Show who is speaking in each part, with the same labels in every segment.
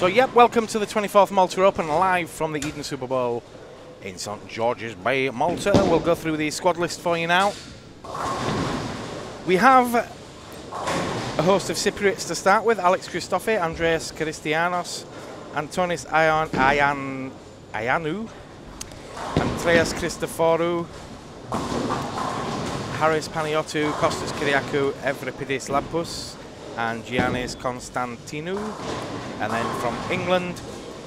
Speaker 1: So, yep, welcome to the 24th Malta Open, live from the Eden Super Bowl in St George's Bay, Malta. We'll go through the squad list for you now. We have a host of Cypriots to start with Alex Christofi, Andreas Christianos, Antonis Ayan, Ayan, Ayanu, Andreas Christoforou, Harris Paniotou, Kostas Kyriakou, Evripidis Lampus, and Giannis Constantinou. And then from England,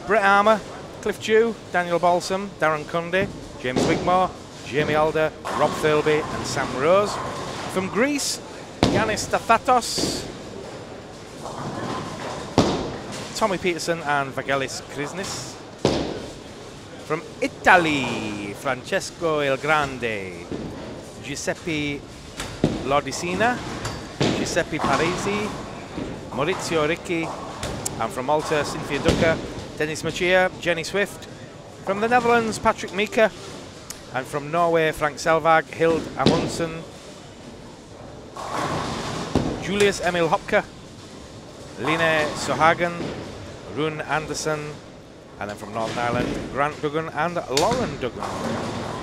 Speaker 1: Brett Armour, Cliff Dew, Daniel Balsam, Darren Cundy, James Wigmore, Jamie Alder, Rob Thirlby and Sam Rose. From Greece, Yanis Stathatos, Tommy Peterson and Vagelis Krisnis. From Italy, Francesco Il Grande, Giuseppe Lodicina, Giuseppe Parisi, Maurizio Ricci, and from Malta, Cynthia Ducker, Dennis Machia, Jenny Swift. From the Netherlands, Patrick Mika. And from Norway, Frank Selvag, Hild Amundsen, Julius Emil Hopke, Line Sohagen, Rune Anderson, and then from Northern Ireland, Grant Duggan and Lauren Duggan.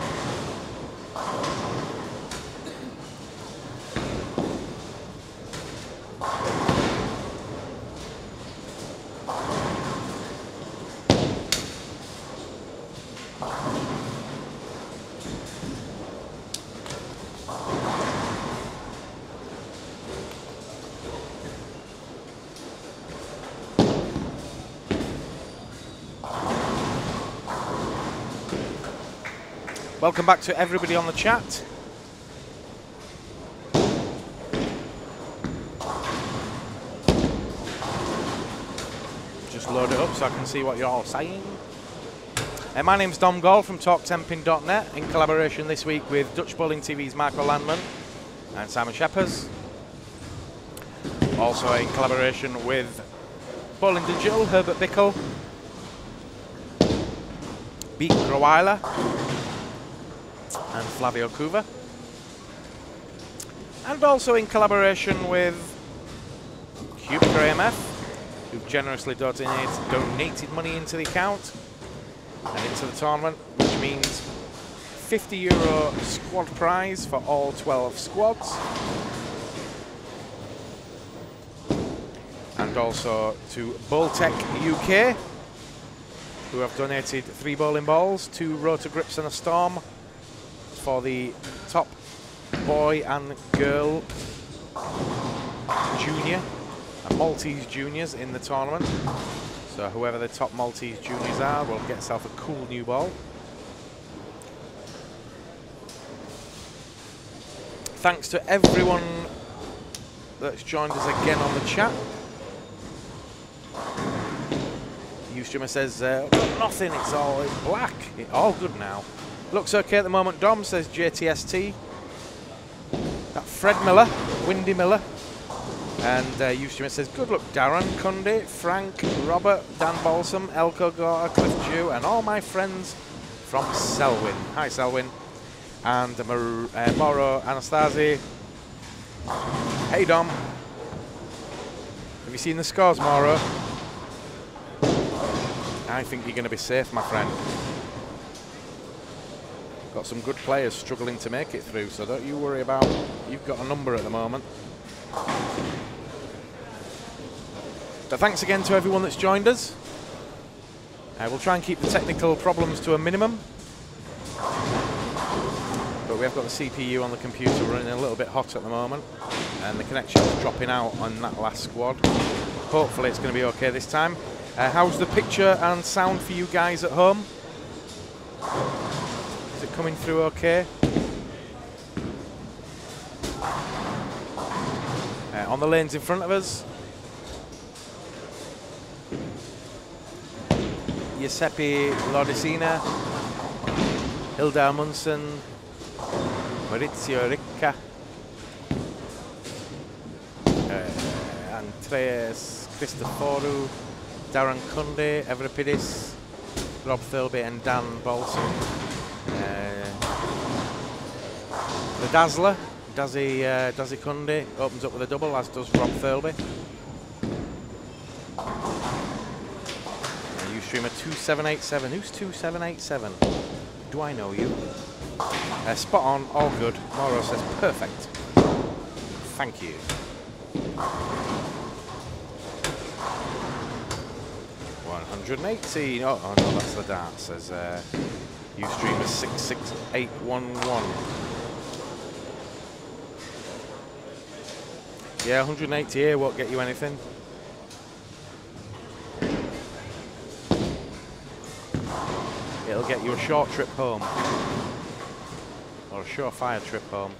Speaker 1: Welcome back to everybody on the chat. Just load it up so I can see what you're all saying. Uh, my name's Dom Gall from TalkTenPin.net in collaboration this week with Dutch Bowling TV's Marco Landman and Simon Sheppers. Also in collaboration with Bowling Digital, Herbert Bickle, Beat Growiler, and Flavio Cuva. And also in collaboration with QubicaAMF, who generously donated, donated money into the account and into the tournament, which means 50 euro squad prize for all 12 squads. And also to Bowltech UK, who have donated three bowling balls, two Roto Grips and a storm for the top boy and girl junior and Maltese juniors in the tournament. So whoever the top Maltese juniors are will get yourself a cool new ball. Thanks to everyone that's joined us again on the chat. Ustreamer says, uh, nothing, it's all black. It, all good now. Looks okay at the moment, Dom, says JTST. That Fred Miller, Windy Miller. And uh, Ustreamer says, good luck, Darren, Cundy, Frank, Robert, Dan Balsam, Elko Gorta, Cliff Dew, and all my friends from Selwyn. Hi, Selwyn. And uh, Mar uh, Moro Anastasi. Hey, Dom. Have you seen the scores, Moro? I think you're going to be safe, my friend. Got some good players struggling to make it through, so don't you worry about, you've got a number at the moment. But thanks again to everyone that's joined us. Uh, we'll try and keep the technical problems to a minimum. But we have got the CPU on the computer running a little bit hot at the moment. And the connection is dropping out on that last squad. Hopefully it's going to be okay this time. Uh, how's the picture and sound for you guys at home? Coming through okay? Uh, on the lanes in front of us. Giuseppe Lodicina, Hild Amundsen, Maurizio Ricca, uh, Andreas Christoforou, Darren Cundy, Evripidis, Rob Thirlby and Dan Balsam. Uh, the Dazzler, Dazzy, uh, Dazzy Cundy, opens up with a double, as does Rob Thirlby. streamer 2787. Who's 2787? Do I know you? Uh, spot on, all good. Moro says perfect. Thank you. 118. Oh, oh no, that's the dart. Says uh, Ustreamer 66811. Yeah, 180 here won't get you anything. It'll get you a short trip home. Or a surefire trip home.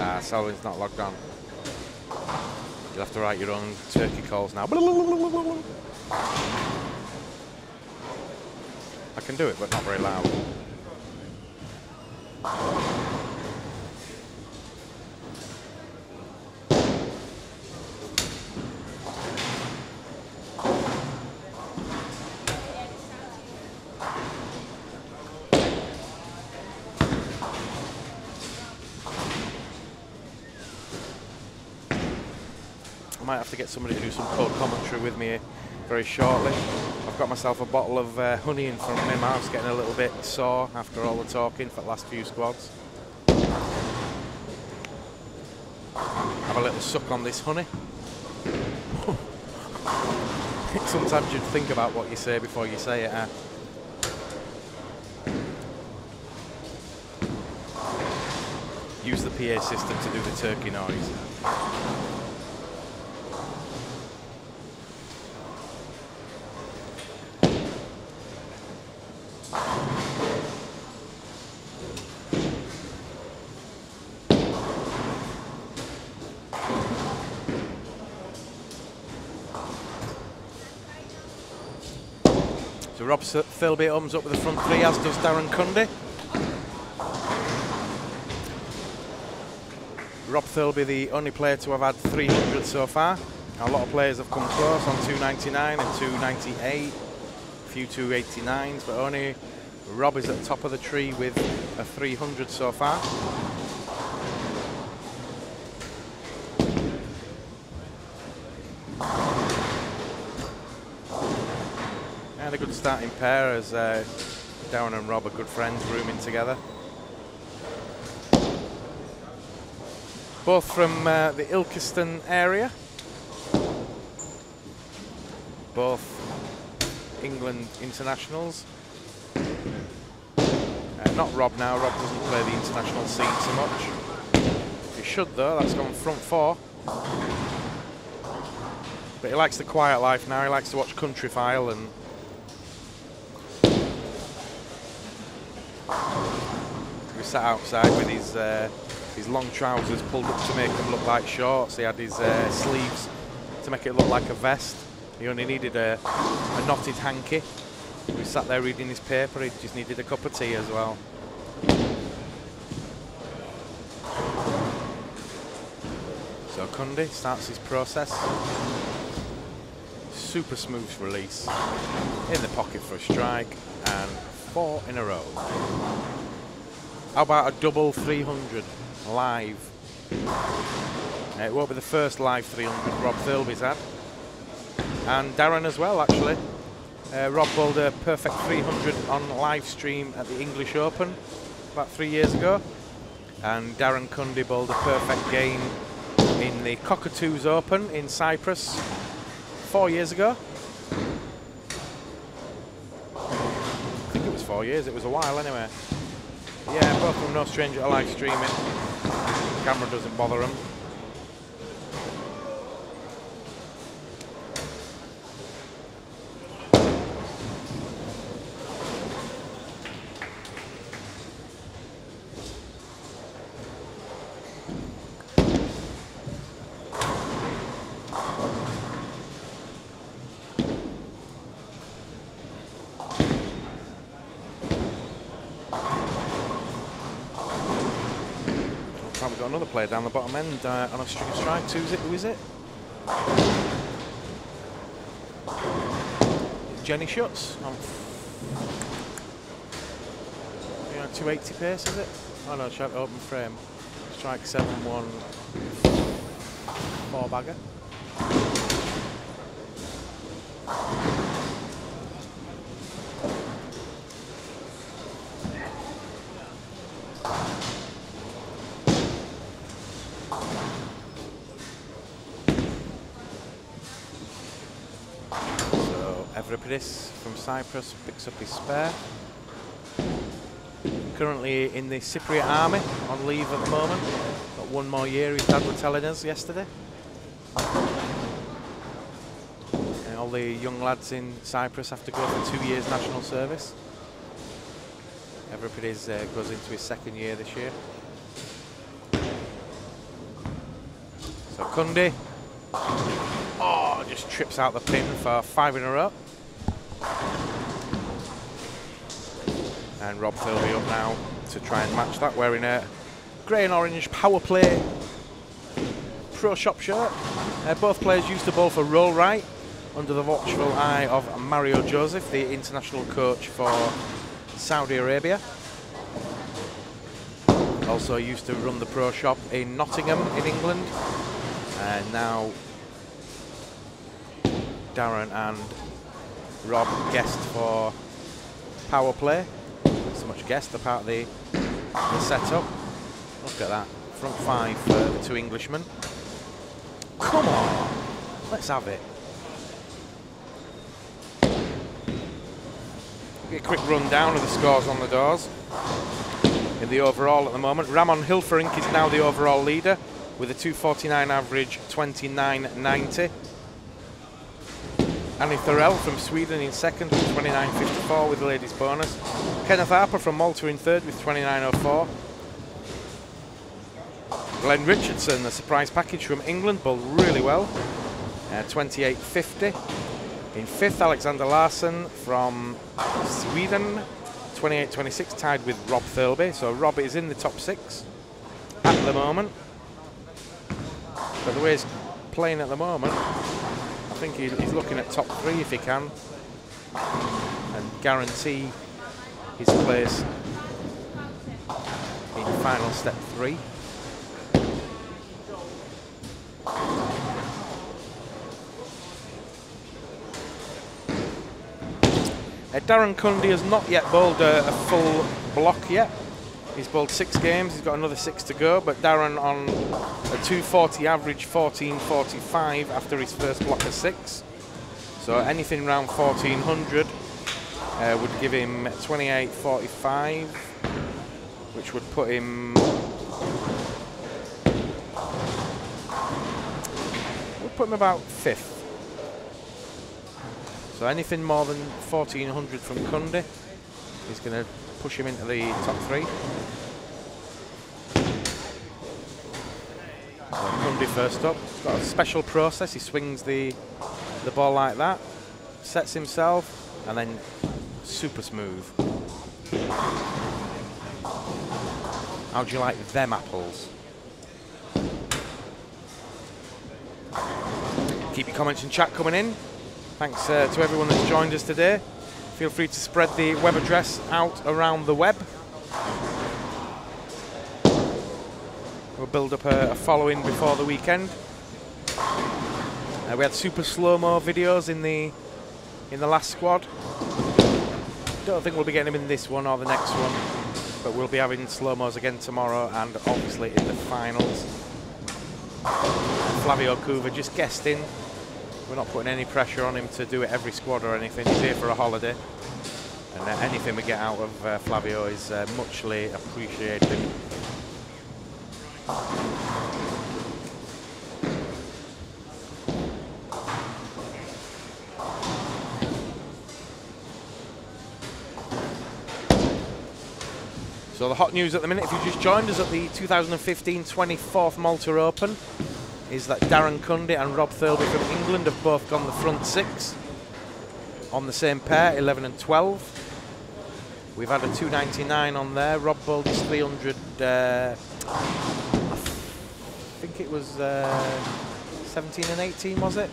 Speaker 1: Ah, Selwyn's not logged on. You'll have to write your own turkey calls now. I can do it, but not very loud. Have to get somebody to do some code commentary with me very shortly. I've got myself a bottle of uh, honey in front of me. My mouth's getting a little bit sore after all the talking for the last few squads. Have a little suck on this honey. Sometimes you'd think about what you say before you say it. Use the PA system to do the turkey noise. So Rob Thirlby up with the front three, as does Darren Cundy. Rob Thirlby, the only player to have had 300 so far. A lot of players have come close on 299 and 298, a few 289s, but only Rob is at the top of the tree with a 300 so far. And a good starting pair as uh, Darren and Rob are good friends, rooming together. Both from uh, the Ilkeston area. Both England internationals. Uh, not Rob now, Rob doesn't play the international scene so much. He should though, that's gone front four. But he likes the quiet life now, he likes to watch Countryfile and sat outside with his uh, his long trousers pulled up to make them look like shorts. He had his uh, sleeves to make it look like a vest. He only needed a, a knotted hanky. We sat there reading his paper. He just needed a cup of tea as well. So Cundy starts his process. Super smooth release. In the pocket for a strike and four in a row. How about a double 300 live? Uh, it won't be the first live 300 Rob Thirlby's had. And Darren as well, actually. Uh, Rob bowled a perfect 300 on live stream at the English Open about three years ago. And Darren Cundy bowled a perfect game in the Cockatoos Open in Cyprus four years ago. I think it was four years, it was a while anyway. Yeah, both of them no stranger to live streaming. Camera doesn't bother them. We've player down the bottom end uh, on a string strike. Who's it? Who is it? Jenny Schutz on you know, 280 pace, is it? Oh no, open frame. Strike 7 1 four bagger. Evripidis from Cyprus picks up his spare. Currently in the Cypriot army on leave at the moment. Got one more year, his dad was telling us yesterday. And all the young lads in Cyprus have to go for two years national service. Evripidis uh, goes into his second year this year. So Cundy, oh, just trips out the pin for five in a row. And Rob Thirlby up now to try and match that, wearing a grey and orange power play pro shop shirt. Uh, both players used to bowl for Roll Right under the watchful eye of Mario Joseph, the international coach for Saudi Arabia. Also used to run the pro shop in Nottingham in England. And now Darren and Rob guest for power play. So much guest, part the, the setup. Look at that. Front five for the two Englishmen. Come on! Let's have it. A quick rundown of the scores on the doors. In the overall at the moment, Ramon Hilferink is now the overall leader with a 249 average, 29.90. Annie Thorell from Sweden in second with 29.54 with the ladies bonus. Kenneth Harper from Malta in third with 29.04. Glenn Richardson, the surprise package from England, bowled really well, uh, 28.50. In fifth, Alexander Larsson from Sweden, 28.26, tied with Rob Thirlby. So Rob is in the top six at the moment. But the way he's playing at the moment, think he, he's looking at top three if he can, and guarantee his place in final step three. Uh, Darren Cundy has not yet bowled a, a, full block yet. He's bowled six games, he's got another six to go, but Darren on a 240 average, 14.45 after his first block of six. So anything around 1400 uh, would give him 28.45, which would put him would put him about fifth. So anything more than 1400 from Cundy is going to push him into the top three. Cundy first up. He's got a special process. He swings the the ball like that, sets himself, and then super smooth. How do you like them apples? Keep your comments and chat coming in. Thanks uh, to everyone that's joined us today. Feel free to spread the web address out around the web. We'll build up a, a following before the weekend. Uh, we had super slow-mo videos in the in the last squad. Don't think we'll be getting them in this one or the next one, but we'll be having slow-mos again tomorrow and obviously in the finals. Flavio Cuva just guesting we're not putting any pressure on him to do it every squad or anything. He's here for a holiday. And uh, anything we get out of uh, Flavio is uh, muchly appreciated. So the hot news at the minute, if you just joined us at the 2015 24th Malta Open, is that Darren Cundy and Rob Thirlby from England have both gone the front six on the same pair, 11 and 12. We've had a 299 on there. Rob bowled 300. Uh, I think it was uh, 17 and 18, was it?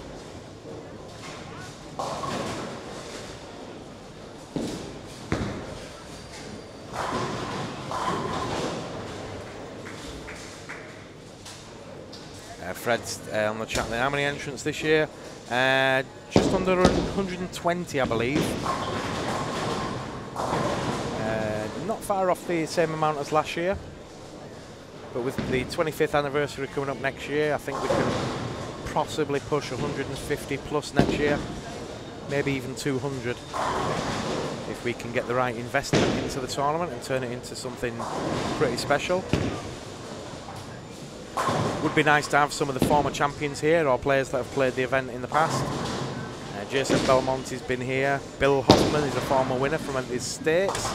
Speaker 1: Fred's uh, on the chat there. How many entrants this year? Uh, just under 120, I believe. Uh, not far off the same amount as last year. But with the 25th anniversary coming up next year, I think we can possibly push 150 plus next year. Maybe even 200 if we can get the right investment into the tournament and turn it into something pretty special. Would be nice to have some of the former champions here or players that have played the event in the past. Uh, Jason Belmonte's been here. Bill Hoffman is a former winner from the States.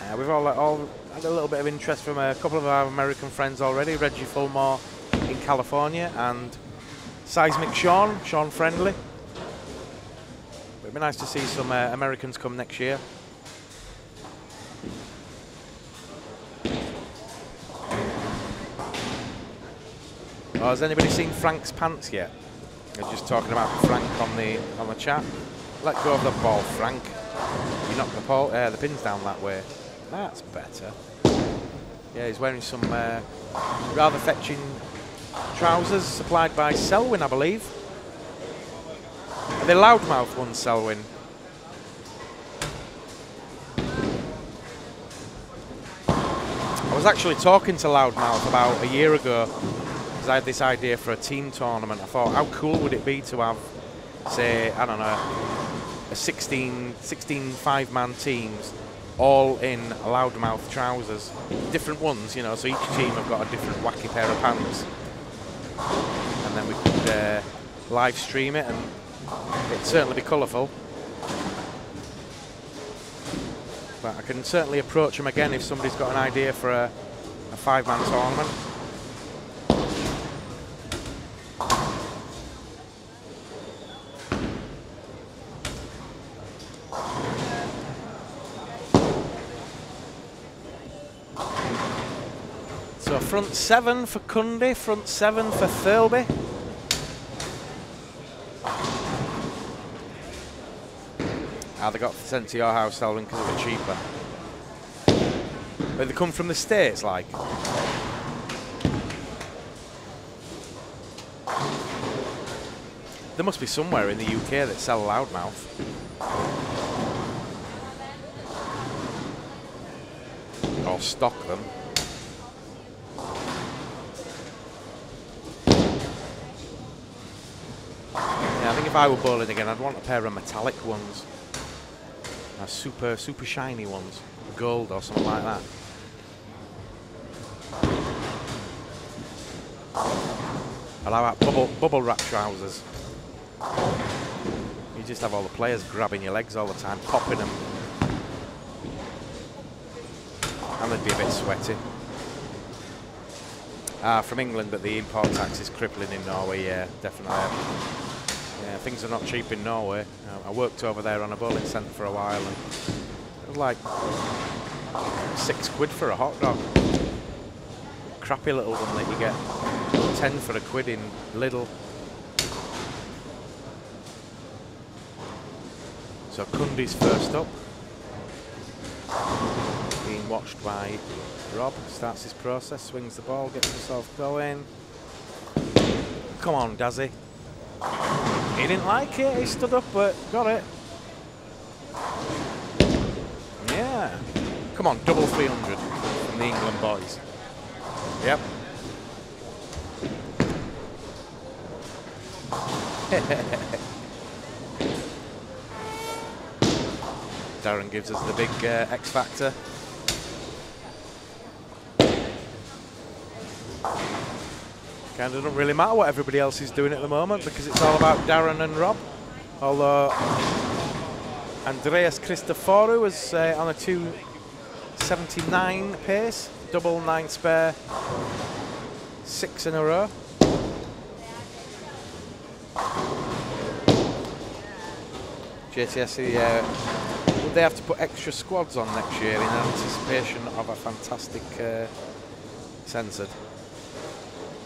Speaker 1: Uh, we've all, all had a little bit of interest from a couple of our American friends already. Reggie Fulmore in California and Seismic Sean, Sean Friendly. It'd be nice to see some uh, Americans come next year. Oh, has anybody seen Frank's pants yet? They're just talking about Frank on the on the chat. Let go of the ball, Frank. You knocked the ball, uh, the pins down that way. That's better. Yeah, he's wearing some uh, rather fetching trousers supplied by Selwyn, I believe. Are they loudmouth ones, Selwyn? I was actually talking to Loudmouth about a year ago I had this idea for a team tournament. I thought, how cool would it be to have, say, I don't know, a 16, 16 five-man teams all in loudmouth trousers. Different ones, you know, so each team have got a different wacky pair of pants. And then we could uh, live stream it and it'd certainly be colourful. But I can certainly approach them again if somebody's got an idea for a, a five-man tournament. So front seven for Cundy, front seven for Thirlby. Ah, they got sent to your house, Selwyn, because they were cheaper. But they come from the States, like. There must be somewhere in the UK that sell loudmouth. Or stock them. Yeah, I think if I were bowling again, I'd want a pair of metallic ones. Super, super shiny ones. Gold or something like that. Allow out bubble, bubble wrap trousers. Just have all the players grabbing your legs all the time, popping them. And they'd be a bit sweaty. Ah, from England, but the import tax is crippling in Norway, yeah, definitely. Yeah, things are not cheap in Norway. Uh, I worked over there on a bowling centre for a while and it was like six quid for a hot dog. Crappy little one that you get ten for a quid in Lidl. So Cundy's first up. Being watched by Rob. Starts his process, swings the ball, gets himself going. Come on, Dazzy. He didn't like it, he stood up, but got it. Yeah. Come on, double 300 from the England boys. Yep. Darren gives us the big uh, X Factor. Kind of doesn't really matter what everybody else is doing at the moment because it's all about Darren and Rob. Although Andreas Christoforou was uh, on a 279 pace, double nine spare, six in a row. JTSC, uh, would they have to put extra squads on next year in anticipation of a fantastic uh, censored?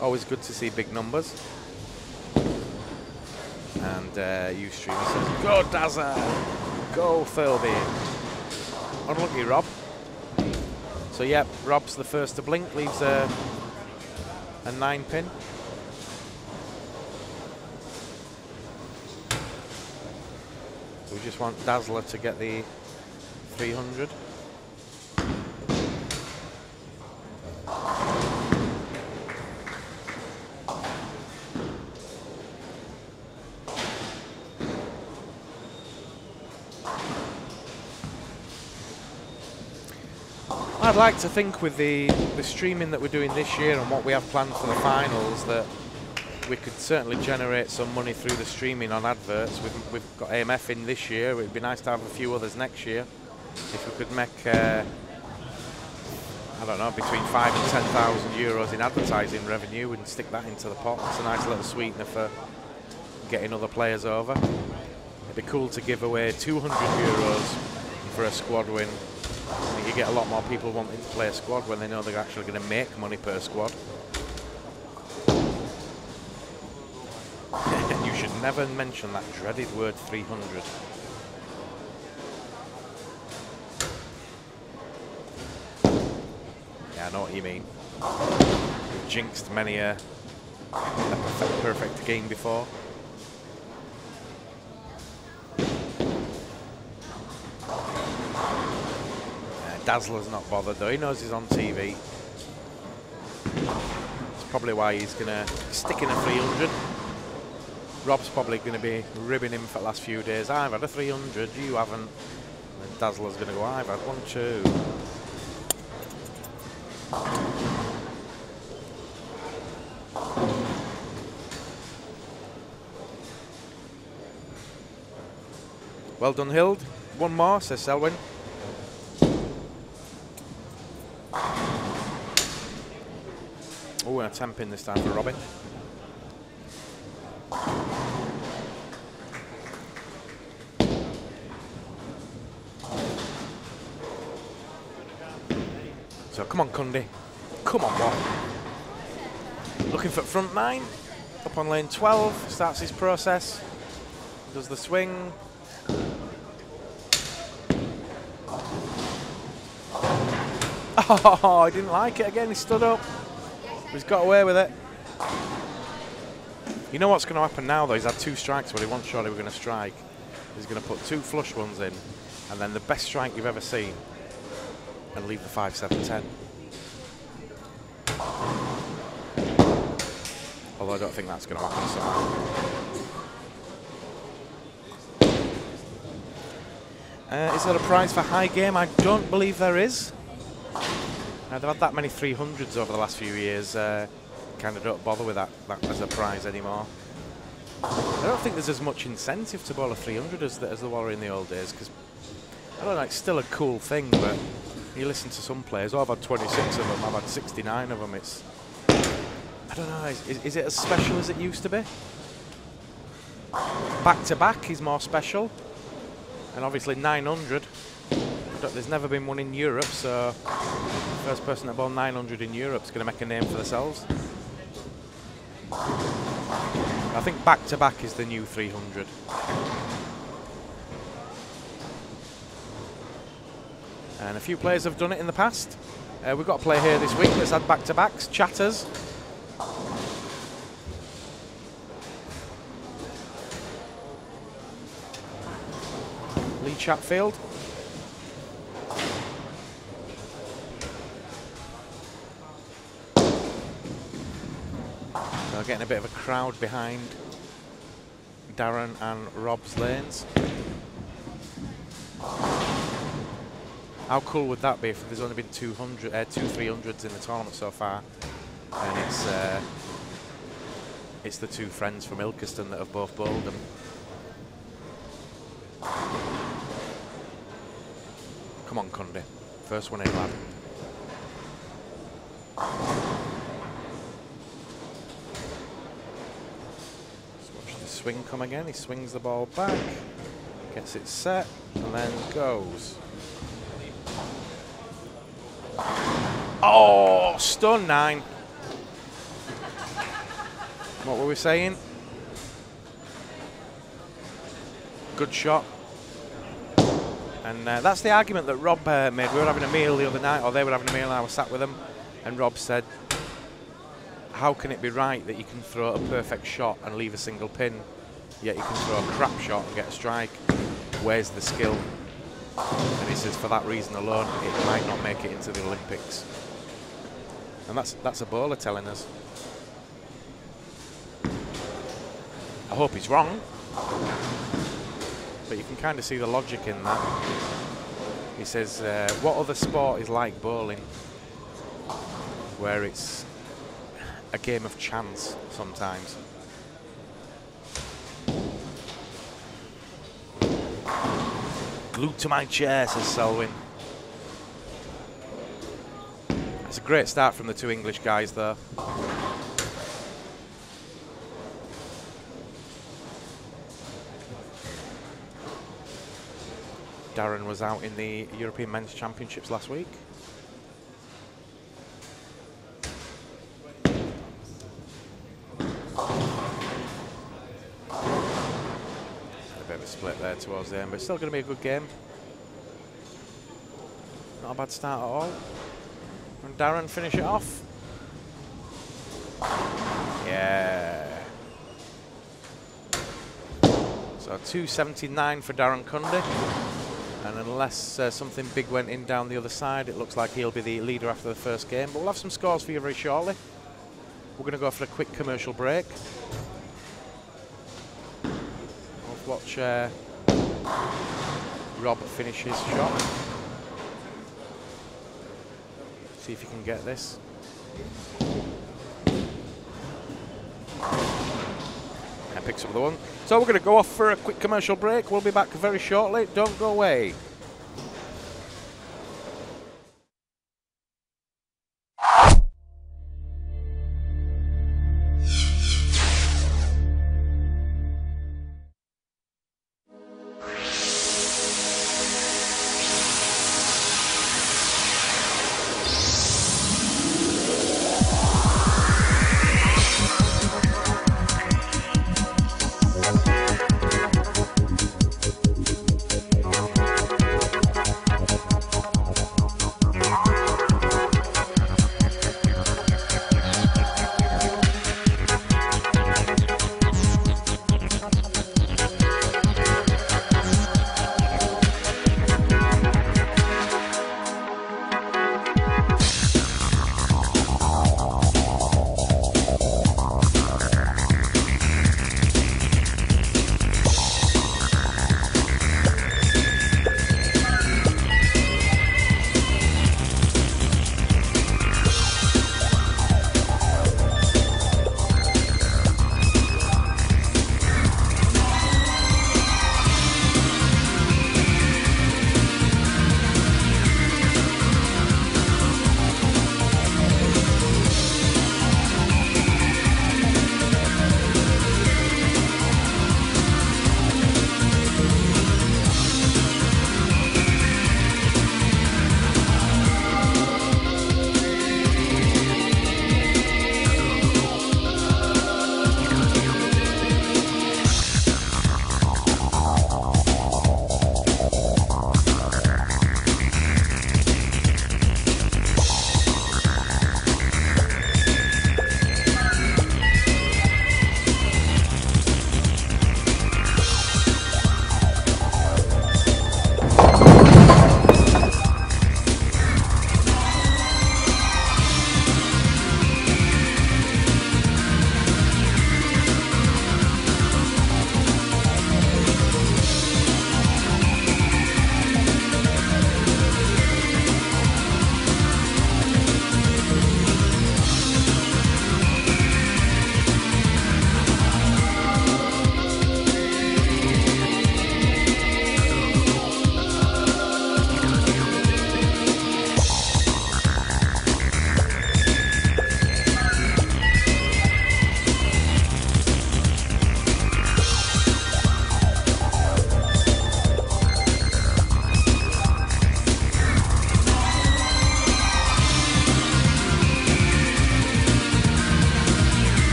Speaker 1: Always good to see big numbers. And uh, Ustreamer says, Go Dazza! Go Thirlby! Unlucky Rob. So yeah, Rob's the first to blink, leaves uh, a nine pin. Just want Dazzler to get the 300. I'd like to think with the, the streaming that we're doing this year and what we have planned for the finals that we could certainly generate some money through the streaming on adverts. We've, we've got AMF in this year. It'd be nice to have a few others next year. If we could make, uh, I don't know, between five and ten thousand euros in advertising revenue and stick that into the pot. It's a nice little sweetener for getting other players over. It'd be cool to give away 200 euros for a squad win you get a lot more people wanting to play a squad when they know they're actually going to make money per squad. you should never mention that dreaded word 300. Yeah, I know what you mean. You've jinxed many a, a perfect, perfect game before. Dazzler's not bothered though. He knows he's on TV. That's probably why he's going to stick in a 300. Rob's probably going to be ribbing him for the last few days. I've had a 300, you haven't. And Dazzler's going to go, I've had one too. Well done, Hild. One more, says Selwyn. Oh, and a 10 pin this time for Robin. Come on, Cundy. Come on, boy. Looking for front nine. Up on lane 12. Starts his process. Does the swing. Oh, I didn't like it again. He stood up. He's got away with it. You know what's going to happen now, though? He's had two strikes, but he wasn't sure they were going to strike. He's going to put two flush ones in, and then the best strike you've ever seen, and leave the 5 7 10. Although I don't think that's going to happen somehow. Uh, is there a prize for high game? I don't believe there is. Uh, they've had that many 300s over the last few years. Uh, kind of don't bother with that, that as a prize anymore. I don't think there's as much incentive to bowl a 300 as, the, as there were in the old days because I don't know, it's still a cool thing, but you listen to some players, oh, I've had 26 of them, I've had 69 of them. It's, I don't know, is, is it as special as it used to be? Back to back is more special, and obviously 900 there's never been one in Europe, so first person to bowl 900 in Europe is going to make a name for themselves. I think back to back is the new 300. And a few players have done it in the past. Uh, we've got a player here this week that's had back to backs, Chatters. Chatfield. getting a bit of a crowd behind Darren and Rob's lanes. How cool would that be if there's only been 200, uh, two 300s in the tournament so far, and it's uh, it's the two friends from Ilkeston that have both bowled them. Come on, Cundy. First one in, lad. swing come again. He swings the ball back, gets it set, and then goes. Oh, stun nine. What were we saying? Good shot. And uh, that's the argument that Rob uh, made. We were having a meal the other night, or they were having a meal, and I was sat with them, and Rob said, how can it be right that you can throw a perfect shot and leave a single pin, yet you can throw a crap shot and get a strike? Where's the skill? And he says for that reason alone, it might not make it into the Olympics. And that's that's a bowler telling us. I hope he's wrong, but you can kind of see the logic in that. He says, uh, what other sport is like bowling, where it's a game of chance sometimes? Glued to my chair, says Selwyn. It's a great start from the two English guys, though. Darren was out in the European Men's Championships last week. A bit of a split there towards the end, but still going to be a good game. Not a bad start at all. And Darren finish it off. Yeah. So 279 for Darren Cundy. And unless uh, something big went in down the other side, it looks like he'll be the leader after the first game. But we'll have some scores for you very shortly. We're going to go for a quick commercial break. We'll watch uh, Rob finish his shot. See if he can get this. Picks up the one. So we're going to go off for a quick commercial break. We'll be back very shortly. Don't go away.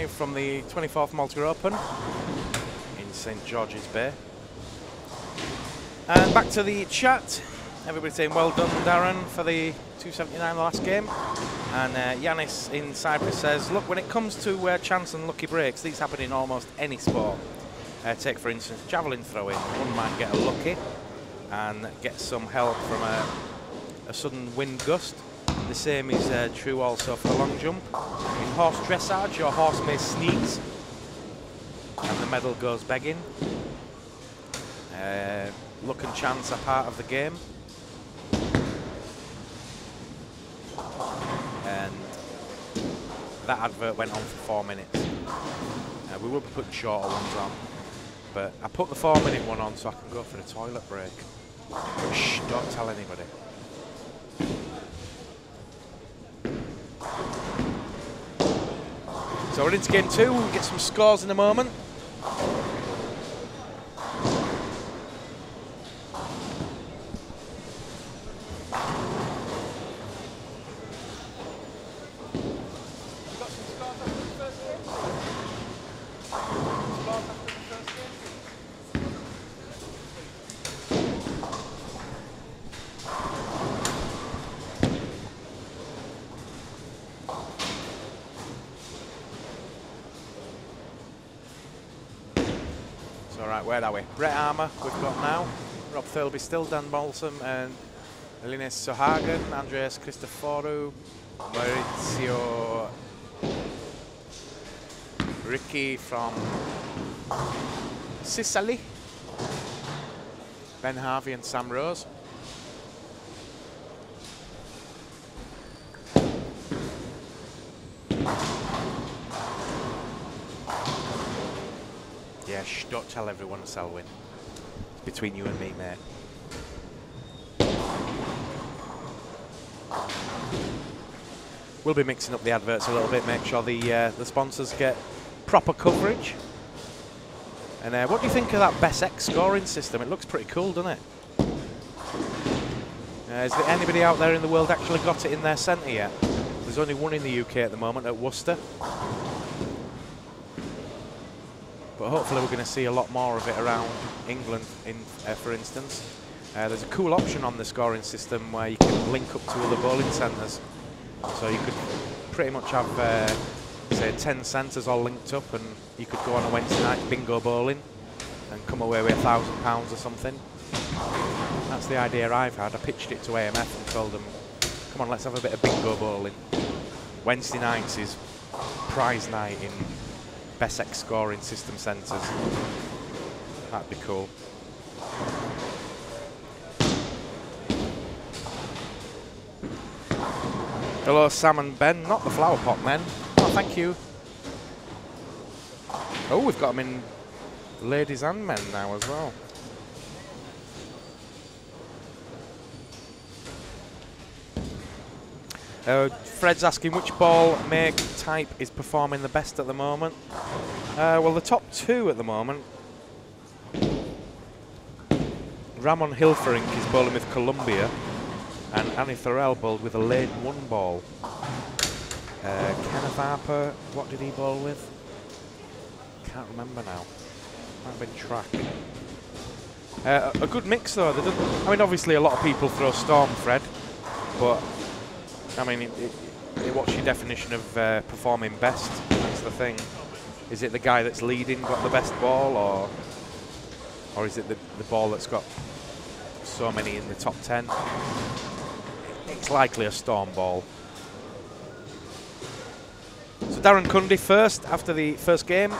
Speaker 1: Live from the 24th Malta Open in St George's Bay. And back to the chat. Everybody saying well done, Darren, for the 279 last game. And uh, Yanis in Cyprus says, look, when it comes to uh, chance and lucky breaks, these happen in almost any sport. Uh, take, for instance, javelin throwing. One might get a lucky and get some help from a, a sudden wind gust. Same is uh, true also for long jump. In horse dressage, your horse may sneeze and the medal goes begging. Uh, luck and chance are part of the game. And that advert went on for four minutes. Uh, we will be putting shorter ones on. But I put the four minute one on so I can go for the toilet break. But shh, don't tell anybody. So we're into game two. We'll get some scores in a moment. Where are we? Brett Armour we've got now. Rob Thirlby still, Dan Balsam and Linus Sohagen, Andreas Christoforou, Maurizio Ricca from Sicily, Ben Harvey and Sam Rose. Yeah, shh, don't tell everyone Selwyn. It's between you and me, mate. We'll be mixing up the adverts a little bit, make sure the uh, the sponsors get proper coverage. And uh, what do you think of that BES X scoring system? It looks pretty cool, doesn't it? Uh, is there anybody out there in the world actually got it in their centre yet? There's only one in the UK at the moment, at Worcester. But hopefully we're going to see a lot more of it around England, in, uh, for instance. Uh, there's a cool option on the scoring system where you can link up to other bowling centres. So you could pretty much have, uh, say, 10 centres all linked up and you could go on a Wednesday night bingo bowling and come away with a thousand pounds or something. That's the idea I've had. I pitched it to AMF and told them, come on, let's have a bit of bingo bowling. Wednesday nights is prize night in BES X scoring system centres. That'd be cool. Hello, Sam and Ben. Not the flower pot men. Oh, thank you. Oh, we've got them in ladies and men now as well. Uh, Fred's asking which ball make type is performing the best at the moment. Uh, well, the top two at the moment. Ramon Hilferink is bowling with Columbia, and Annie Thorell bowled with a lane one ball. Uh, Kenneth Harper, what did he bowl with? Can't remember now. Might have been track. Uh, a good mix though. I mean, obviously a lot of people throw Storm, Fred, but I mean, it, it, what's your definition of uh, performing best? That's the thing. Is it the guy that's leading got the best ball, or or is it the, the ball that's got so many in the top 10? It's likely a storm ball. So Darren Cundy first after the first game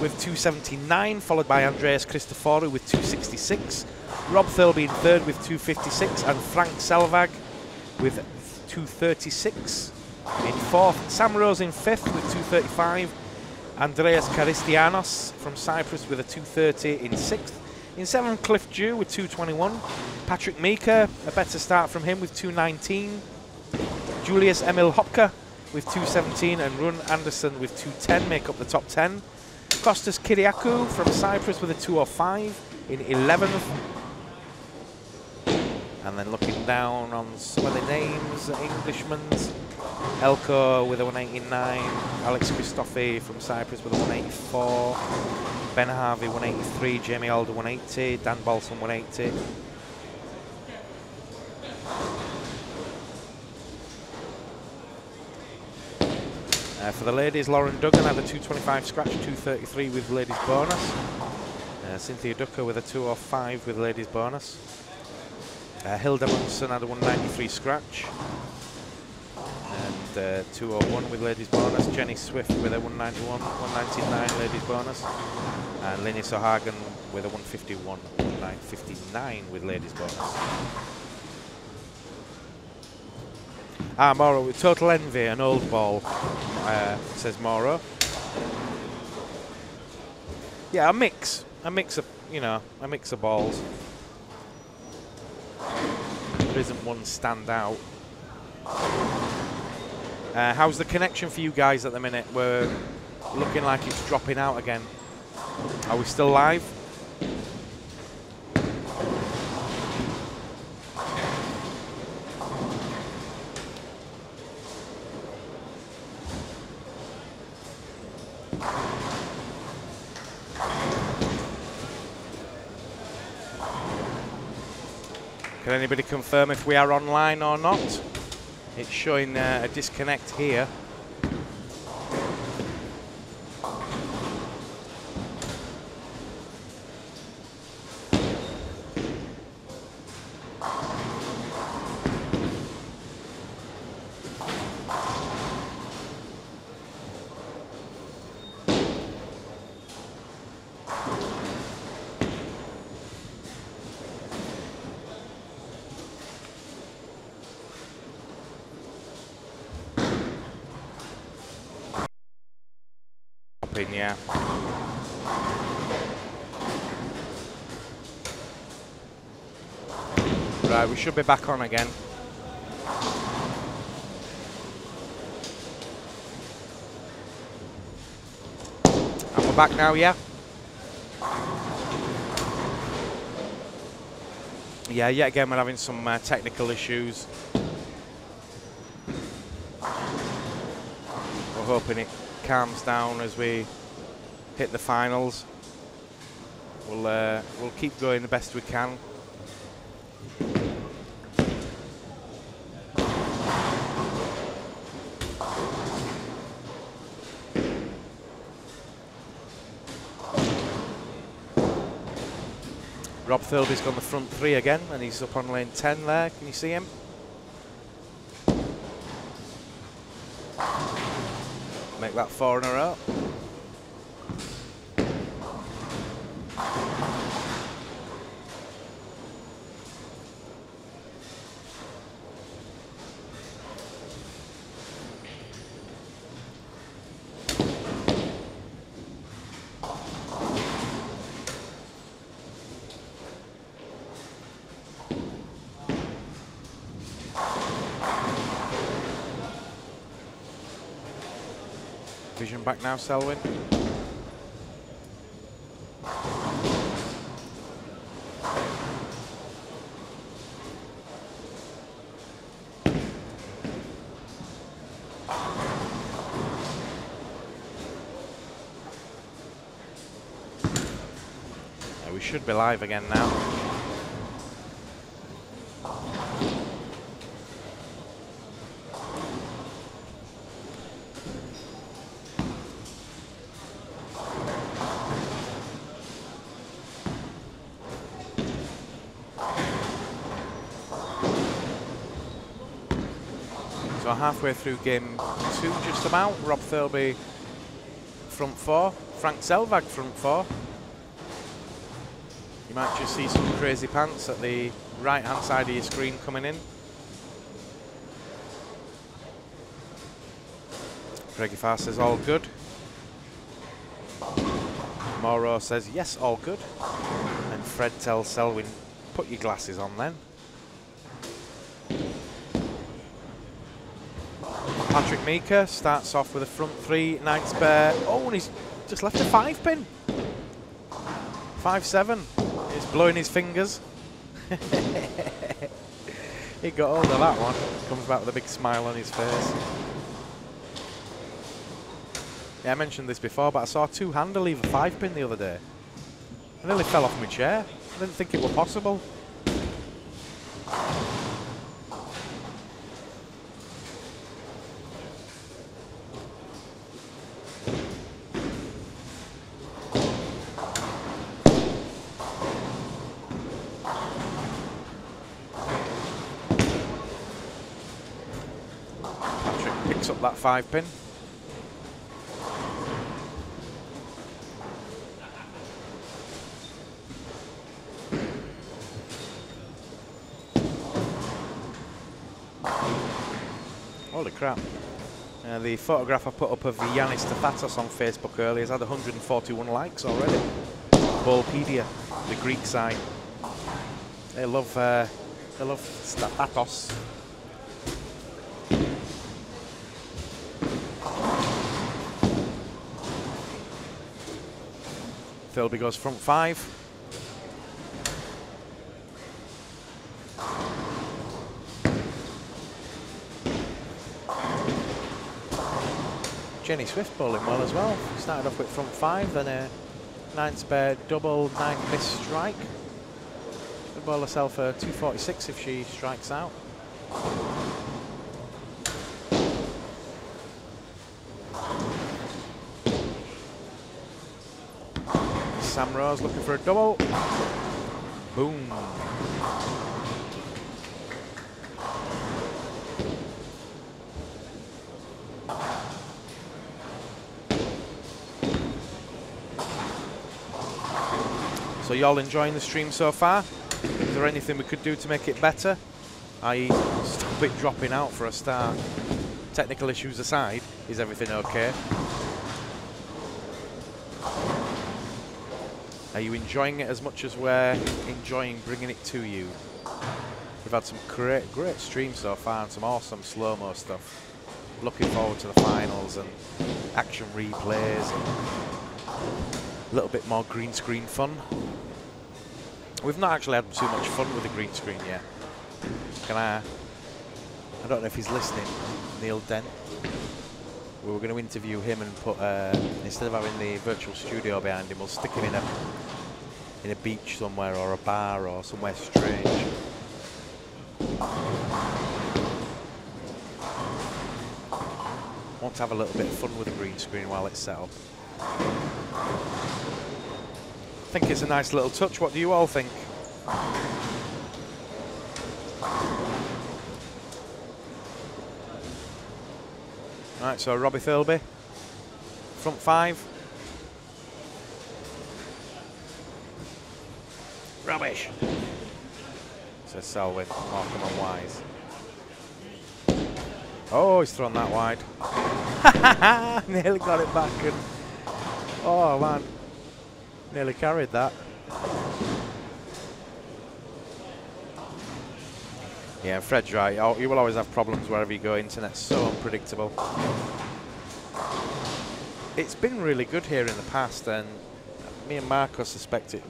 Speaker 1: with 279, followed by Andreas Christoforou with 266. Rob Thirlby in third with 256, and Frank Selvag with 236. In fourth, Sam Rose in fifth with 235. Andreas Karistianos from Cyprus with a 230 in sixth. In seventh, Cliff Dew with 221. Patrick Meeker, a better start from him with 219. Julius Emil Hopka with 217 and Run Anderson with 210 make up the top 10. Kostas Kyriakou from Cyprus with a 205 in 11th. And then looking down on some of the names, Englishmen's. Elko with a 189. Alex Christophe from Cyprus with a 184. Ben Harvey 183. Jamie Alder 180. Dan Balson 180. Uh, for the ladies, Lauren Duggan had a 225 scratch, 233 with ladies bonus. Uh, Cynthia Ducker with a 205 with ladies bonus. Uh, Hild Amundsen had a 193 scratch. And uh, 201 with ladies bonus. Jenny Swift with a 191, 199 ladies bonus. And Linny Sohagen with a 151, 159 with ladies bonus. Ah, Moro with Total Envy, an old ball, uh, says Moro. Yeah, a mix. A mix of, you know, a mix of balls. There isn't one stand out. Uh, how's the connection for you guys at the minute? We're looking like it's dropping out again. Are we still live? Can anybody confirm if we are online or not? It's showing uh, a disconnect here. Yeah. Right, we should be back on again. And we're back now, yeah? Yeah, yet again we're having some uh, technical issues. We're hoping it calms down as we hit the finals. We'll uh, we'll keep going the best we can. Rob Thirlby's gone the front three again, and he's up on lane 10 there. Can you see him? Make that four in a row. Back now, Selwyn. We should be live again now. So halfway through game two, just about. Rob Thirlby front four. Frank Selvag front four. You might just see some crazy pants at the right hand side of your screen coming in. Greggy Farr says all good. Moro says yes, all good. And Fred tells Selwyn, put your glasses on then. Patrick Meeker starts off with a front three, Knights Bear. Oh, and he's just left a five pin. Five seven. He's blowing his fingers. he got hold of that one. Comes back with a big smile on his face. Yeah, I mentioned this before, but I saw a two-hander leave a five pin the other day. I nearly fell off my chair. I didn't think it were possible. That five-pin. Holy crap. Uh, the photograph I put up of Yanis Stefatos on Facebook earlier has had 141 likes already. Ballpedia, the Greek site. They love, uh, they love Stefatos. Thirlby goes front five. Jenny Swift bowling well as well. Started off with front five, then a nine spare double, nine miss strike. Could bowl herself a 246 if she strikes out. Sam Rose looking for a double. Boom. So y'all enjoying the stream so far? Is there anything we could do to make it better? I.e. stop it dropping out for a start. Technical issues aside, is everything okay? Are you enjoying it as much as we're enjoying bringing it to you? We've had some great, great streams so far and some awesome slow-mo stuff. Looking forward to the finals and action replays and a little bit more green screen fun. We've not actually had too much fun with the green screen yet. Can I? I don't know if he's listening. Neil Dent. We were going to interview him and put uh, instead of having the virtual studio behind him, we'll stick him in a in a beach somewhere or a bar or somewhere strange. Want to have a little bit of fun with the green screen while it's set up. I think it's a nice little touch. What do you all think? Right, so Robbie Thirlby, front five. Rubbish, says Selwyn, Morecambe and Wise. Oh, he's thrown that wide. Nearly got it back and oh man, nearly carried that. Yeah, Fred's right. Oh, you will always have problems wherever you go. Internet's so unpredictable. It's been really good here in the past, and me and Marco suspect it.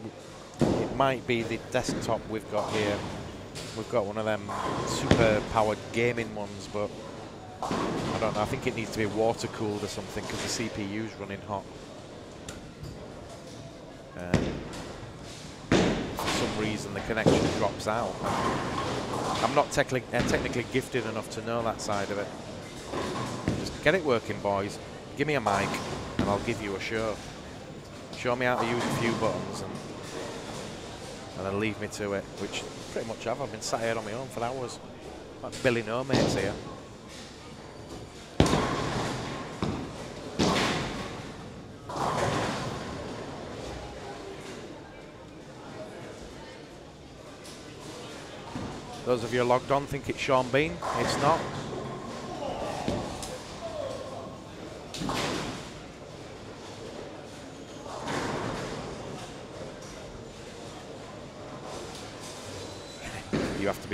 Speaker 1: Might be the desktop we've got here. We've got one of them super powered gaming ones, but I don't know. I think it needs to be water cooled or something because the CPU's running hot. Um, for some reason, the connection drops out. I'm not technically, uh, technically gifted enough to know that side of it. Just get it working, boys. Give me a mic, and I'll give you a show. Show me how to use a few buttons, and, and then leave me to it, which pretty much have. I've been sat here on my own for hours. Like Billy No Mates here. Those of you logged on think it's Sean Bean. It's not.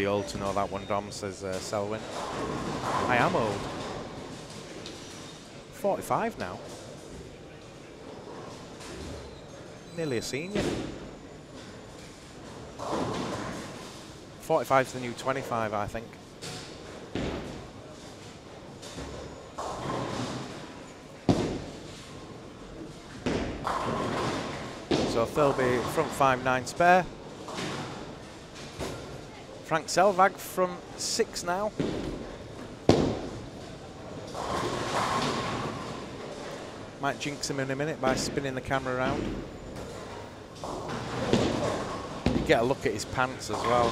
Speaker 1: be old to know that one, Dom, says uh, Selwyn. I am old. 45 now. Nearly a senior. 45 is the new 25, I think. So Thirlby, front 5-9 spare. Frank Selvag from six now. Might jinx him in a minute by spinning the camera around. You get a look at his pants as well.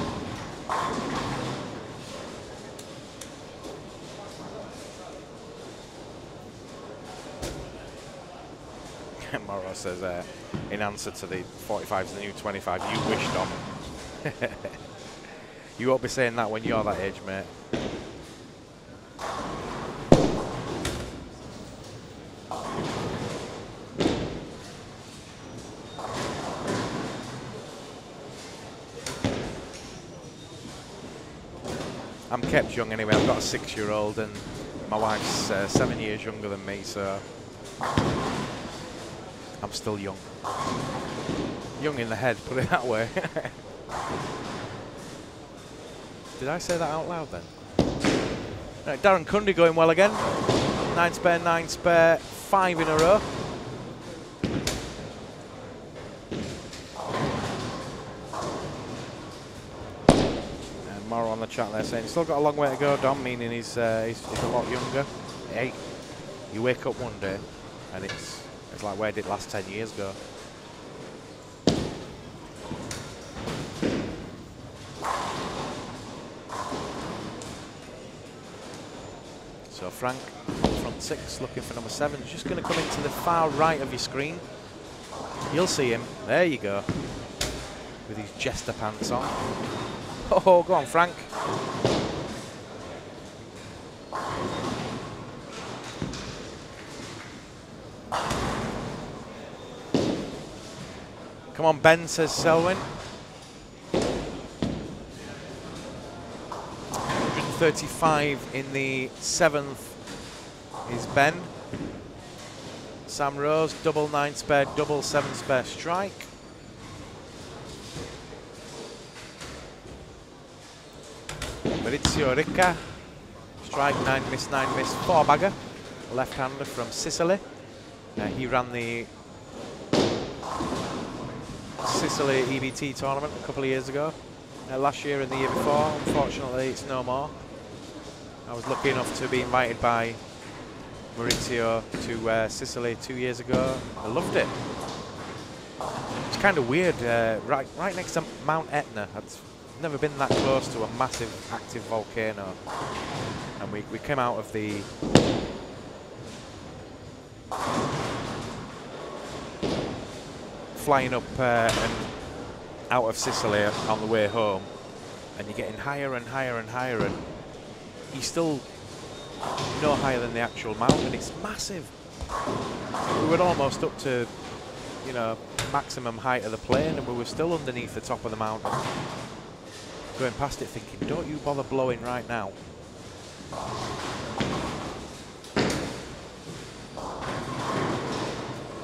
Speaker 1: Morrow says, uh, in answer to the 45 is the new 25, you wished Dom. you won't be saying that when you're that age, mate. I'm kept young anyway. I've got a six-year-old and my wife's uh, seven years younger than me, so I'm still young. Young in the head, put it that way. Did I say that out loud then? Right, Darren Cundy going well again. Nine spare, nine spare, five in a row. And Morrow on the chat there saying he's still got a long way to go, Dom, meaning he's, uh, he's, he's a lot younger. Hey, you wake up one day and it's it's like where did last 10 years go? So Frank, front six, looking for number seven. He's Just going to come into the far right of your screen. You'll see him. There you go. With his jester pants on. Oh, go on, Frank. Come on, Ben, says Selwyn. 135 in the seventh is Ben. Sam Rose, double nine spare, double seven spare strike. Maurizio Ricca, strike nine miss, nine miss, four bagger, left-hander from Sicily. Uh, he ran the Sicily EBT tournament a couple of years ago. Uh, last year and the year before, unfortunately it's no more. I was lucky enough to be invited by Maurizio to uh, Sicily two years ago. I loved it. It's kind of weird, uh, right, right next to Mount Etna. I've never been that close to a massive active volcano. And we, we came out of the flying up uh, and out of Sicily on the way home, and you're getting higher and higher and higher, and you're still no higher than the actual mountain. It's massive. We were almost up to, you know, maximum height of the plane, and we were still underneath the top of the mountain. Going past it thinking, don't you bother blowing right now.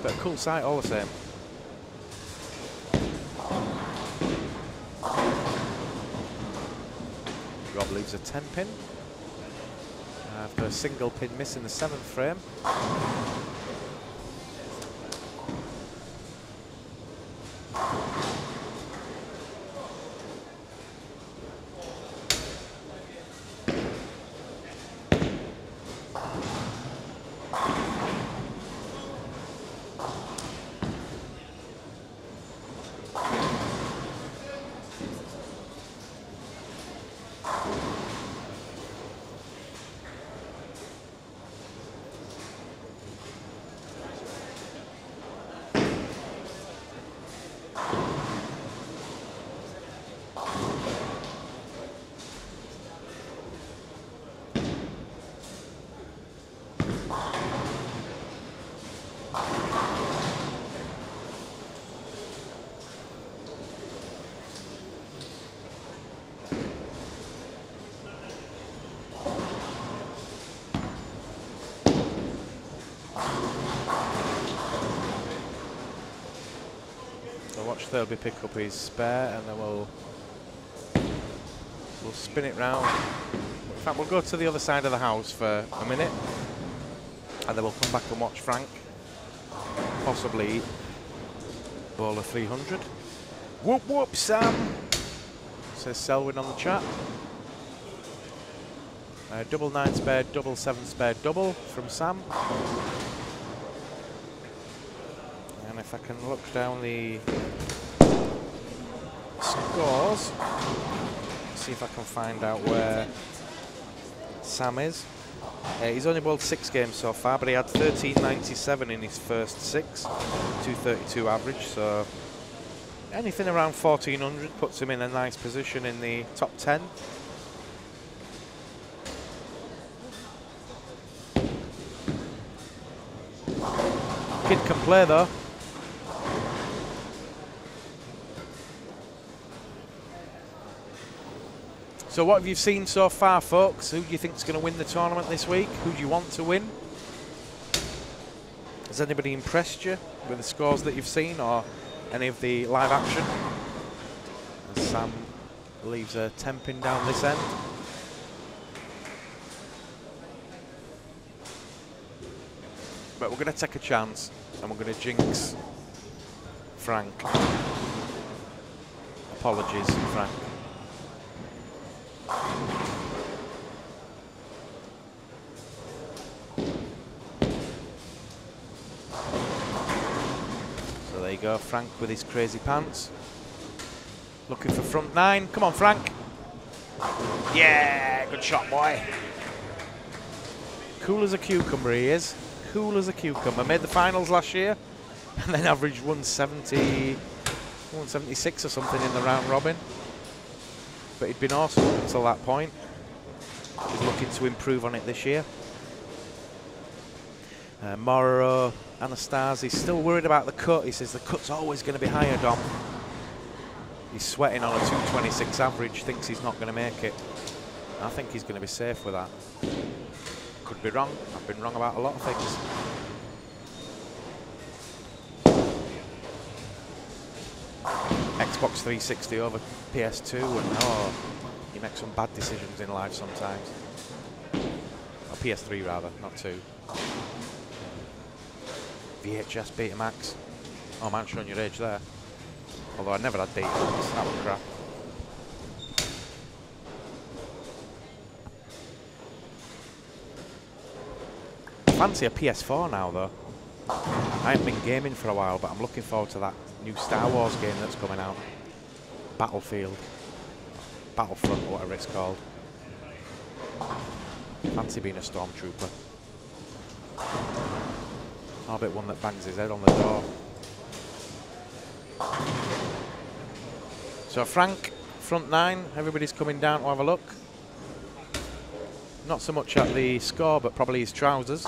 Speaker 1: But a cool sight all the same. Rob leaves a 10 pin. After a single pin miss in the seventh frame. Watch Thirlby pick up his spare and then we'll we'll spin it round. In fact, we'll go to the other side of the house for a minute and then we'll come back and watch Frank possibly Bowler 300. Whoop whoop, Sam, says Selwyn on the chat. Uh, double nine spare, double seven spare, double from Sam. And if I can look down the scores, see if I can find out where Sam is. Uh, he's only bowled six games so far, but he had 13.97 in his first six, 232 average. So anything around 1400 puts him in a nice position in the top 10. Kid can play though. So what have you seen so far, folks? Who do you think is going to win the tournament this week? Who do you want to win? Has anybody impressed you with the scores that you've seen or any of the live action? As Sam leaves a 10 pin down this end. But we're going to take a chance and we're going to jinx Frank. Apologies, Frank. You go, Frank with his crazy pants. Looking for front nine. Come on, Frank. Yeah, good shot, boy. Cool as a cucumber he is. Cool as a cucumber. Made the finals last year and then averaged 170, 176 or something in the round robin. But he'd been awesome until that point. He's looking to improve on it this year. Uh, Morrow, Anastasi, still worried about the cut. He says the cut's always going to be higher, Dom. He's sweating on a 226 average, thinks he's not going to make it. I think he's going to be safe with that. Could be wrong. I've been wrong about a lot of things. Xbox 360 over PS2 and oh, you make some bad decisions in life sometimes. Or PS3 rather, not 2. VHS Betamax. Oh man, showing your age there. Although I never had Betamax, that was crap. fancy a PS4 now though. I haven't been gaming for a while, but I'm looking forward to that new Star Wars game that's coming out. Battlefield. Battlefront, or whatever it's called. Fancy being a stormtrooper. I'll bet one that bangs his head on the door. So Frank, front nine, everybody's coming down to have a look. Not so much at the score, but probably his trousers.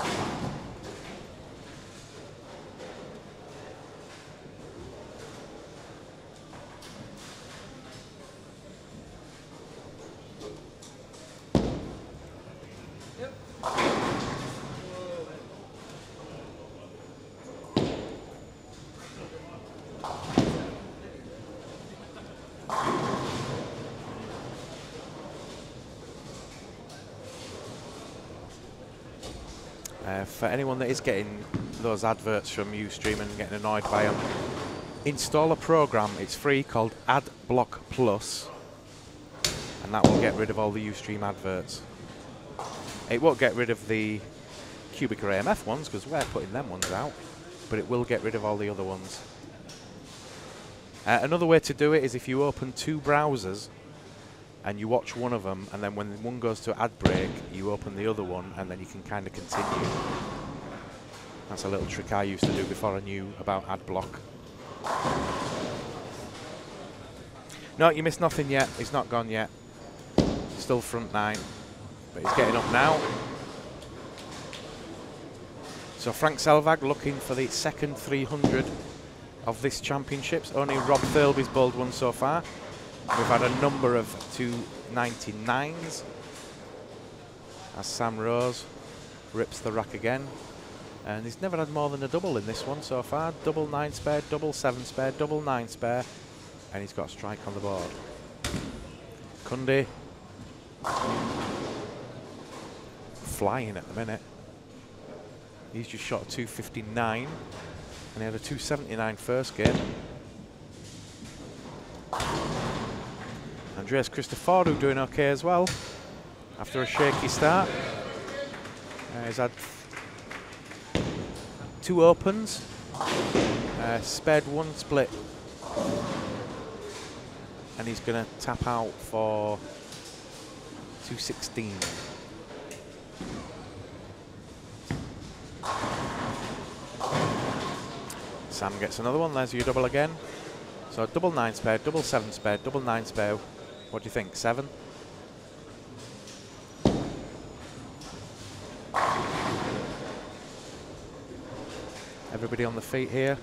Speaker 1: Anyone that is getting those adverts from Ustream and getting annoyed by them, install a program. It's free called AdBlock Plus, and that will get rid of all the Ustream adverts. It won't get rid of the QubicaAMF ones because we're putting them ones out, but it will get rid of all the other ones. Uh, another way to do it is if you open two browsers and you watch one of them, and then when one goes to ad break, you open the other one, and then you can kind of continue. That's a little trick I used to do before I knew about ad block. No, you missed nothing yet. He's not gone yet. Still front nine, but he's getting up now. So Frank Selvag looking for the second 300 of this championships. Only Rob Thirlby's bowled one so far. We've had a number of 299s as Sam Rose rips the rack again. And he's never had more than a double in this one so far. Double nine spare, double seven spare, double nine spare. And he's got a strike on the board. Cundy. Flying at the minute. He's just shot 259. And he had a 279 first game. Andreas Christoforou doing okay as well. After a shaky start. Uh, he's had two opens, uh, spared one split, and he's going to tap out for 216. Sam gets another one. There's your double again. So double nine spare, double seven spare, double nine spare. What do you think? Seven? Everybody on the feet here.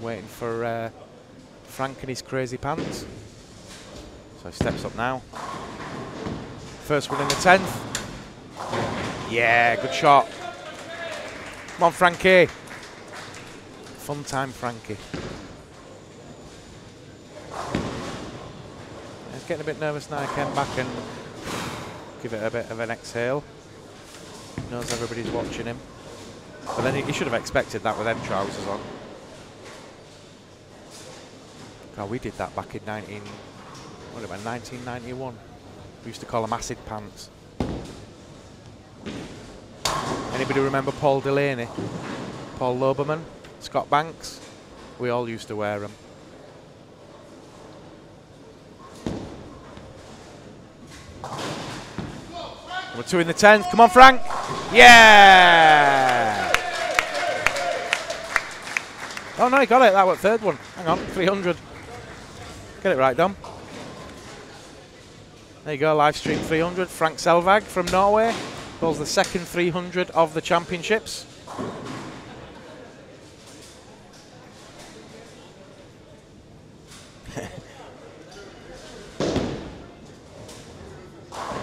Speaker 1: Waiting for uh, Frank and his crazy pants. So he steps up now. First one in the 10th. Yeah, good shot. Come on, Frankie. Fun time, Frankie. He's getting a bit nervous now. Ken back and give it a bit of an exhale. Knows everybody's watching him. But then he, he should have expected that with them trousers on. God, we did that back in 19, what about 1991. We used to call them acid pants. Anybody remember Paul Delaney? Paul Loberman? Scott Banks? We all used to wear them. Number two in the 10th. Come on, Frank. Yeah! Oh, no, he got it. That was third one. Hang on, 300. Get it right, Dom. There you go, live stream 300. Frank Selvag from Norway. Bowls the second 300 of the championships.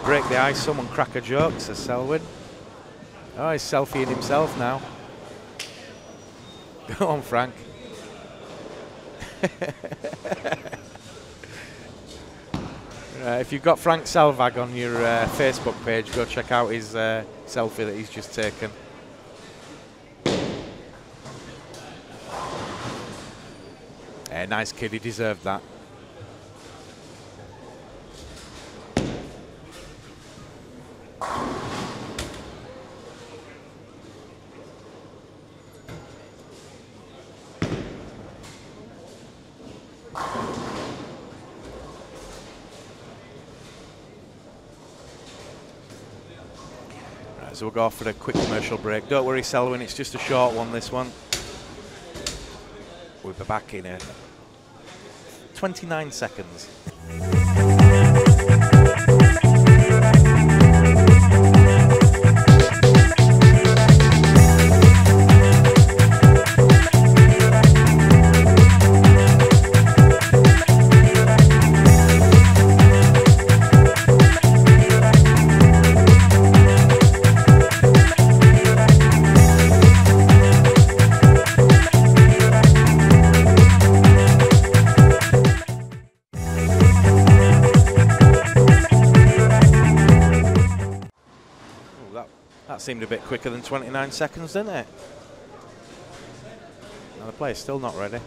Speaker 1: Break the ice, someone crack a joke, says Selwyn. Oh, he's selfieing himself now. Go on, Frank. If you've got Frank Selvag on your uh, Facebook page, go check out his uh, selfie that he's just taken. Yeah, nice kid, he deserved that. So we'll go off for a quick commercial break. Don't worry, Selwyn, it's just a short one, this one. We'll be back in a 29 seconds. Quicker than 29 seconds, didn't it? Now the player's still not ready.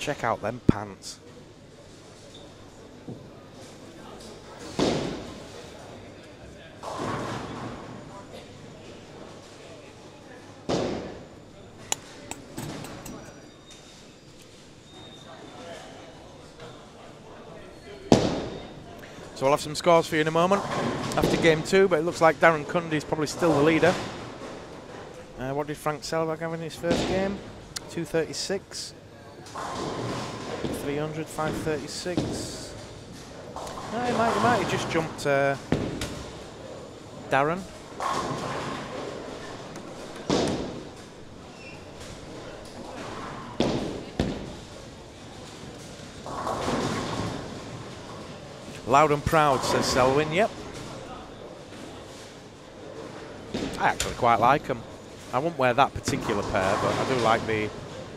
Speaker 1: Check out them pants. So we'll have some scores for you in a moment after game two, but it looks like Darren Cundy is probably still the leader. Uh, what did Frank Selvag have in his first game? 236. 300, 536. No, he might, he might have just jumped uh, Darren. Loud and proud, says Selwyn. Yep. I actually quite like them. I wouldn't wear that particular pair, but I do like the,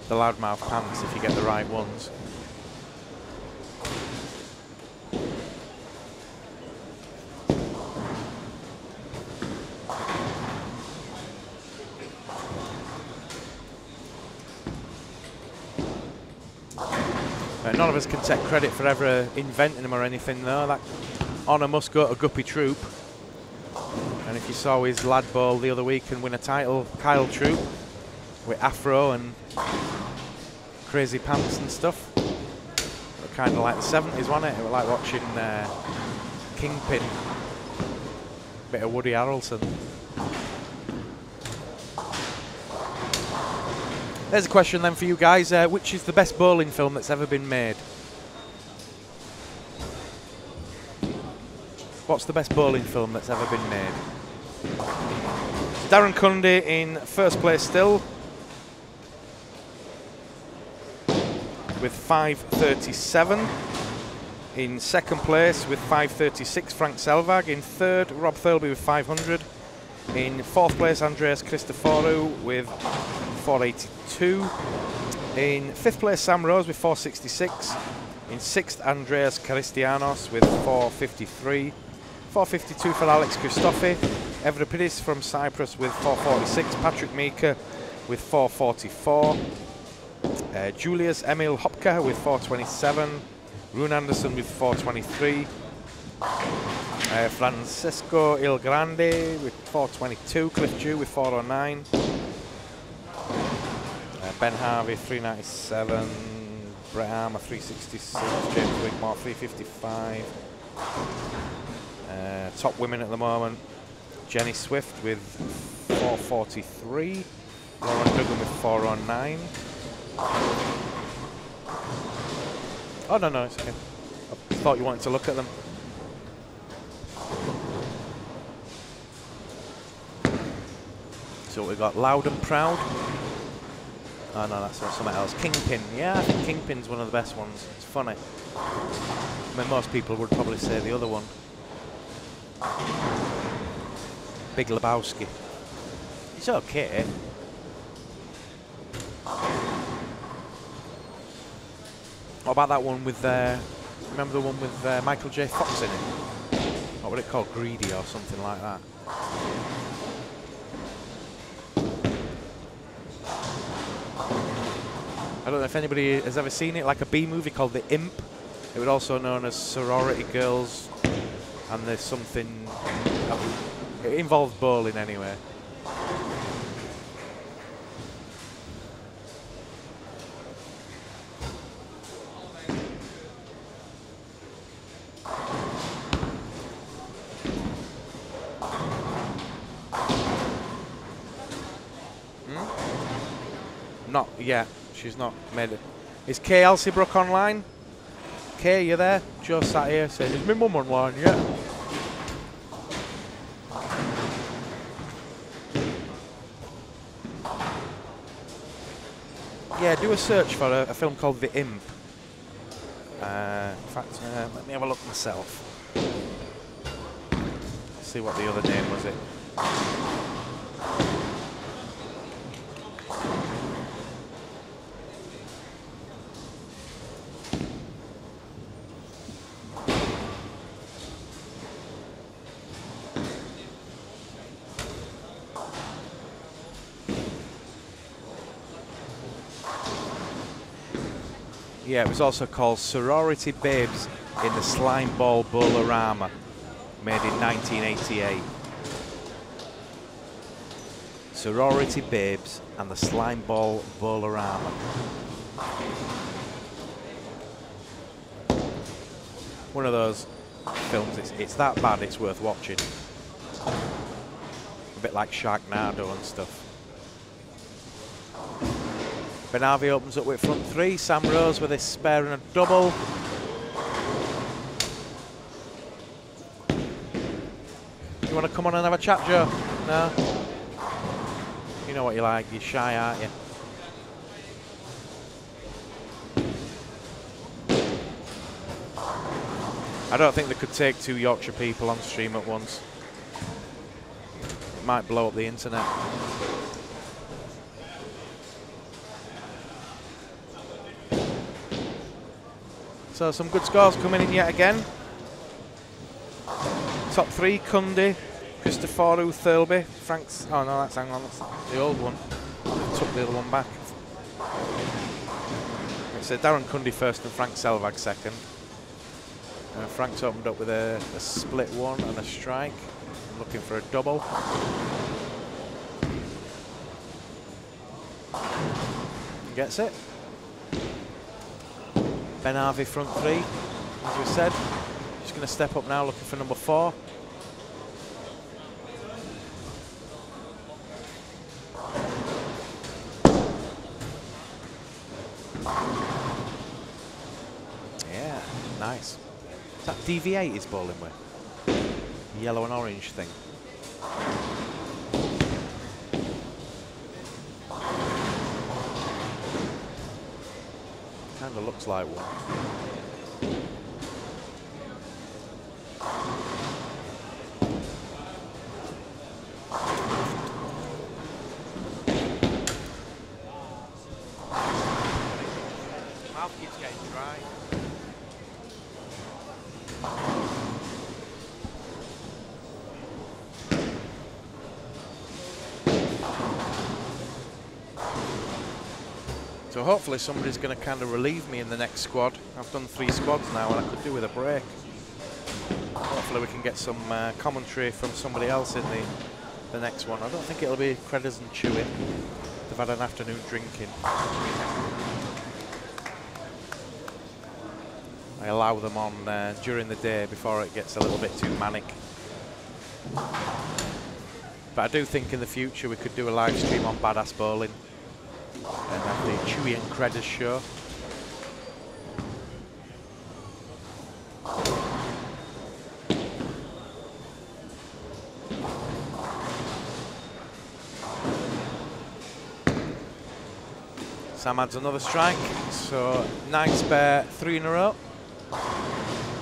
Speaker 1: the loudmouth pants if you get the right ones. None of us can take credit for ever inventing them or anything, though. That honour must go to Guppy Troup. And if you saw his lad ball the other week and win a title, Kyle Troup, with afro and crazy pants and stuff. Kind of like the 70s, wasn't it? It was like watching uh, Kingpin. Bit of Woody Harrelson. There's a question then for you guys. Uh, which is the best bowling film that's ever been made? What's the best bowling film that's ever been made? Darren Cundy in first place still. With 537. In second place with 536, Frank Selvag. In third, Rob Thirlby with 500. In fourth place, Andreas Christoforou with 482. In fifth place, Sam Rose with 466. In sixth, Andreas Christianos with 453. 452 for Alex Christofi. Evripidis from Cyprus with 446. Patrick Mika with 444. Uh, Julius Emil Hopka with 427. Rune Anderson with 423. Uh, Francisco Il Grande with 422. Cliff Dew with 409. Uh, ben Harvey 397. Brett Armour 366. James Wigmore 355. Uh, top women at the moment. Jenny Swift with 443. Lauren Duggan with 409. Oh, no, no, it's okay. I thought you wanted to look at them. So we've got Loud and Proud. Oh no, that's something else. Kingpin. Yeah, I think Kingpin's one of the best ones. It's funny. I mean, most people would probably say the other one. Big Lebowski. It's okay. What about that one with, uh, remember the one with uh, Michael J. Fox in it? What would it called? Greedy or something like that. I don't know if anybody has ever seen it, like a B movie called The Imp. It was also known as Sorority Girls, and there's something. It involves bowling anyway. Hmm? Not yet. She's not made it. Is Kay Elsibrook online? Kay, you there? Joe sat here saying, is my mum online yet? Yeah, do a search for a, a film called The Imp. Uh, in fact, uh, let me have a look myself. See what the other name was it. Yeah, it was also called Sorority Babes in the Slime Ball Bowl-O-Rama, made in 1988. Sorority Babes and the Slime Ball Bowl-O-Rama. One of those films, it's, it's that bad it's worth watching. A bit like Sharknado and stuff. Ben Harvey opens up with front three. Sam Rose with his spare and a double. You want to come on and have a chat, Joe? No? You know what you like. You're shy, aren't you? I don't think they could take two Yorkshire people on stream at once. It might blow up the internet. So some good scores coming in yet again. Top three, Cundy, Christoforou, Thirlby, Frank's, oh no, that's, hang on, that's the old one. Took the other one back. So Darren Cundy first and Frank Selvag second. Uh, Frank's opened up with a, a split one and a strike. Looking for a double. Gets it. Ben Harvey front three, as we said. Just going to step up now, looking for number four. Yeah, nice. Is that DV8 he's bowling with? Yellow and orange thing. Kinda looks like one. Mouth keeps getting dry. Hopefully somebody's going to kind of relieve me in the next squad. I've done three squads now and I could do with a break. Hopefully we can get some uh, commentary from somebody else in the, the next one. I don't think it'll be Credders and Chewy. They've had an afternoon drinking. I allow them on uh, during the day before it gets a little bit too manic. But I do think in the future we could do a live stream on Badass Bowling the Chewy and Credders show. Sam adds another strike, so nine spare, three in a row.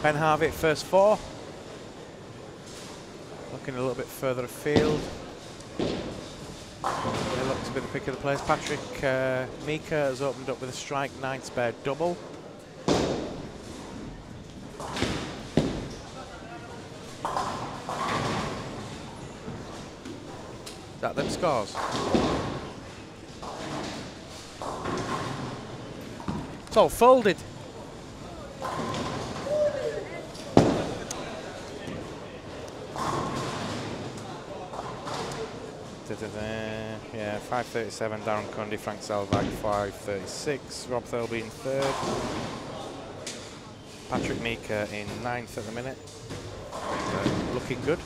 Speaker 1: Ben Harvey first four. Looking a little bit further afield. To be the pick of the players. Patrick uh, Mika has opened up with a strike, nine spare double. That them scores. It's all folded. Da-da-da. Yeah, 537 Darren Cundy, Frank Selvag 536, Rob Thirlby in third, Patrick Mika in ninth at the minute. Uh, looking good.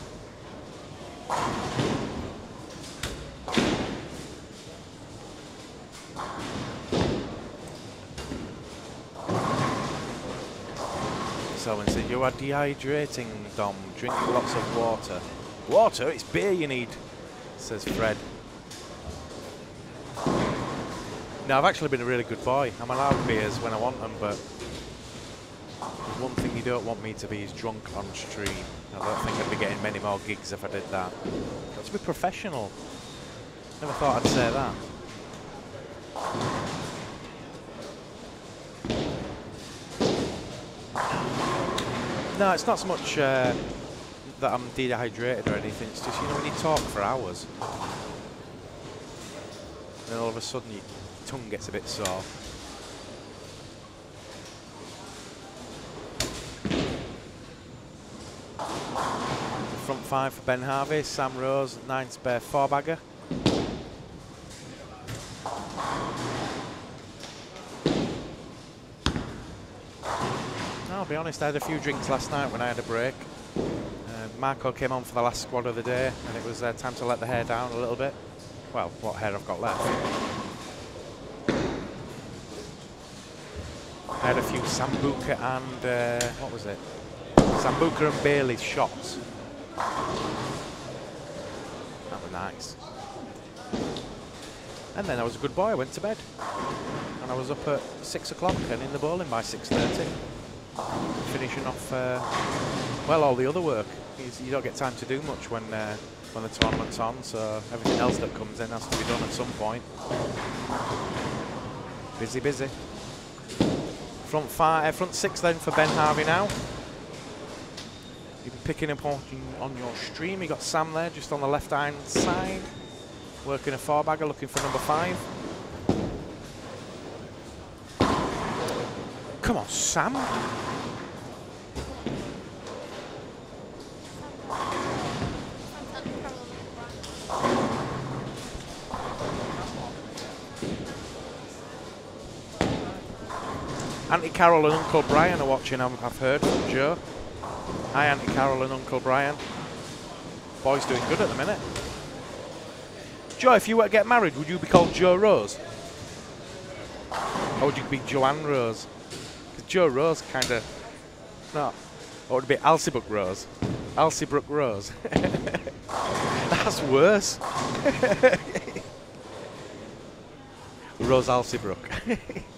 Speaker 1: Someone said, you are dehydrating, Dom. Drink lots of water. Water? It's beer you need, says Fred. No, I've actually been a really good boy. I'm allowed beers when I want them, but one thing you don't want me to be is drunk on stream. I don't think I'd be getting many more gigs if I did that. Got to be professional. Never thought I'd say that. No, it's not so much uh, that I'm dehydrated or anything. It's just, you know, when you talk for hours, then all of a sudden your tongue gets a bit sore. Front five for Ben Harvey, Sam Rose, nine spare four bagger. I'll be honest, I had a few drinks last night when I had a break. Uh, Marco came on for the last squad of the day, and it was uh, time to let the hair down a little bit. Well, what hair I've got left. I had a few and, uh, what was it? Sambuca and Bailey's shots. That was nice. And then I was a good boy, I went to bed. And I was up at 6 o'clock and in the bowling by 6.30 finishing off, uh, well, all the other work. You don't get time to do much when uh, when the tournament's on, so everything else that comes in has to be done at some point. Busy, busy. Front five, uh, front six then for Ben Harvey now. You've been picking up on, on your stream. You got Sam there, just on the left-hand side, working a four bagger, looking for number five. Come on, Sam. Auntie Carol and Uncle Brian are watching, I've heard from Joe. Hi, Auntie Carol and Uncle Brian. Boy's doing good at the minute. Joe, if you were to get married, would you be called Joe Rose? Or would you be Joanne Rose? 'Cause Joe Rose kind of. No. Or would it be Alcibrook Rose? Alcibrook Rose. That's worse. Rose Alcibrook.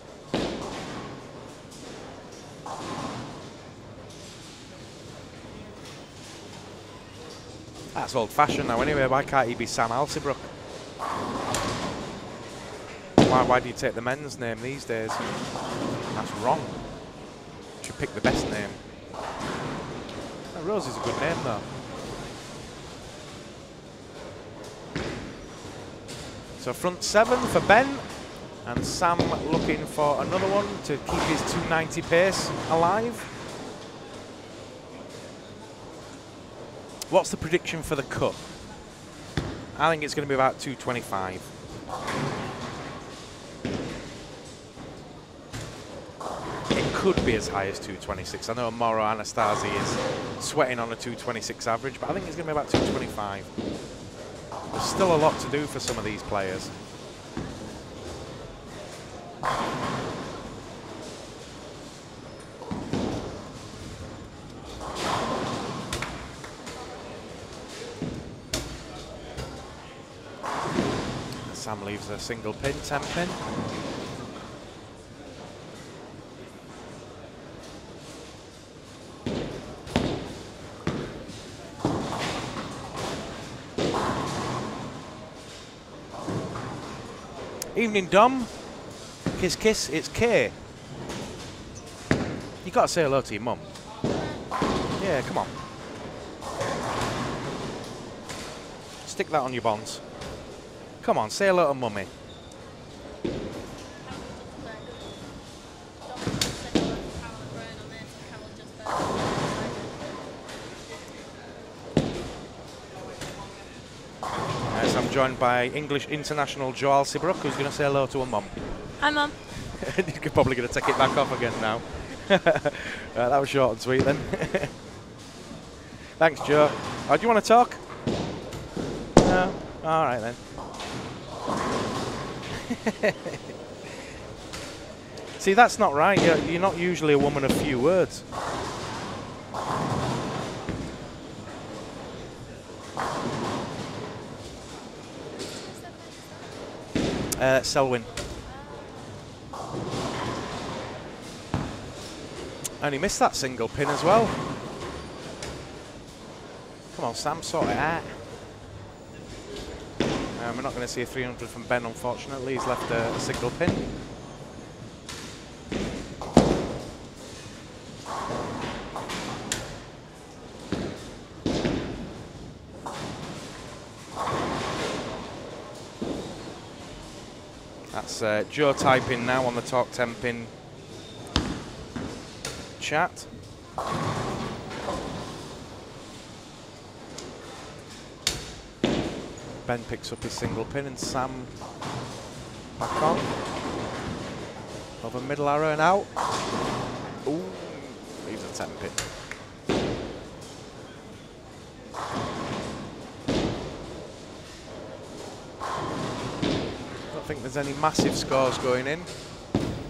Speaker 1: That's old fashioned now anyway. Why can't he be Sam Alcibrook? Why, why do you take the men's name these days? That's wrong. You should pick the best name. Oh, Rose is a good name though. So front seven for Ben. And Sam looking for another one to keep his 290 pace alive. What's the prediction for the cut? I think it's going to be about 225. It could be as high as 226. I know Moro Anastasi is sweating on a 226 average, but I think it's going to be about 225. There's still a lot to do for some of these players. Leaves a single pin, 10 pin. Evening, Dom. Kiss, kiss. It's K. You got to say hello to your mum. Yeah, come on. Stick that on your bonds. Come on, say hello to mummy. As I'm joined by English international Joe Alcibrook, who's going to say hello to her mum.
Speaker 2: Hi, Mum.
Speaker 1: You're probably going to take it back off again now. right, that was short and sweet then. Thanks, Joe. Oh, do you want to talk? No? All right then. See, that's not right. You're, you're not usually a woman of few words. Uh, Selwyn. And he missed that single pin as well. Come on, Sam, sort it out. Um, we're not going to see a 300 from Ben, unfortunately. He's left a, a single pin. That's uh, Joe typing now on the talk 10 pin chat. Ben picks up his single pin and Sam back on. Over middle arrow and out. Ooh, leaves a 10 pin. Don't think there's any massive scores going in.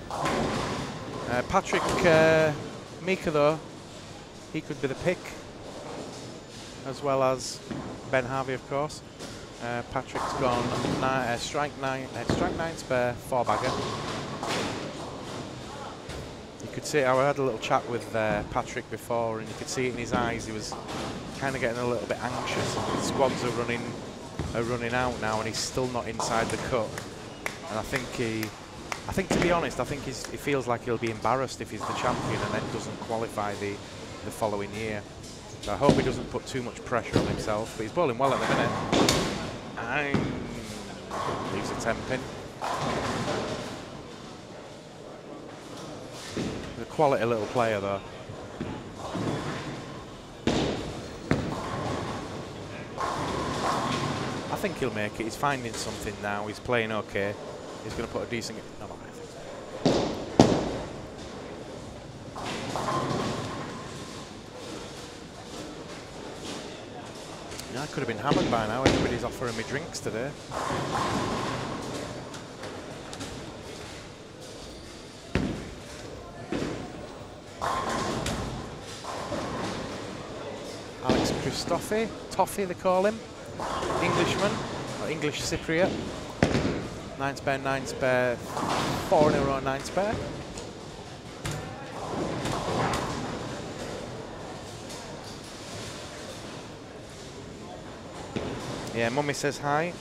Speaker 1: Uh, Patrick uh, Mika though, he could be the pick, as well as Ben Harvey of course. Uh, Patrick's gone ni uh, strike nine, uh, strike nine spare, four bagger. You could see, I had a little chat with uh, Patrick before, and you could see it in his eyes. He was kind of getting a little bit anxious. The squads are running, are running out now, and he's still not inside the cut. And I think he, I think to be honest, I think he feels like he'll be embarrassed if he's the champion and then doesn't qualify the, the following year. So I hope he doesn't put too much pressure on himself. But he's bowling well at the minute. And leaves a 10 pin. The quality little player, though. I think he'll make it. He's finding something now. He's playing okay. He's going to put a decent... No, no, I think so. Yeah, I could have been hammered by now. Everybody's offering me drinks today. Alex Christofi, Toffee they call him, Englishman, or English Cypriot. Nine spare, nine spare, four in a row, nine spare. Yeah, Mummy says hi.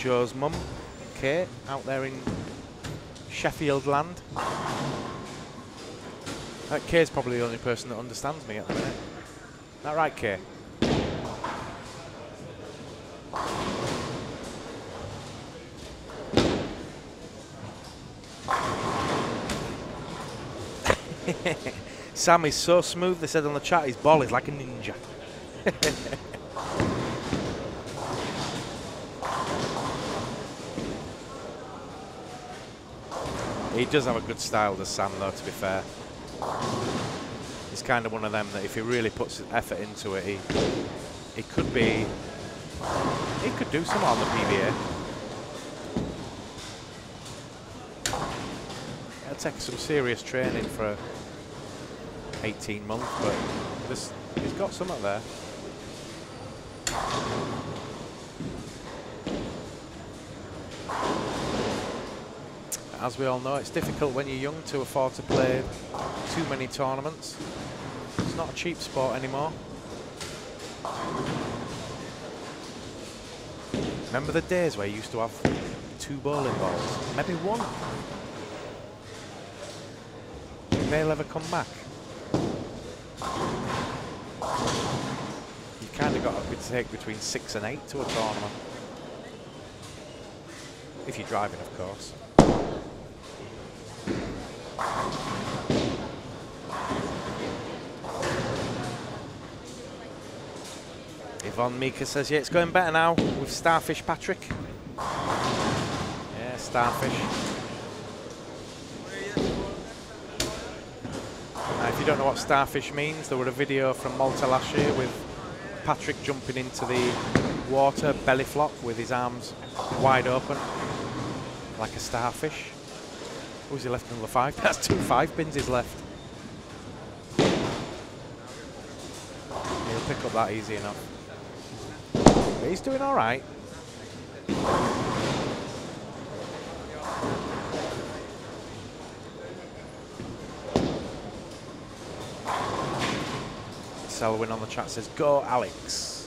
Speaker 1: Joe's mum, Kate, out there in Sheffield land. Uh, that Kay's probably the only person that understands me at the minute. That right, Kay? Sam is so smooth, they said on the chat, his ball is like a ninja. does have a good style, does Sam, though, to be fair. He's kind of one of them that if he really puts effort into it, he he could be, he could do some on the PBA. It'll take some serious training for 18 months, but this, he's got something there. As we all know, it's difficult when you're young to afford to play too many tournaments. It's not a cheap sport anymore. Remember the days where you used to have two bowling balls? Maybe one. They'll ever come back? You kind of got to take between six and eight to a tournament. If you're driving, of course. Yvonne Mika says, yeah, it's going better now with Starfish Patrick. Yeah, Starfish. Now, if you don't know what Starfish means, there were a video from Malta last year with Patrick jumping into the water, belly flop, with his arms wide open, like a starfish. Oh, Who's he left another five? That's two five pins he's left. He'll pick up that easy enough. He's doing all right. Selwyn on the chat says, go Alex.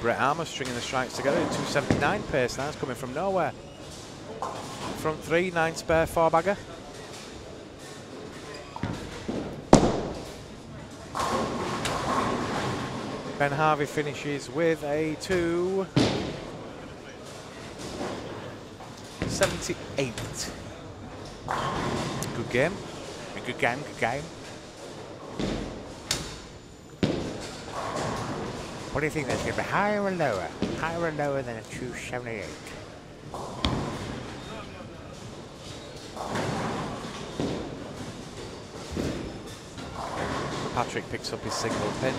Speaker 1: Brett Armour stringing the strikes together 279 pace now. It's coming from nowhere. Front three, nine spare, four bagger. Ben Harvey finishes with a two. 78. Good game. Good game, good game. What do you think that's going to be, higher or lower? Higher or lower than a 278? Patrick picks up his single pin.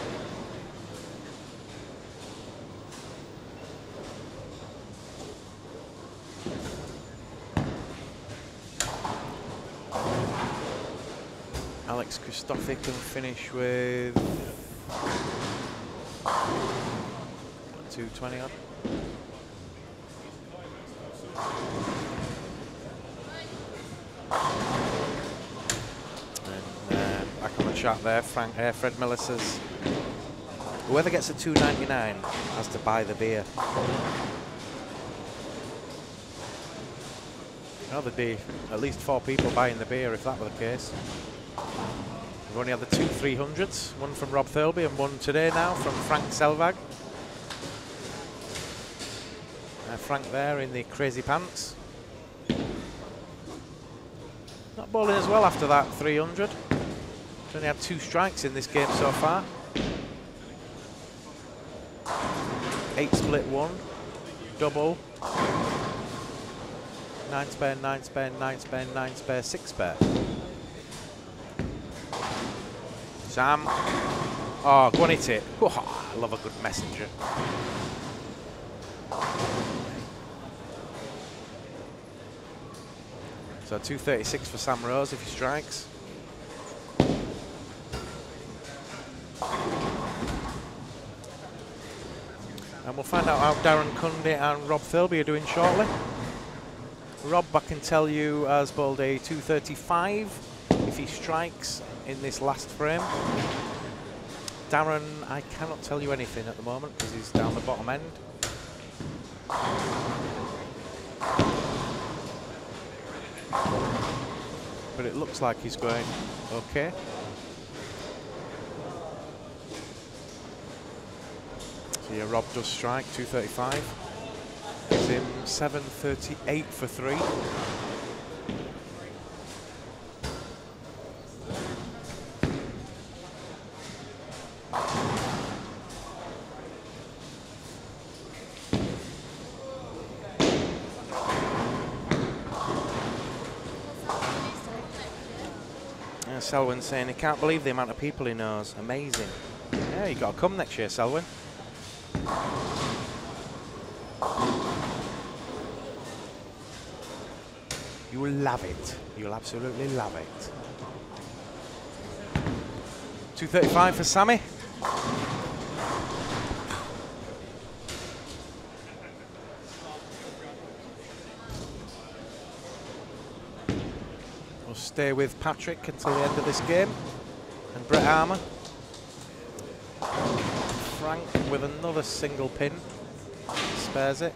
Speaker 1: Alex Christofi can finish with 220 odd. And uh, back on the chat there, Frank, uh, Fred Miller says, whoever gets a 299 has to buy the beer. Oh, there'd be at least four people buying the beer if that were the case. We've only had the two 300s, one from Rob Thirlby and one today now from Frank Selvag. Uh, Frank there in the crazy pants. Not bowling as well after that 300. He's only had two strikes in this game so far. Eight split one, double, nine spare, nine spare, nine spare, nine spare, six spare. Sam. Oh, go on, hit it. Oh, I love a good messenger. So 236 for Sam Rose if he strikes. And we'll find out how Darren Cundy and Rob Thirlby are doing shortly. Rob, I can tell you, has bowled a 235 if he strikes in this last frame. Darren, I cannot tell you anything at the moment because he's down the bottom end. But it looks like he's going okay. So yeah, Rob does strike, 235. It's him 738 for three. Yeah, Selwyn saying he can't believe the amount of people he knows. Amazing. Yeah, you got to come next year, Selwyn. You will love it. You'll absolutely love it. 235 for Sammy. We'll stay with Patrick until the end of this game. And Brett Armour. Frank with another single pin. Spares it.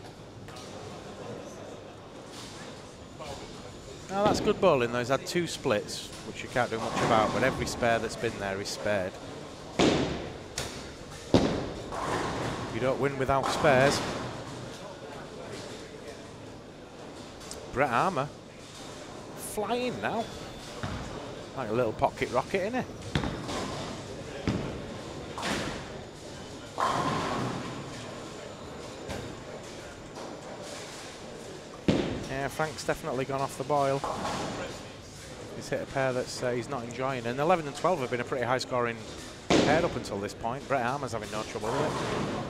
Speaker 1: Now that's good bowling though. He's had two splits, which you can't do much about, but every spare that's been there is spared. You don't win without spares. Brett Armour flying now. Like a little pocket rocket, isn't it? Yeah, Frank's definitely gone off the boil. He's hit a pair that's uh, he's not enjoying. And 11 and 12 have been a pretty high scoring pair up until this point. Brett Armour's having no trouble with it.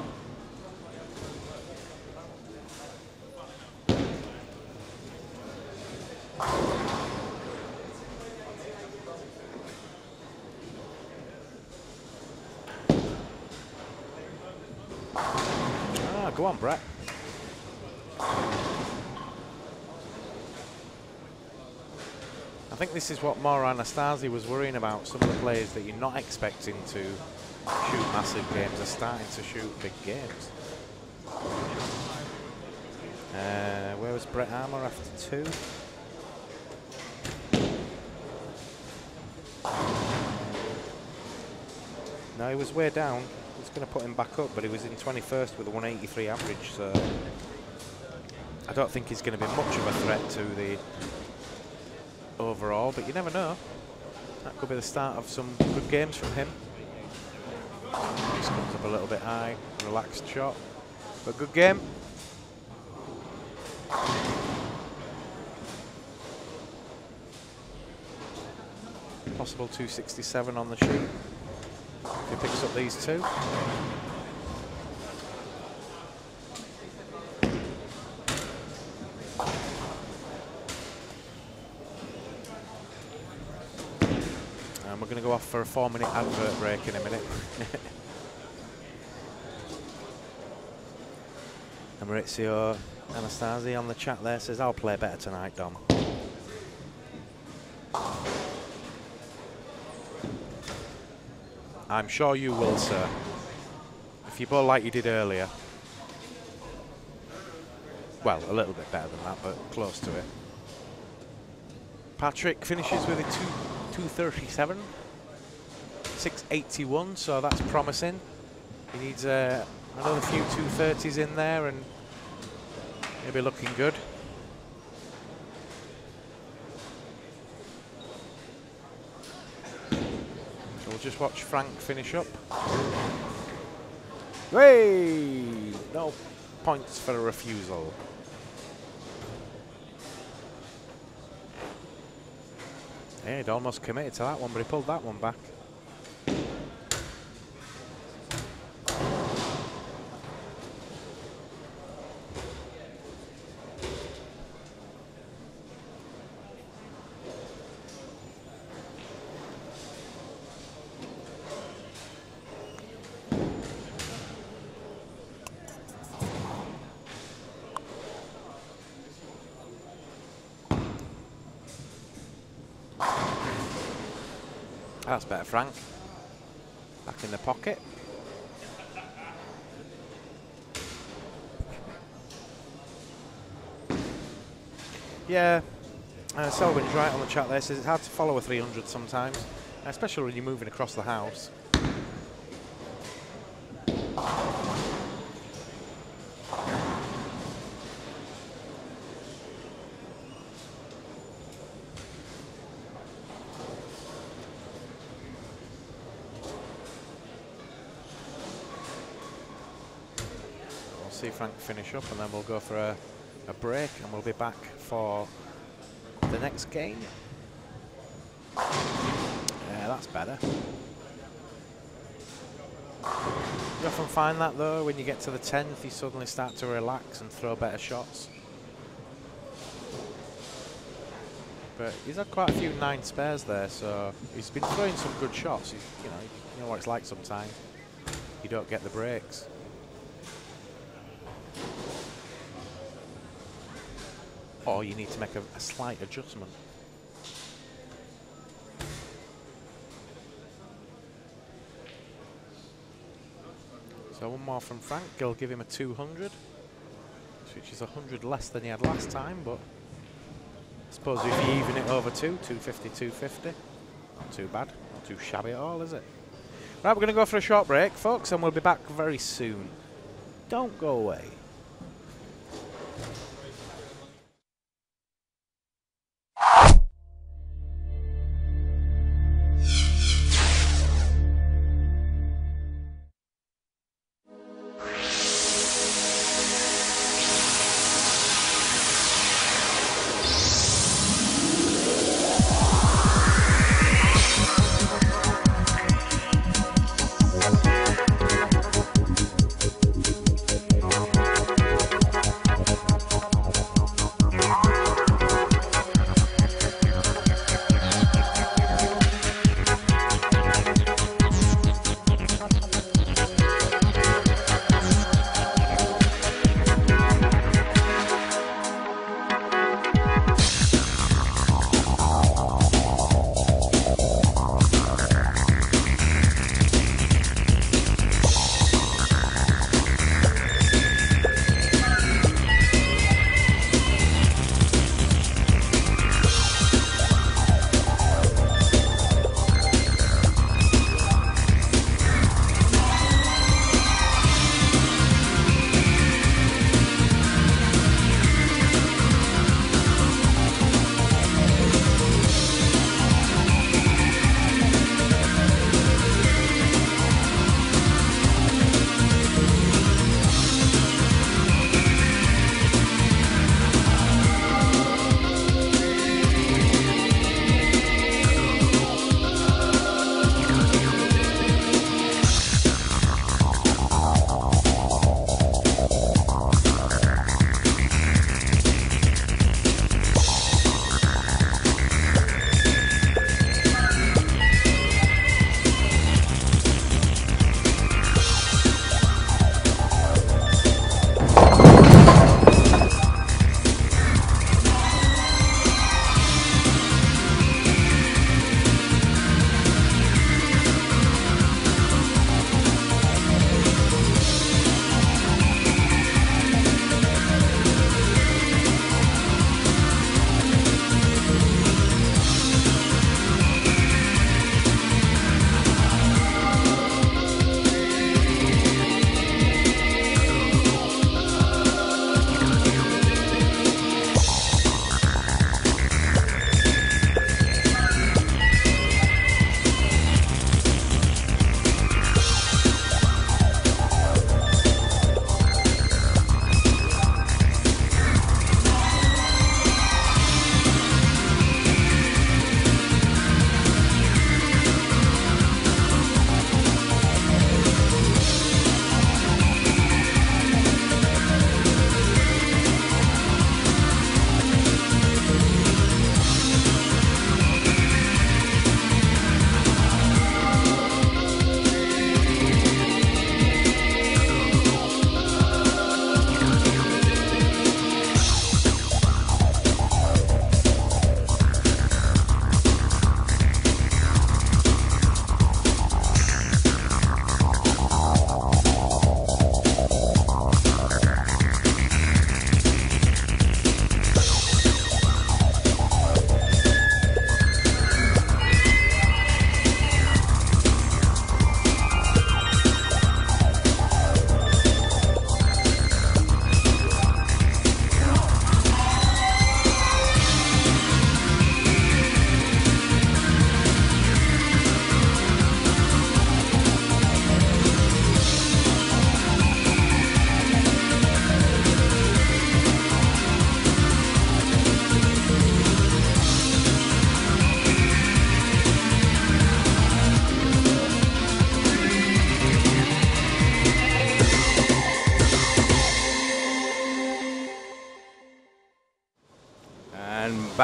Speaker 1: Ah, go on, Brett. I think this is what Mauro Anastasi was worrying about. Some of the players that you're not expecting to shoot massive games are starting to shoot big games. Uh, where was Brett Armour after two? No, he was way down. I was going to put him back up, but he was in 21st with a 183 average, so I don't think he's going to be much of a threat to the overall, but you never know. That could be the start of some good games from him. Just comes up a little bit high, relaxed shot, but good game. Possible 267 on the sheet. If he picks up these two. And we're going to go off for a four minute advert break in a minute. Maurizio Anastasi on the chat there says, I'll play better tonight, Dom. I'm sure you will, sir. If you bowl like you did earlier. Well, a little bit better than that, but close to it. Patrick finishes with a two, 237. 681, so that's promising. He needs uh, another few 230s in there and he'll be looking good. So we'll just watch Frank finish up. Hey! No points for a refusal. Yeah, he'd almost committed to that one, but he pulled that one back. That's better, Frank. Back in the pocket. Yeah, uh, Selwyn's right on the chat there. Says it's hard to follow a 300 sometimes, especially when you're moving across the house. Frank finish up and then we'll go for a, a break and we'll be back for the next game. Yeah, that's better. You often find that though, when you get to the 10th, you suddenly start to relax and throw better shots. But he's had quite a few nine spares there, so he's been throwing some good shots. He's, you know, you know what it's like sometimes. You don't get the breaks. Or you need to make a, a slight adjustment. So one more from Frank. He'll give him a 200, which is 100 less than he had last time, but I suppose if you even it over two, 250, 250, not too bad, not too shabby at all, is it? Right, we're going to go for a short break, folks, and we'll be back very soon. Don't go away.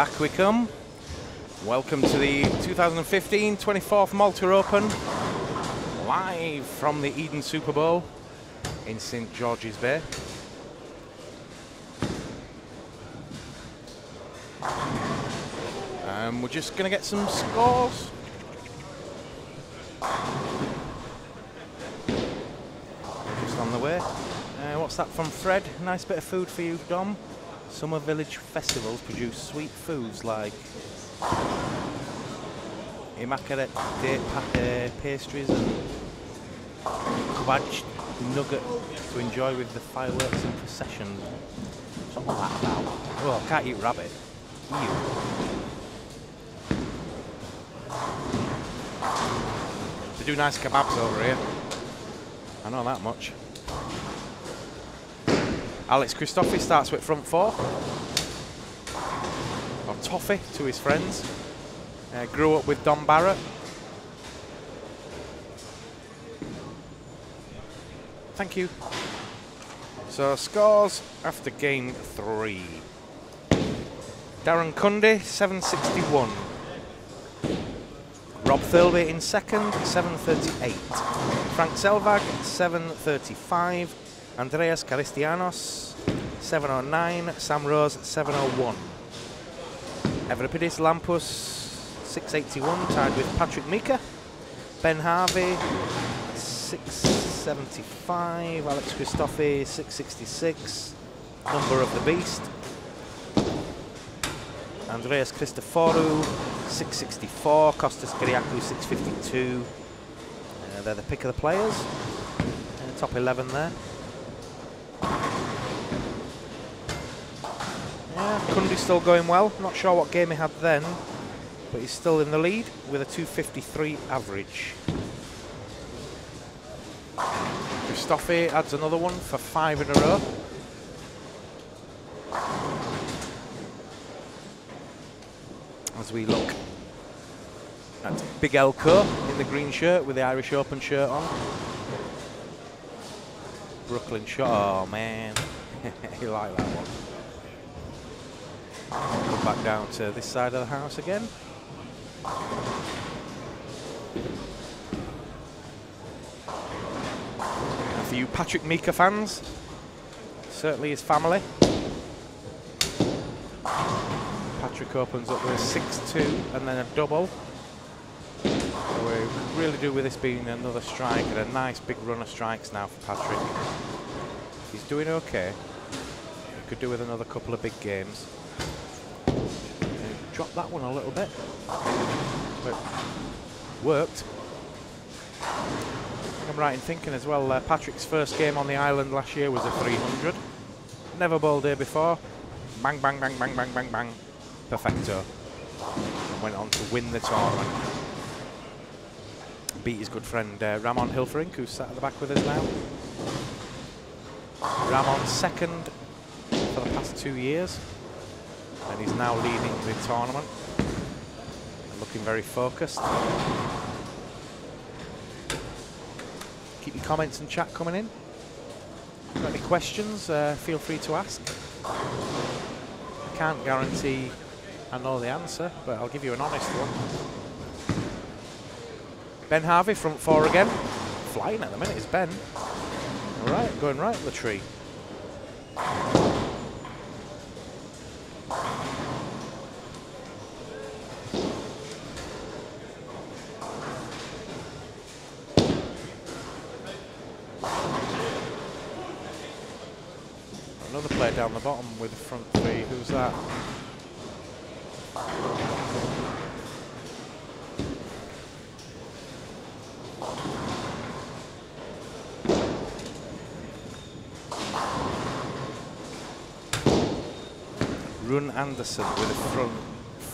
Speaker 1: Back we come. Welcome to the 2015 24th Malta Open, live from the Eden Super Bowl in St George's Bay. And we're just going to get some scores. Just on the way. Uh, what's that from Fred? Nice bit of food for you, Dom. Summer village festivals produce sweet foods like imqaret date uh, pastries and qubbajt nougat to enjoy with the fireworks and procession. Something like that about. Oh, I can't eat rabbit. Ew. They do nice kebabs over here. I know that much. Alex Christofi starts with front four. Or Toffee to his friends. Uh, grew up with Don Barrett. Thank you. So scores after game three. Darren Cundy, 761. Rob Thirlby in second, 738. Frank Selvag, 735. Andreas Caristianos, 709. Sam Rose, 701. Evripidis Lampus, 681, tied with Patrick Mika. Ben Harvey, 675. Alex Christofi, 666. Number of the Beast. Andreas Christoforou, 664. Kostas Kyriakou, 652. Uh, they're the pick of the players. Uh, top 11 there. Yeah, Cundy's still going well. Not sure what game he had then, but he's still in the lead with a 253 average. Christofi adds another one for five in a row. As we look at Big Elko in the green shirt with the Irish Open shirt on. Brooklyn shot. Oh man, you like that one. Come back down to this side of the house again. And for you Patrick Mika fans, certainly his family. Patrick opens up with a 6-2 and then a double. So we really do with this being another strike and a nice big run of strikes now for Patrick. He's doing okay. He could do with another couple of big games. Dropped that one a little bit. But worked. I'm right in thinking as well, uh, Patrick's first game on the island last year was a 300. Never bowled here before. Bang, bang, bang, bang, bang, bang, bang. Perfecto. And went on to win the tournament. Beat his good friend uh, Ramon Hilferink, who's sat at the back with us now. Ramon second for the past two years. And he's now leading the tournament. Looking very focused. Keep your comments and chat coming in. Got any questions, uh, feel free to ask. I can't guarantee I know the answer, but I'll give you an honest one. Ben Harvey, front four again. Flying at the minute is Ben. All right, going right up the tree. Another player down the bottom with the front three. Who's that? Anderson with a front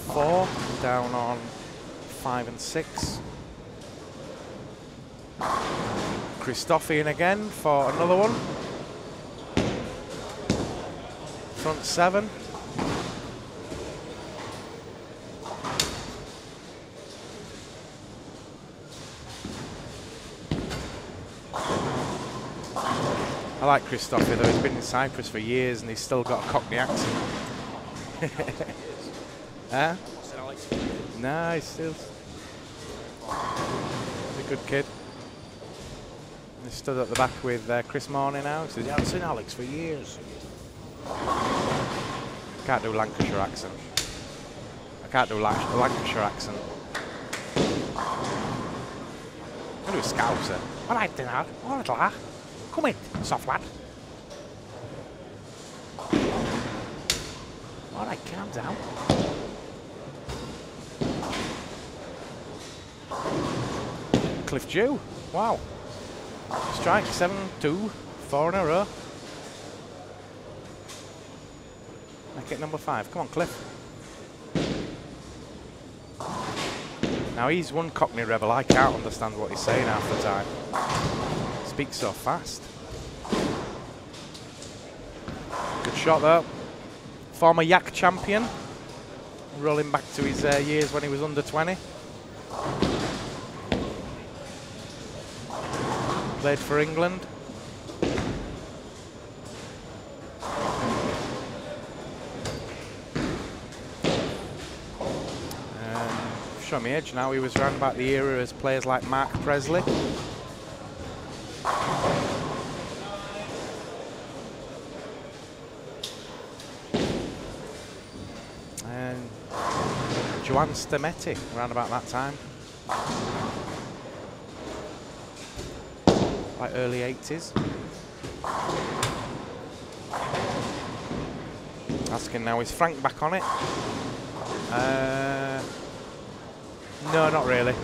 Speaker 1: four, down on five and six. Christofian again for another one. Front seven. I like Christopher though, he's been in Cyprus for years and he's still got a Cockney accent. Huh?
Speaker 2: What's it, Alex?
Speaker 1: No, he's still he's a good kid. He stood at the back with uh, Chris Morney now. He says, yeah, I've seen Alex for years. Can't do Lancashire accent. I can't do Lan- Lancashire accent. I do a Scouser. All right, then, lad. All right, lad. Come in, soft lad. All right, calm down. Cliff Jew. Wow. Strike 7 2, 4 in a row. Make it number 5. Come on, Cliff. Now he's one Cockney rebel. I can't understand what he's saying half the time. Speaks so fast. Good shot though. Former Yak champion. Rolling back to his uh, years when he was under 20. Played for England. Um, show me edge now. He was around about the era as players like Mark Presley. Joan Stametti around about that time. Like early 80s. Asking now, is Frank back on it? Uh, no, not really.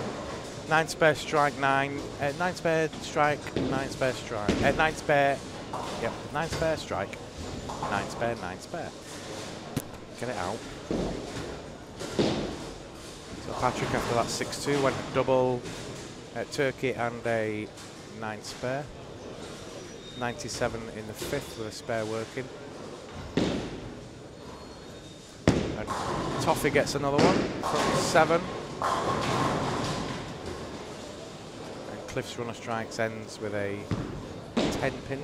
Speaker 1: Nine spare strike, nine. Uh, nine spare strike, nine spare strike. Uh, nine spare. Yep, nine spare strike. Nine spare, nine spare. Get it out. Patrick, after that 6 2, went double uh, turkey and a nine spare. 97 in the fifth with a spare working. And Toffee gets another one from seven. And Cliff's runner strikes ends with a 10 pin.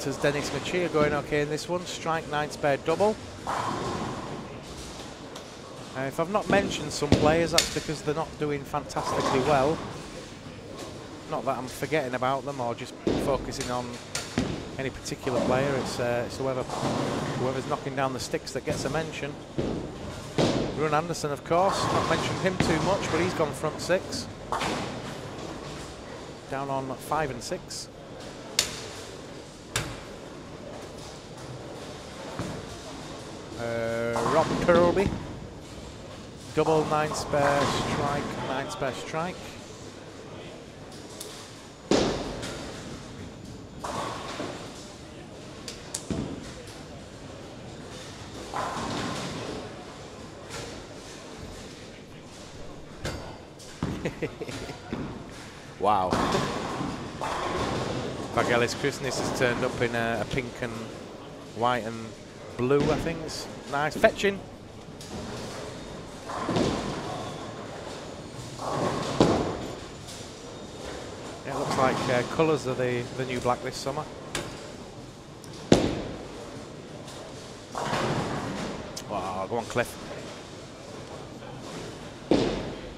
Speaker 1: Malta's Dennis Machia going okay in this one. Strike nine spare double. Uh, if I've not mentioned some players, that's because they're not doing fantastically well. Not that I'm forgetting about them or just focusing on any particular player. It's, uh, it's whoever, whoever's knocking down the sticks that gets a mention. Rune Anderson, of course. Not mentioned him too much, but he's gone front six. Down on five and six. Uh, Rob Kirby. Double nine spare strike, nine spare strike. wow. Vagelis Christmas has turned up in a, a pink and white and blue, I think. It's nice. Fetching. Yeah, it looks like uh, colours are the, the new black this summer. Wow, go on, Cliff.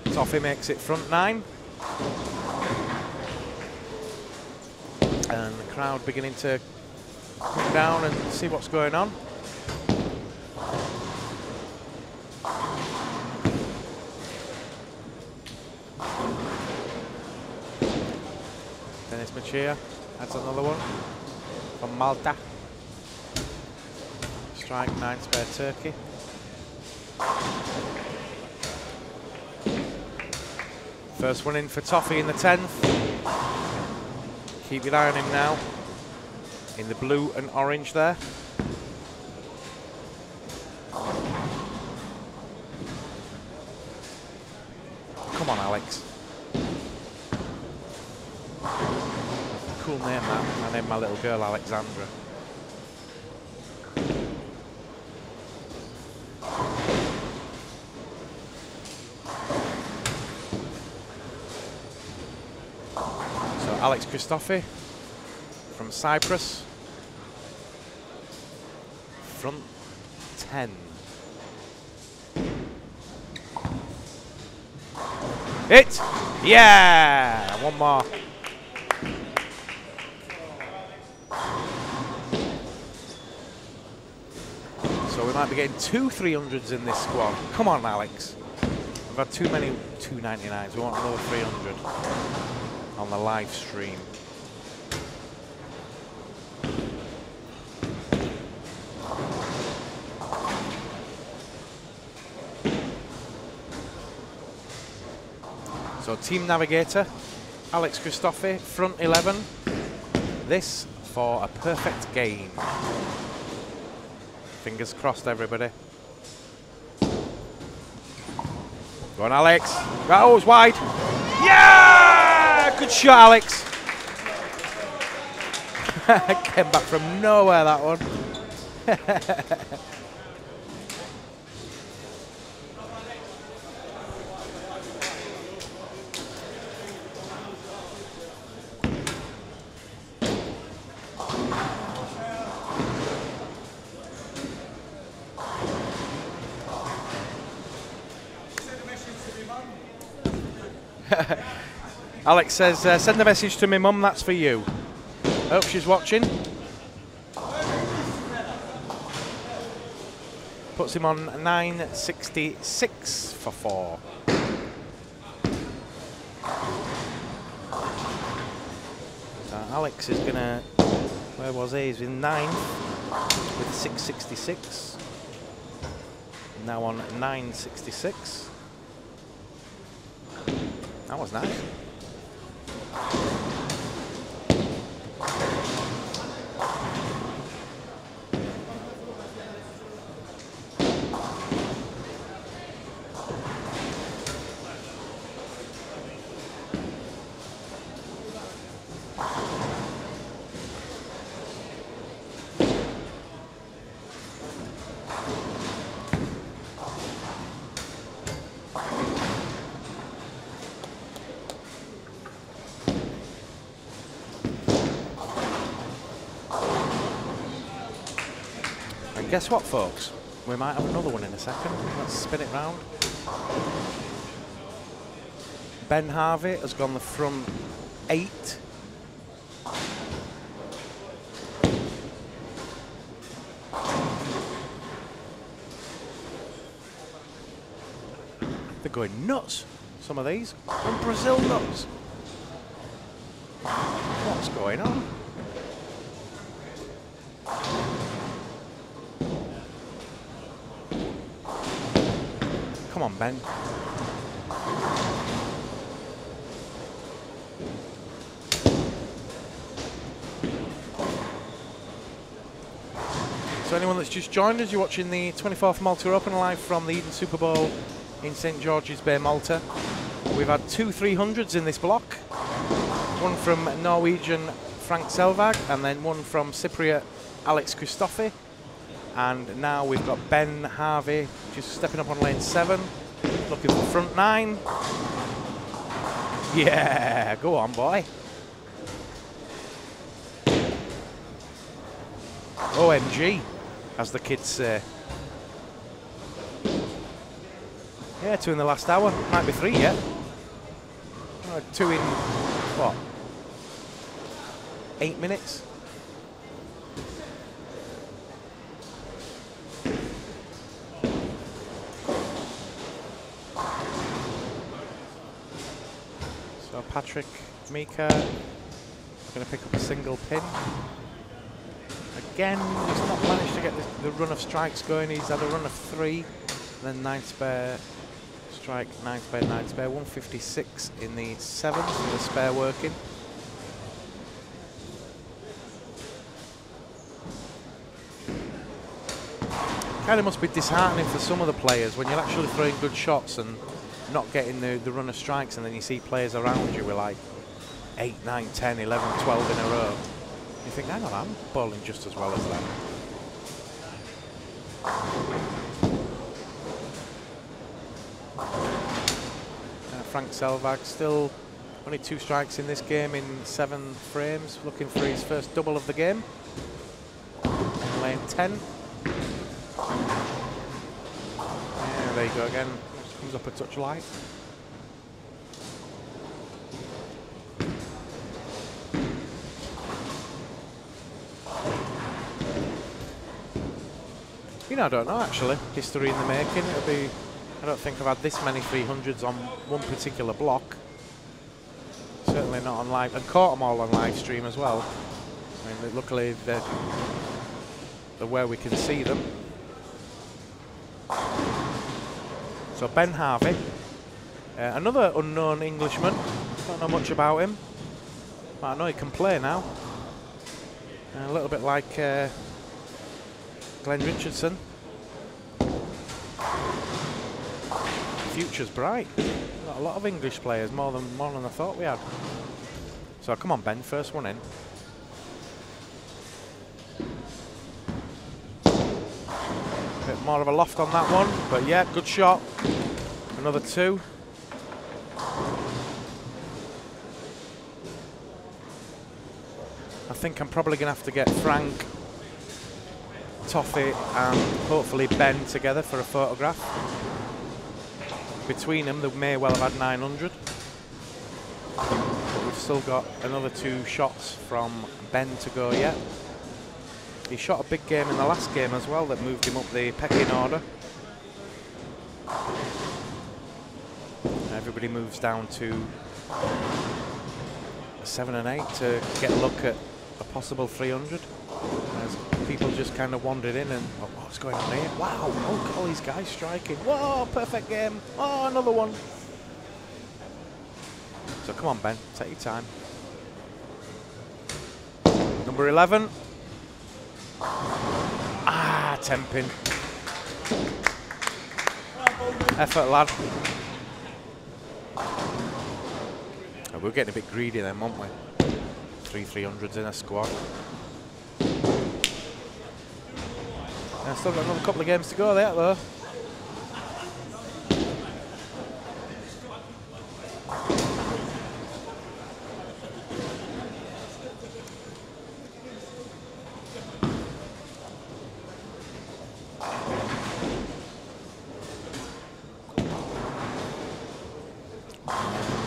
Speaker 1: Toffee makes it front nine. And the crowd beginning to come down and see what's going on. Machia adds another one from Malta. Strike nine spare turkey. First one in for Toffee in the 10th. Keep your eye on him now. In the blue and orange there. Girl Alexandra. So Alex Christofi from Cyprus. Front 10. It! Yeah! One more. So we might be getting two 300s in this squad. Come on, Alex. We've had too many 299s. We want another 300 on the live stream. So Team Navigator, Alex Christofi, front 11. This for a perfect game. Fingers crossed, everybody. Go on, Alex. Oh, it's wide. Yeah! Good shot, Alex. Came back from nowhere, that one. Alex says, uh, send a message to my mum, that's for you. Hope she's watching. Puts him on 966 for four. So Alex is going to, where was he? He's in ninth with 666. Now on 966. That was nice. Guess what, folks? We might have another one in a second. Let's spin it round. Ben Harvey has gone the front eight. They're going nuts, some of these. And Brazil nuts. What's going on? Come on, Ben. So anyone that's just joined us, you're watching the 24th Malta Open live from the Eden Super Bowl in St George's Bay, Malta. We've had two 300s in this block. One from Norwegian Frank Selvag and then one from Cypriot Alex Christofi. And now we've got Ben Harvey just stepping up on lane seven, looking for front nine. Yeah, go on, boy. OMG, as the kids say. Yeah, two in the last hour. Might be three yet. Uh, two in, what? Eight minutes? So Patrick Mika going to pick up a single pin. Again, he's not managed to get the, the run of strikes going. He's had a run of three, then nine spare strike, nine spare, nine spare. 156 in the seventh, the spare working. Kind of must be disheartening for some of the players when you're actually throwing good shots and not getting the, the run of strikes and then you see players around you with like 8, 9, 10, 11, 12 in a row. You think, hang on, I'm bowling just as well as them. Uh, Frank Selvag still Only two strikes in this game in seven frames, looking for his first double of the game. In lane 10. Yeah, there you go again. Just comes up a touch light. You know, I don't know actually. History in the making. It'll be. I don't think I've had this many 300s on one particular block. Certainly not on live. And caught them all on live stream as well. I mean, luckily they're, they're where we can see them. So Ben Harvey, uh, another unknown Englishman. Don't know much about him, but I know he can play now. Uh, a little bit like uh, Glenn Richardson. Future's bright. Got a lot of English players, more than more than I thought we had. So come on, Ben, first one in. Bit more of a loft on that one, but yeah, good shot. Another two. I think I'm probably going to have to get Frank, Toffee and hopefully Ben together for a photograph. Between them, they may well have had 900. But we've still got another two shots from Ben to go yet. He shot a big game in the last game as well that moved him up the pecking order. Everybody moves down to seven and eight to get a look at a possible 300. As people just kind of wandered in and oh, what's going on here? Wow! Oh, all these guys striking. Whoa! Perfect game. Oh, another one. So come on, Ben. Take your time. Number 11. Ah, 10 pin. Effort, lad. Oh, we're getting a bit greedy then, aren't we? Three 300s in a squad. Yeah, still got another couple of games to go there, though.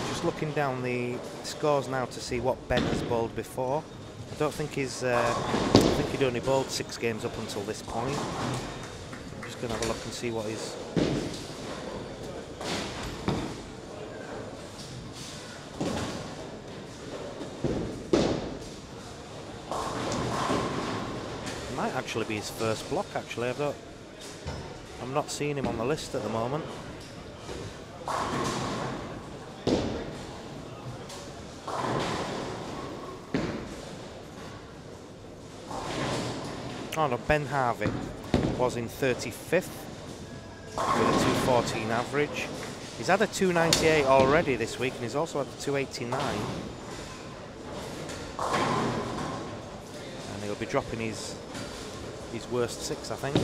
Speaker 1: Just looking down the scores now to see what Ben has bowled before. I don't think he's. Uh, he'd only bowled six games up until this point. I'm just going to have a look and see what he's. Might actually be his first block. Actually, I've got. I'm not seeing him on the list at the moment. Oh no, Ben Harvey was in 35th with a 214 average. He's had a 298 already this week and he's also had a 289. And he'll be dropping his his worst six, I think.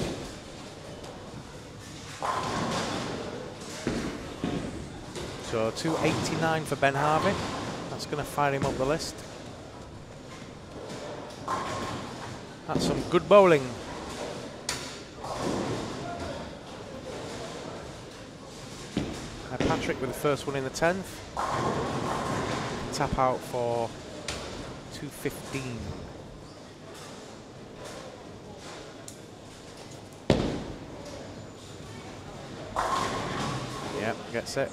Speaker 1: So 289 for Ben Harvey. That's going to fire him up the list. That's some good bowling. Patrick with the first one in the 10th. Tap out for 215. Yep, gets it.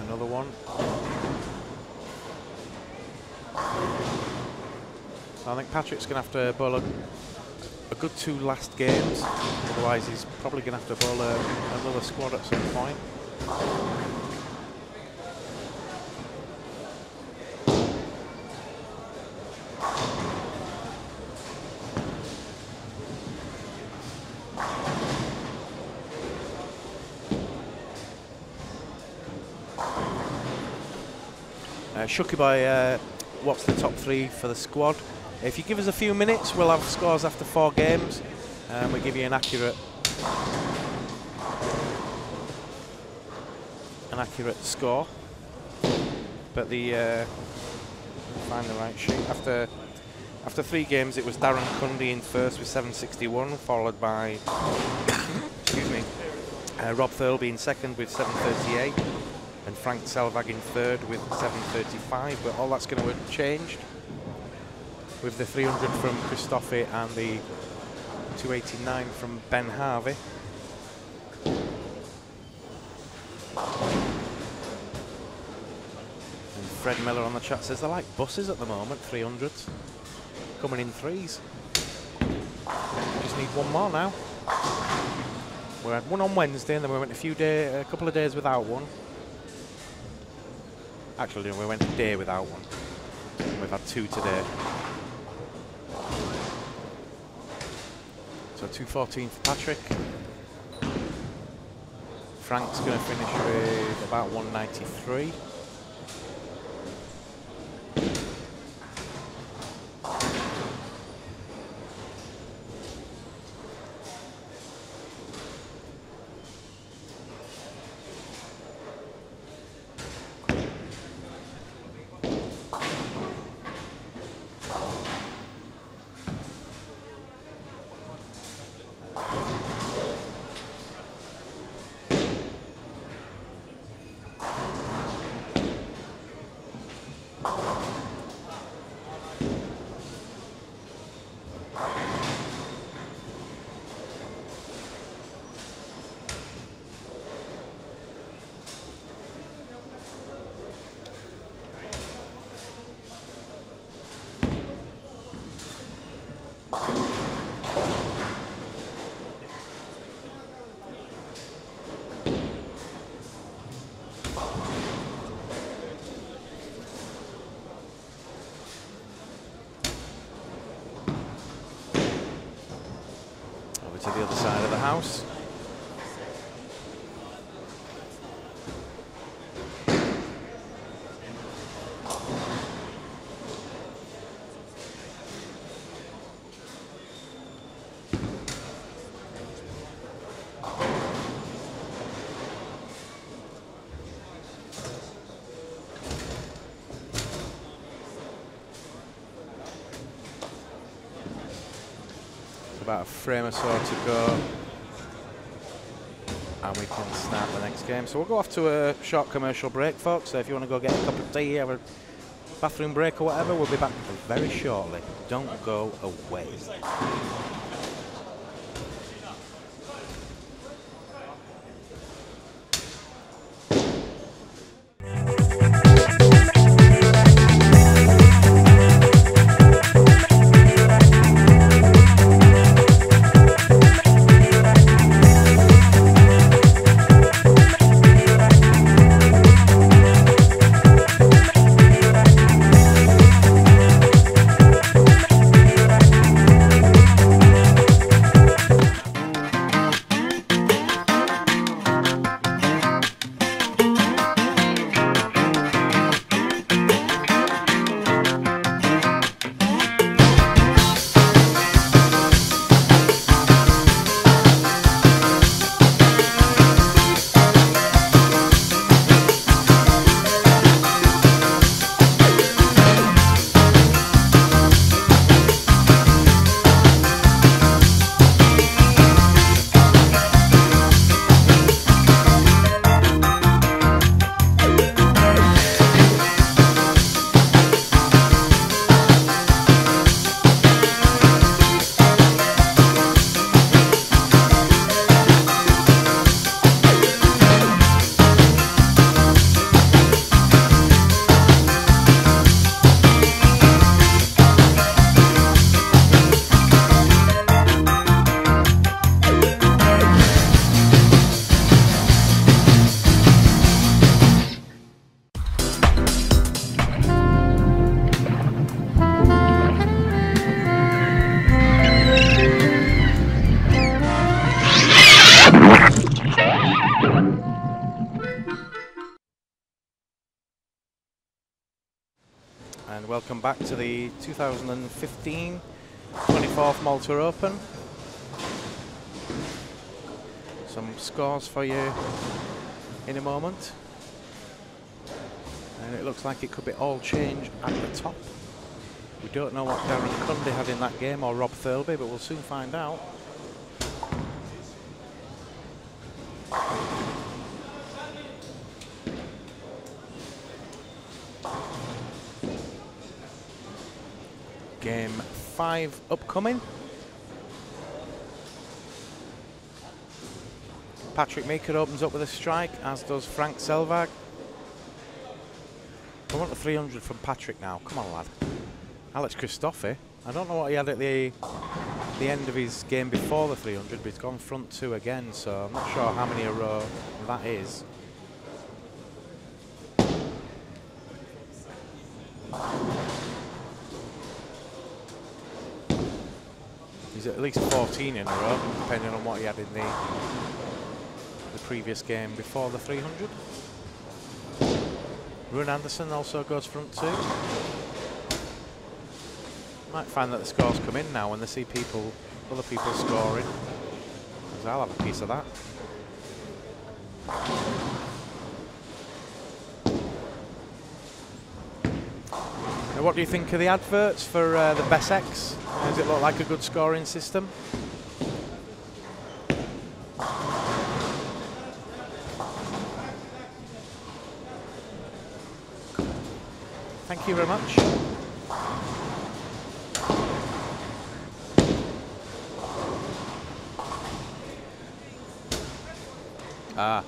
Speaker 1: Another one. I think Patrick's going to have to bowl a, a, good two last games. Otherwise, he's probably going to have to bowl a, another squad at some point. Uh, by uh, what's the top three for the squad? If you give us a few minutes, we'll have scores after four games, and we'll give you an accurate, an accurate score. But the uh, find the right sheet after after three games. It was Darren Cundy in first with 761, followed by excuse me uh, Rob Thirlby in second with 738, and Frank Selvag in third with 735. But all that's going to have changed with the 300 from Christofi and the 289 from Ben Harvey. And Fred Miller on the chat says they're like buses at the moment, 300s. Coming in threes. Just need one more now. We had one on Wednesday and then we went a few day, a couple of days without one. Actually, we went a day without one. We've had two today. So 214 for Patrick. Frank's going to finish with about 193. Over to the other side of the house. It's about a frame or so to go. And we can start the next game. So we'll go off to a short commercial break, folks. So if you want to go get a cup of tea, have a bathroom break or whatever, we'll be back very shortly. Don't go away. The 2015 24th Malta Open. Some scores for you in a moment. And it looks like it could be all change at the top. We don't know what Darren Cundy had in that game or Rob Thirlby, but we'll soon find out. Game five upcoming. Patrick Mika opens up with a strike, as does Frank Selvag. I want the 300 from Patrick now. Come on, lad. Alex Christofi. I don't know what he had at the the end of his game before the 300, but he's gone front two again, so I'm not sure how many a row that is. He's at least 14 in a row, depending on what he had in the the previous game before the 300. Rune Anderson also goes front two. Might find that the scores come in now when they see people, other people scoring. Because I'll have a piece of that. Now what do you think of the adverts for uh, the BES X? Does it look like a good scoring system? Thank you very much. Ah,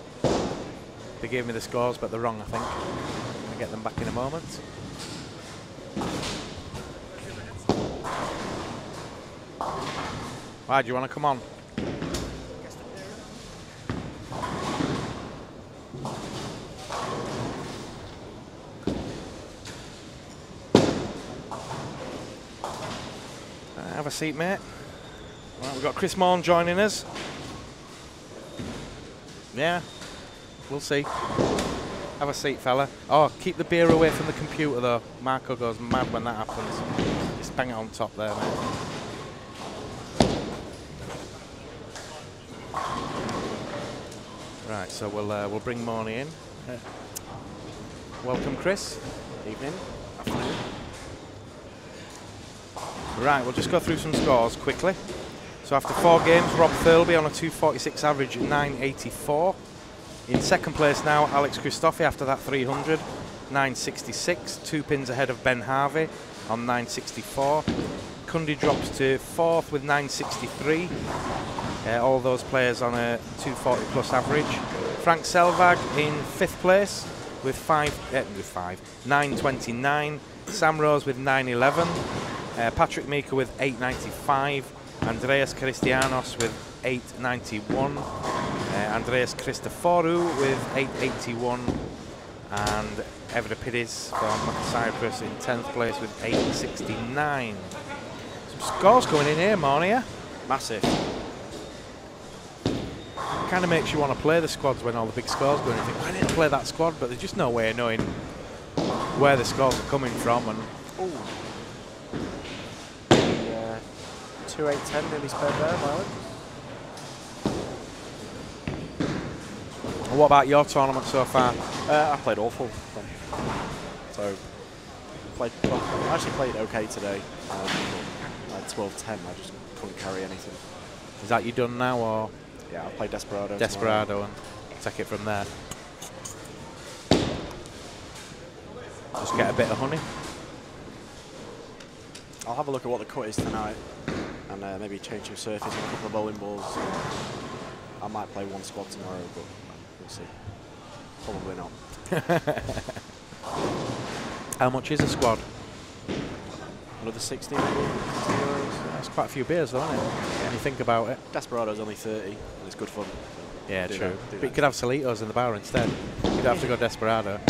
Speaker 1: they gave me the scores, but they're wrong, I think. I'll get them back in a moment. Why, do you want to come on? Uh, have a seat, mate. Right, we've got Chris Morn joining us. Yeah, we'll see. Have a seat, fella. Oh, keep the beer away from the computer, though. Marco goes mad when that happens. Just bang it on top there, mate. Right, so we'll uh, we'll bring Morny in. Uh, welcome, Chris. Evening. Afternoon. Right, we'll just go through some scores quickly. So after four games, Rob Thirlby on a 246 average at 984. In second place now, Alex Christofi after that 300, 966, two pins ahead of Ben Harvey on 964. Cundy drops to fourth with 963. Uh, all those players on a 240 plus average. Frank Selvag in fifth place with five, uh, with five, 929. Sam Rose with 911. Uh, Patrick Mika with 895. Andreas Christianos with 891. Uh, Andreas Christoforou with 881. And Evripidis from Cyprus in 10th place with 869. Some scores coming in here, Monia.
Speaker 2: Massive.
Speaker 1: Kind of makes you want to play the squads when all the big scores go in. You think, I didn't play that squad, but there's just no way of knowing where the scores are coming from. And
Speaker 2: Ooh. The, uh, 2 8 10 nearly sped there, Violet.
Speaker 1: What about your tournament so far?
Speaker 2: Uh, I played awful. So, played, well, I actually played okay today. Um, like 12 10, I just couldn't carry anything.
Speaker 1: Is that you done now, or
Speaker 2: Yeah, I played Desperado. tomorrow.
Speaker 1: Desperado and take it from there? Just get a bit of honey.
Speaker 2: I'll have a look at what the cut is tonight and uh, maybe change some surface and a couple of bowling balls. I might play one squad tomorrow, but see. Probably not.
Speaker 1: How much is a squad?
Speaker 2: Another 60 euros.
Speaker 1: That's quite a few beers, though, isn't it? When you think about it.
Speaker 2: Desperado's only 30 and it's good fun.
Speaker 1: Yeah,
Speaker 2: Do
Speaker 1: true.
Speaker 2: that,
Speaker 1: but you could have Salitos in the bar instead. You'd have to go Desperado.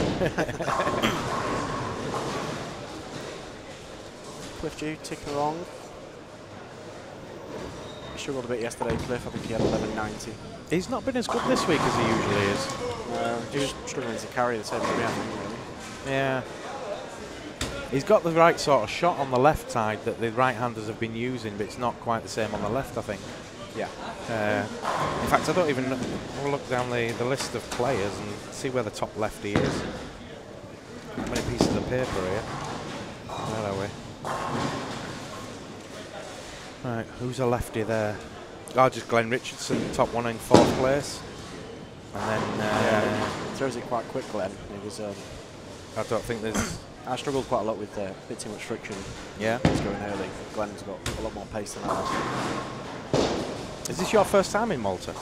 Speaker 2: Cliff Dew ticking along. He struggled a bit yesterday, Cliff. I think he had 1190.
Speaker 1: He's not been as good this week as he usually is.
Speaker 2: He struggling to carry the same as me, I think, really.
Speaker 1: Yeah. He's got the right sort of shot on the left side that the right-handers have been using, but it's not quite the same on the left, I think.
Speaker 2: Yeah.
Speaker 1: Uh, in fact, I don't even look down the, the list of players and see where the top lefty is. How many pieces of paper here? Where are we? Right, who's a lefty there? Oh, just Glenn Richardson, top one in fourth place. And then, uh,
Speaker 2: Yeah, throws it quite quick, Glenn. It was. Um,
Speaker 1: I don't think there's.
Speaker 2: I struggled quite a lot with uh, a bit too much friction.
Speaker 1: Yeah.
Speaker 2: Just going early. Glenn's got a lot more pace than I have.
Speaker 1: Is this your first time in Malta?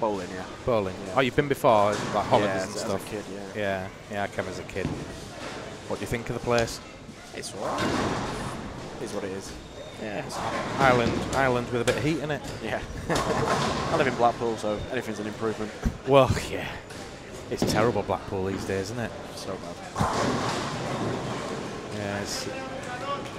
Speaker 2: Bowling, yeah.
Speaker 1: Bowling?
Speaker 2: Yeah.
Speaker 1: Oh, you've been before, like holidays
Speaker 2: yeah,
Speaker 1: and
Speaker 2: as, as
Speaker 1: stuff.
Speaker 2: a kid, yeah.
Speaker 1: Yeah, yeah, I came as a kid. What do you think of the place?
Speaker 2: It's alright. Is what it is. Yeah.
Speaker 1: Ireland, Ireland with a bit of heat in it.
Speaker 2: Yeah. I live in Blackpool, so anything's an improvement.
Speaker 1: Well, yeah. It's terrible Blackpool these days, isn't it?
Speaker 2: So bad.
Speaker 1: Yeah, it's,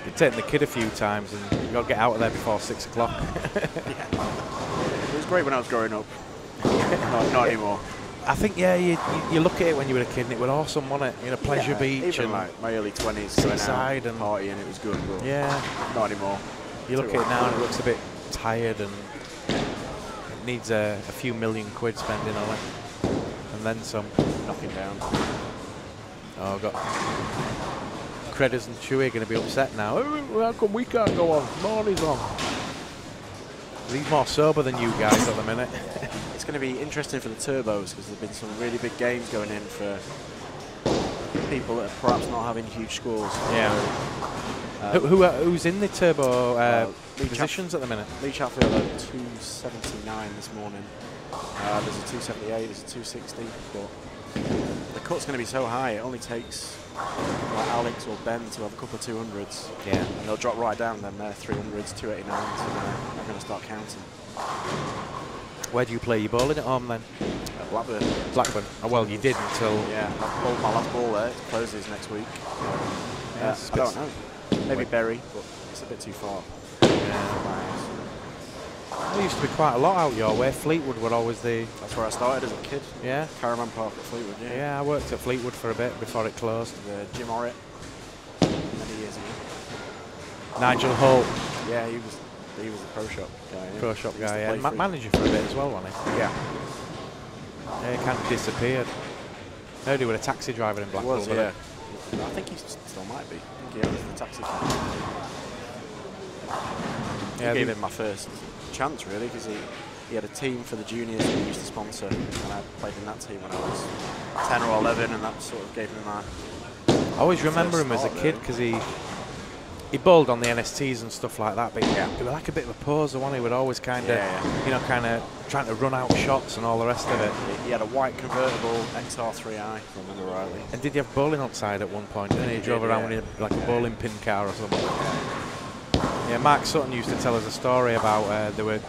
Speaker 1: you've taken the kid a few times and you've got to get out of there before six o'clock. yeah.
Speaker 2: It was great when I was growing up. not, not anymore.
Speaker 1: I think, yeah, you, you, you look at it when you were a kid and it was awesome, wasn't it? You know, Pleasure
Speaker 2: Yeah,
Speaker 1: Beach
Speaker 2: Even
Speaker 1: and
Speaker 2: like my early 20s going
Speaker 1: Seaside and-
Speaker 2: party and it was good, but
Speaker 1: yeah.
Speaker 2: not anymore.
Speaker 1: You look at it now and it looks a bit tired and it needs a, a few million quid spending on it. And then some.
Speaker 2: Knocking down.
Speaker 1: Oh, I've got Credders and Chewy going to be upset now. Oh, how come we can't go on? Morning's on. He's more sober than you guys at the minute.
Speaker 2: It's going to be interesting for the turbos because there's been some really big games going in for people that are perhaps not having huge scores.
Speaker 1: Yeah.
Speaker 2: Um,
Speaker 1: who, who, uh, who's in the turbo uh,
Speaker 2: Well,
Speaker 1: positions at the minute?
Speaker 2: Lee Chatfield had 279 this morning. Uh, there's a 278, there's a 260, but the cut's going to be so high, it only takes like Alex or Ben to have a couple of 200s,
Speaker 1: Yeah.
Speaker 2: and they'll drop right down then they're 300s, 289s, and uh, they're going to start counting.
Speaker 1: Where do you play? You bowling at home then?
Speaker 2: At Blackburn,
Speaker 1: Blackburn. Oh, well, you did until.
Speaker 2: yeah, I bowled my last ball there, it closes next week.
Speaker 1: Yeah,
Speaker 2: Uh, I don't know, maybe
Speaker 1: Wait.
Speaker 2: Bury, but it's a bit too far.
Speaker 1: There used to be quite a lot out your way. Fleetwood were always the.
Speaker 2: That's where I started as a kid.
Speaker 1: Yeah.
Speaker 2: Caravan Park at Fleetwood, yeah.
Speaker 1: Yeah, I worked at Fleetwood for a bit before it closed.
Speaker 2: The Jim Orritt many years ago.
Speaker 1: Nigel Holt,
Speaker 2: Yeah, he was he was the pro shop guy.
Speaker 1: Pro shop
Speaker 2: He
Speaker 1: guy, yeah. Ma- manager for a bit as well, wasn't he?
Speaker 2: Yeah,
Speaker 1: Yeah, he kind of disappeared. Heard he was a taxi driver in
Speaker 2: he
Speaker 1: Blackpool.
Speaker 2: was.
Speaker 1: but-
Speaker 2: Yeah, I think he still might be. I think he the taxi. company.
Speaker 1: Yeah,
Speaker 2: he gave him my first chance really because he he had a team for the juniors that he used to sponsor, and I played in that team when I was 10 or 11, and that sort of gave me my
Speaker 1: I always remember him as a kid because he he bowled on the NSTs and stuff like that. But
Speaker 2: Yeah.
Speaker 1: he was like a bit of a poser, one. He would always kind of,
Speaker 2: Yeah,
Speaker 1: you know, kind of trying to run out shots and all the rest of it.
Speaker 2: He- He had a white convertible XR3i, if I remember rightly.
Speaker 1: And did you have bowling outside at one point? Didn't he?
Speaker 2: He
Speaker 1: drove
Speaker 2: did,
Speaker 1: around
Speaker 2: yeah.
Speaker 1: with like a bowling pin car or something. Yeah, Mark Sutton used to tell us a story about uh, they were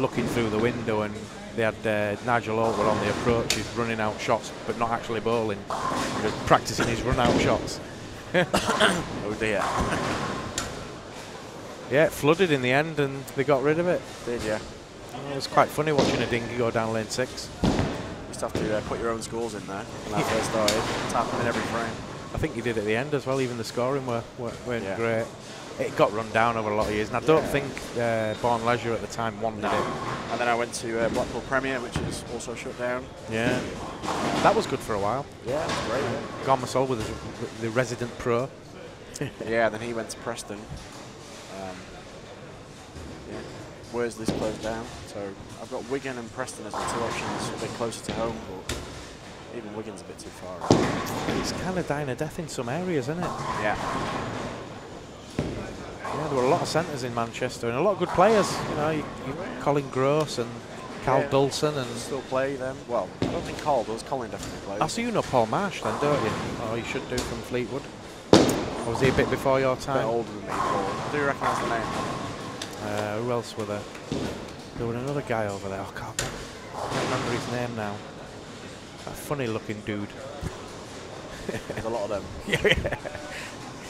Speaker 1: looking through the window and they had uh, Nigel Holt on the approach, he's running out shots but not actually bowling. He was practicing his run out shots.
Speaker 2: Oh dear.
Speaker 1: Yeah, it flooded in the end and they got rid of it.
Speaker 2: Did you?
Speaker 1: It was quite funny watching a dinghy go down lane six.
Speaker 2: You to have to uh, put your own scores in there when I first started. Tap them in every frame.
Speaker 1: I think you did at the end as well, even the scoring were, were, weren't
Speaker 2: Yeah.
Speaker 1: great. It got run down over a lot of years, and I don't
Speaker 2: Yeah.
Speaker 1: think uh, Bourne Leisure at the time wanted
Speaker 2: No.
Speaker 1: it.
Speaker 2: And then I went to uh, Blackpool Premier, which is also shut down.
Speaker 1: Yeah. That was good for a while.
Speaker 2: Yeah, it was great.
Speaker 1: Garmasol was the resident pro.
Speaker 2: yeah, then he went to Preston. Um, yeah, Worsley's closed down, so I've got Wigan and Preston as my two options, a bit closer to home, but even Wigan's a bit too far.
Speaker 1: It's kind of dying a death in some areas, isn't it?
Speaker 2: Yeah,
Speaker 1: Yeah, there were a lot of centres in Manchester and a lot of good players. You know, you, you, Colin Gross and Cal
Speaker 2: Yeah.
Speaker 1: Dulson and.
Speaker 2: still play them. Well, I don't think Carl does. Colin definitely plays.
Speaker 1: Oh, so you know Paul Marsh then, don't you? Oh, you should do from Fleetwood. Or was he a bit before your
Speaker 2: a bit
Speaker 1: time?
Speaker 2: older than me, Paul. I do recognise the name.
Speaker 1: Uh, who else were there? There was another guy over there. I can't, I can't remember his name now. A funny looking dude.
Speaker 2: There's a lot of them.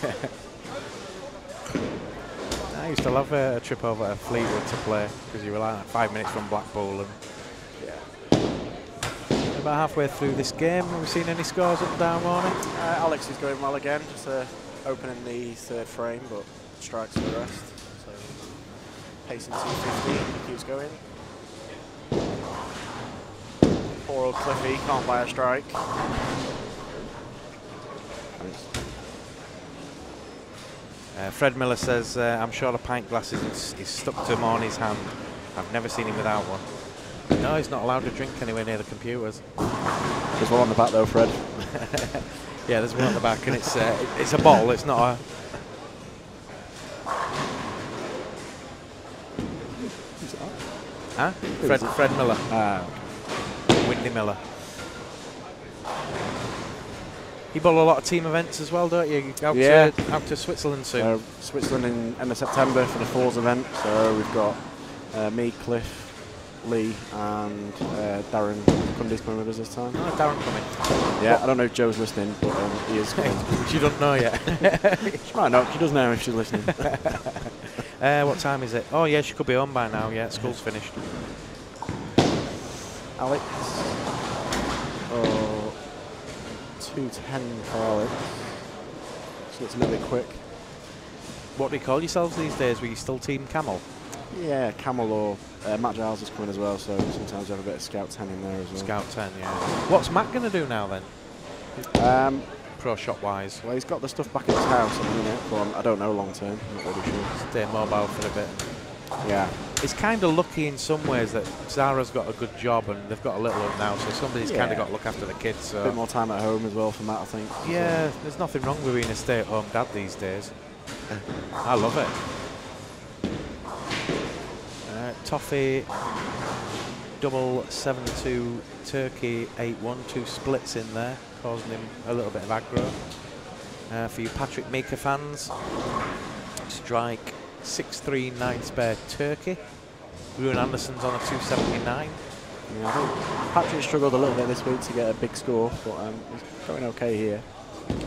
Speaker 1: I used to love uh, a trip over to Fleetwood to play because you were like five minutes from Blackpool. And
Speaker 2: Yeah.
Speaker 1: about halfway through this game, have we seen any scores up and down morning?
Speaker 2: Uh, Alex is going well again, just uh, opening the third frame, but strikes for the rest. So pacing 250, he keeps going. Poor old Cliffy can't buy a strike. And it's-
Speaker 1: Uh, Fred Miller says, uh, I'm sure a pint glass is, is stuck to Morney's hand. I've never seen him without one. No, he's not allowed to drink anywhere near the computers.
Speaker 2: There's one on the back though, Fred.
Speaker 1: Yeah, there's one on the back, and it's uh, it's a bottle. It's not a. Huh? Fred
Speaker 2: is it?
Speaker 1: Fred Miller,
Speaker 2: Ah,
Speaker 1: Windy Miller. You bowl a lot of team events as well, don't you? Out,
Speaker 2: Yeah.
Speaker 1: to, out to Switzerland soon.
Speaker 2: uh, Switzerland in end of September for the Falls event. So we've got uh, me, Cliff, Lee, and uh, Darren Cundy's coming with us this time.
Speaker 1: oh, Darren coming.
Speaker 2: Yeah, I don't know if Joe's listening, but um, he is coming.
Speaker 1: You don't know yet.
Speaker 2: she might not. She does know if she's listening.
Speaker 1: uh, what time is it? Oh yeah, she could be home by now. Yeah, school's finished.
Speaker 2: Alex. Oh, 210 for Alex. So it's a little bit quick.
Speaker 1: What do you call yourselves these days? Were you still Team Camel?
Speaker 2: Yeah, Camel or uh, Matt Giles is coming as well, so sometimes we have a bit of Scout 10 in there as well.
Speaker 1: Scout 10, yeah. What's Matt going to do now then?
Speaker 2: Um,
Speaker 1: Pro shot wise.
Speaker 2: well, he's got the stuff back in his house at the minute, but I don't know long term. I'm not really sure.
Speaker 1: Stay mobile for a bit.
Speaker 2: Yeah.
Speaker 1: It's kind of lucky in some ways that Zara's got a good job and they've got a little one now, so somebody's kind of got to look after the kids.
Speaker 2: A bit more time at home as well for Matt, I think.
Speaker 1: yeah, there's nothing wrong with being a stay-at-home dad these days. I love it. Uh, Toffee, double seven two Turkey eight one two splits in there, causing him a little bit of aggro. Uh, for you Patrick Mika fans, strike six three nine spare Turkey. Rune Anderson's on a two seventy nine.
Speaker 2: Yeah, I think Patrick struggled a little bit this week to get a big score, but um, he's going okay here. He's,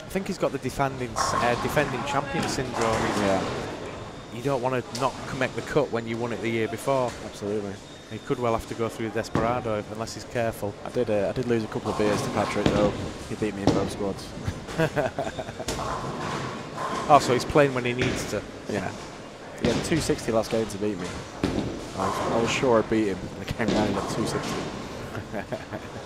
Speaker 1: I think he's got the defending uh, defending champion syndrome.
Speaker 2: Yeah,
Speaker 1: You don't want to not make the cut when you won it the year before.
Speaker 2: absolutely.
Speaker 1: He could well have to go through the Desperado unless he's careful.
Speaker 2: I did. Uh, I did lose a couple of beers to Patrick though. He beat me in both squads.
Speaker 1: Oh, so he's playing when he needs to.
Speaker 2: Yeah. He had 260 last game to beat me. I was, I was sure I'd beat him, and I came down at 260.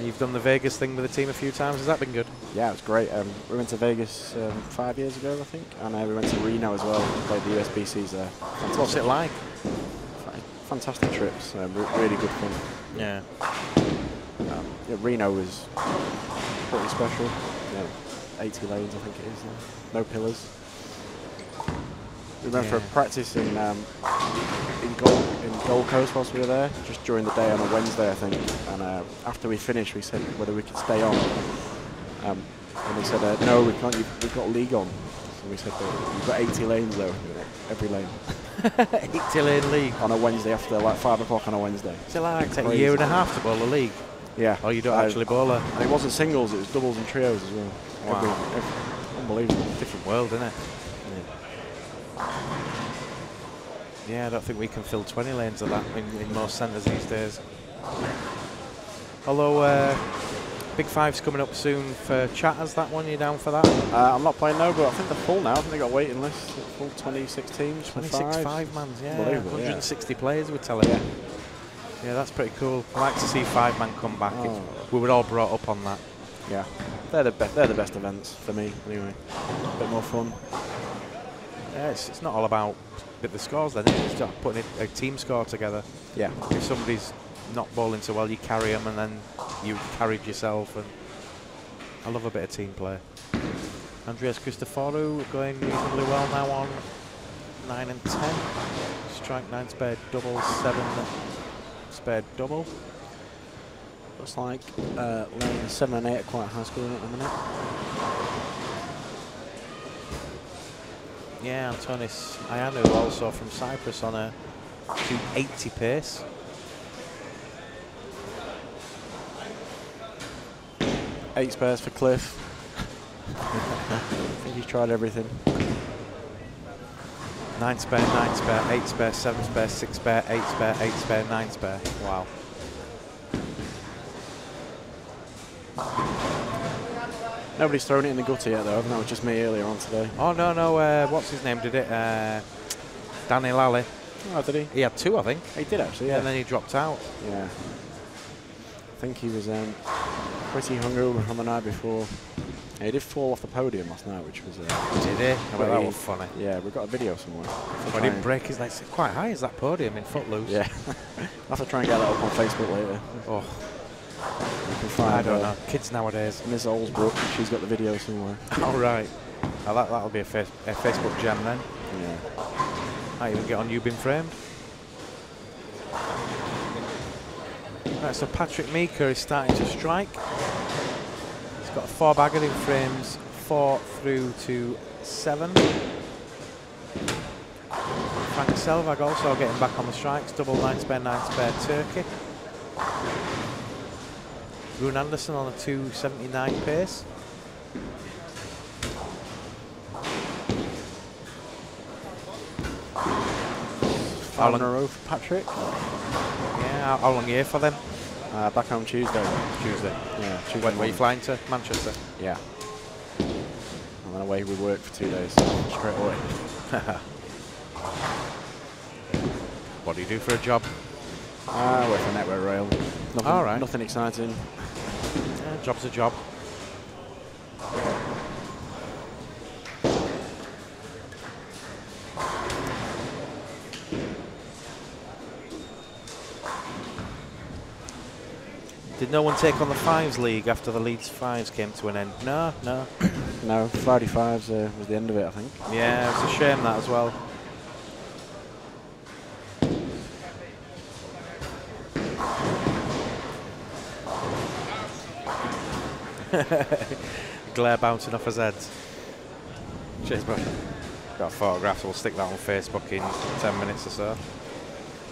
Speaker 1: And you've done the Vegas thing with the team a few times. Has that been good?
Speaker 2: Yeah, it was great. Um, we went to Vegas um, five years ago, I think, and uh, we went to Reno as well. Played the USBCs there. Fantastic,
Speaker 1: What's it like?
Speaker 2: Fantastic trips. Um, really good fun.
Speaker 1: Yeah.
Speaker 2: Yeah, Reno was pretty special. Yeah, 80 lanes, I think it is. No pillars. We went for a practice in um, in Gold in Gold Coast whilst we were there, just during the day on a Wednesday, I think. And uh, after we finished, we said whether we could stay on. Um, and they said, uh, "No, we can't. We've got a league on." So we said, "We've got 80 lanes though, every lane
Speaker 1: Eight lane league.
Speaker 2: on a Wednesday after like five o'clock on a Wednesday."
Speaker 1: What's it like? Take a year and a half to bowl a league.
Speaker 2: Yeah.
Speaker 1: Oh, you don't
Speaker 2: Uh,
Speaker 1: actually bowl a
Speaker 2: And it wasn't singles; it was doubles and trios as well.
Speaker 1: Wow.
Speaker 2: Every- every- unbelievable.
Speaker 1: different world, isn't it? Yeah, I don't think we can fill 20 lanes of that in, in most centres these days. Although, uh, Big Five's coming up soon for Chatters, that one, you down for that?
Speaker 2: Uh, I'm not playing no, but I think they're full now. I think they've got a waiting list. Full 26 teams. for
Speaker 1: 26
Speaker 2: five.
Speaker 1: five mans, yeah.
Speaker 2: Unbelievable, yeah.
Speaker 1: 160 players, we're telling
Speaker 2: Yeah.
Speaker 1: you. Yeah, that's pretty cool. I like to see five man come back.
Speaker 2: Oh.
Speaker 1: We were all brought up on that.
Speaker 2: Yeah, they're the best. They're the best events for me, anyway. A bit more fun.
Speaker 1: Yeah, it's, it's not all about the- the scores then, it's just putting a, a team score together.
Speaker 2: Yeah,
Speaker 1: If somebody's not bowling so well, you carry them and then you carried yourself. And I love a bit of team play. Andreas Christoforou going reasonably well now on 9 and 10. Strike 9 spare double, 7 spare double.
Speaker 2: looks like uh, lane seven and eight are quite high scoring at the minute.
Speaker 1: Yeah, Antonis Ayanu also from Cyprus on a 280 pace.
Speaker 2: Eight spares for Cliff. I think he's tried everything.
Speaker 1: 9 spare, 9 spare, 8 spare, 7 spare, 6 spare, 8 spare, 8 spare, 9 spare. Wow.
Speaker 2: Nobody's thrown it in the gutter yet, though. I think that was just me earlier on today.
Speaker 1: Oh no no, uh, what's his name did it? Uh, Danny Lally.
Speaker 2: Oh, did he?
Speaker 1: He had two, I think.
Speaker 2: He did actually.
Speaker 1: Yeah, and then he dropped out.
Speaker 2: yeah. I think he was um, pretty hungover from the night before. He did fall off the podium last night, which was. Uh,
Speaker 1: Did he? I bet that was funny.
Speaker 2: Yeah, we've got a video somewhere.
Speaker 1: But he didn't break his legs. Quite high is that podium in Footloose.
Speaker 2: Yeah. I'll have to try and get that up on Facebook later.
Speaker 1: Oh,
Speaker 2: find
Speaker 1: I don't
Speaker 2: uh,
Speaker 1: know. Kids nowadays.
Speaker 2: Miss Olsbrook. She's got the video somewhere.
Speaker 1: All right. Now that, that'll be a, face, a Facebook jam then.
Speaker 2: Yeah.
Speaker 1: Might even get on You Been Framed. Right, so Patrick Mika is starting to strike. He's got a four bagger in frames four through to seven. Frank Selvag also getting back on the strikes, double nine spare, nine spare turkey. Rune Anderson on a 279 pace.
Speaker 2: In a row for Patrick.
Speaker 1: Yeah, how, how long are you here for them?
Speaker 2: Uh, back home Tuesday.
Speaker 1: Tuesday.
Speaker 2: Yeah, Tuesday.
Speaker 1: When were you flying to Manchester?
Speaker 2: Yeah. And then away we work for two days, straight away.
Speaker 1: What do you do for a job?
Speaker 2: I work for Network Rail. Nothing,
Speaker 1: All right.
Speaker 2: Nothing exciting.
Speaker 1: Yeah, job's a job. Did no one take on the Fives League after the Leeds Fives came to an end? No, no.
Speaker 2: No, Friday Fives uh, was the end of it, I think.
Speaker 1: Yeah, it's a shame that as well. Glare bouncing off his head. Cheers, bro. Got a photograph, so we'll stick that on Facebook in 10 minutes or so.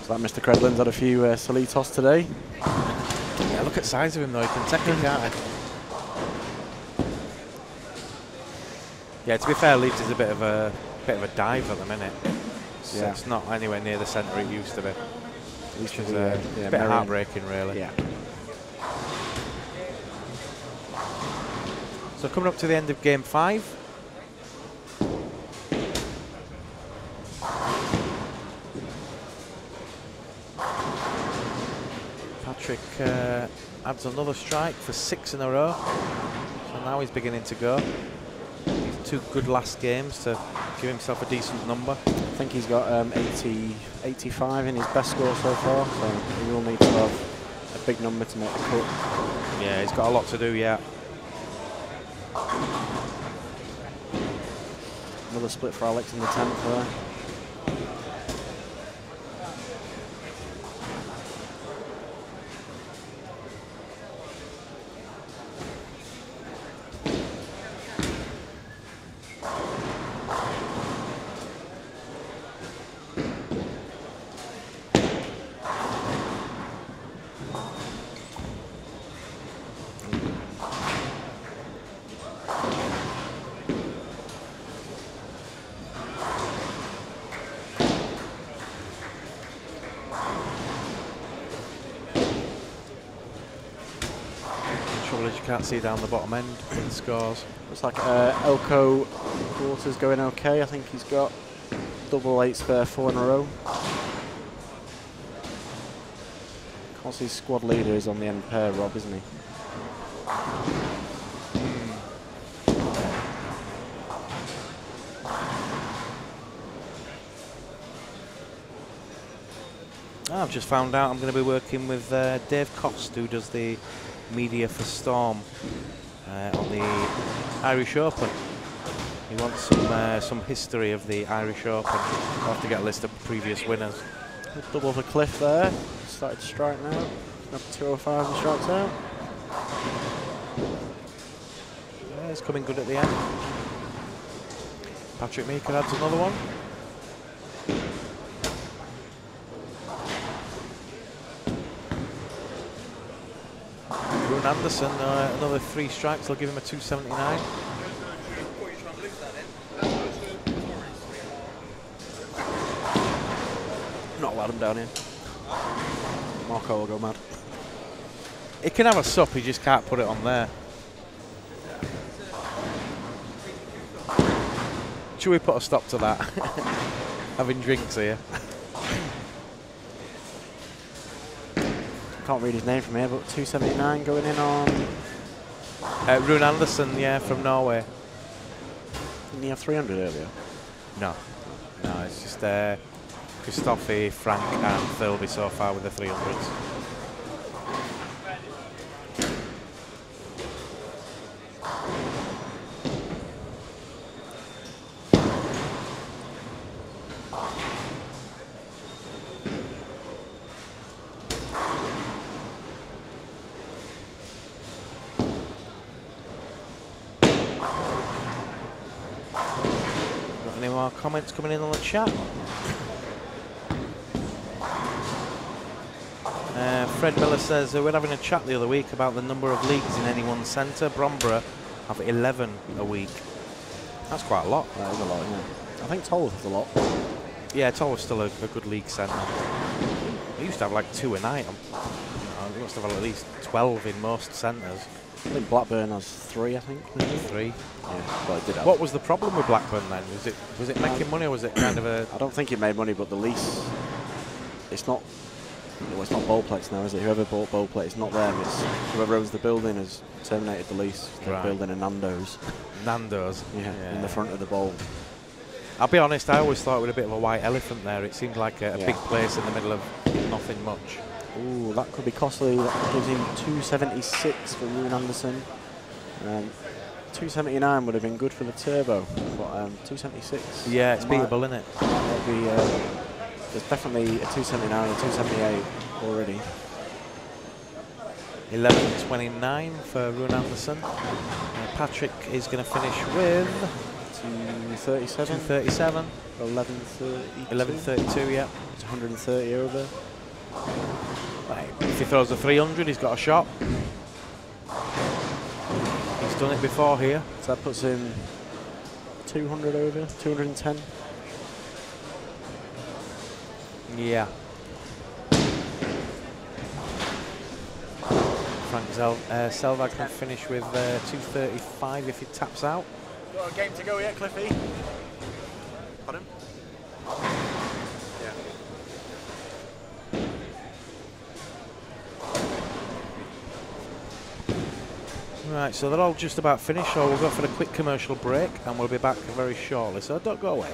Speaker 2: So that Mr. Credlin's had a few uh, Salitos today.
Speaker 1: Yeah, look at the size of him though, he can take it, can't he? Yeah, to be fair, Leeds is a bit of a bit of a dive at the minute. It's,
Speaker 2: Yeah.
Speaker 1: it's not anywhere near the centre it used to be.
Speaker 2: Which
Speaker 1: is uh, a bit heartbreaking, really.
Speaker 2: Yeah.
Speaker 1: So coming up to the end of game five. Patrick uh, adds another strike for six in a row. So now he's beginning to go. These two good last games to give himself a decent number.
Speaker 2: I think he's got um, 80, 85 in his best score so far, so he will need to have a big number to make the cut.
Speaker 1: Yeah, he's got a lot to do yet.
Speaker 2: Another split for Alex in the 10th there.
Speaker 1: The trouble is you can't see down the bottom end with scores.
Speaker 2: Looks like uh, Elko quarters going okay. I think he's got double eight spare four in a row. Can't see squad leader is on the end pair, Rob, isn't he?
Speaker 1: I've just found out I'm going to be working with uh, Dave Cost, who does the media for Storm uh, on the Irish Open. He wants some uh, some history of the Irish Open. I'll have to get a list of previous winners.
Speaker 2: Double for Cliff there. Started to strike now. Up to 205 and strikes out.
Speaker 1: Yeah, he's coming good at the end. Patrick Mika adds another one. Rune Anderson, uh, another three strikes, They'll give him a 279.
Speaker 2: Not allowed him down here. Marco will go mad.
Speaker 1: He can have a sup, he just can't put it on there. Should we put a stop to that? Having drinks here.
Speaker 2: Can't read his name from here, but 279 going in on.
Speaker 1: Uh, Rune Anderson, yeah, from Norway.
Speaker 2: Didn't he have 300 earlier?
Speaker 1: No, no, it's just uh, Christofi, Frank, and Thirlby so far with the 300s. Got any more comments coming in on the chat? Uh, Fred Miller says uh, we're having a chat the other week about the number of leagues in any one centre. Bromborough have 11 a week. That's quite a lot.
Speaker 2: That is a lot, yeah. I think Toll has a lot.
Speaker 1: Yeah, it's always still a, a good league centre. They used to have like two a night. They must have had at least 12 in most centres.
Speaker 2: I think Blackburn has three, I think. maybe.
Speaker 1: Three.
Speaker 2: Yeah, but it did have.
Speaker 1: What was the problem with Blackburn then? Was it was it making um, money or was it kind of a
Speaker 2: I don't think it made money, but the lease, it's not. Well, it's not Bowlplex now, is it? Whoever bought Bowlplex, it's not them. It's whoever owns the building has terminated the lease. They're
Speaker 1: Right.
Speaker 2: building a Nando's.
Speaker 1: Nando's?
Speaker 2: Yeah, in the front of the bowl.
Speaker 1: I'll be honest, I always thought it was a bit of a white elephant there. It seemed like a, a
Speaker 2: Yeah.
Speaker 1: big place in the middle of nothing much.
Speaker 2: Ooh, that could be costly. That gives him 276 for Rune Anderson. Um, 279 would have been good for the turbo, but um, 276.
Speaker 1: Yeah, it's
Speaker 2: might-
Speaker 1: beatable, isn't it?
Speaker 2: be, uh, there's definitely a 279 and a 278 already.
Speaker 1: 11.29 for Rune Anderson. Uh, Patrick is going to finish with
Speaker 2: 237,
Speaker 1: 237.
Speaker 2: 1132.
Speaker 1: 11.32, yeah.
Speaker 2: It's 130 over.
Speaker 1: Right, If he throws a 300, he's got a shot. He's done it before here.
Speaker 2: So that puts him 200 over, 210.
Speaker 1: Yeah. Frank Zel uh, Selvag can finish with uh, 235 if he taps out.
Speaker 2: Got a game to go yet, Cliffy? Pardon?
Speaker 1: Right, so they're all just about finished, so we'll go for a quick commercial break and we'll be back very shortly, so don't go away.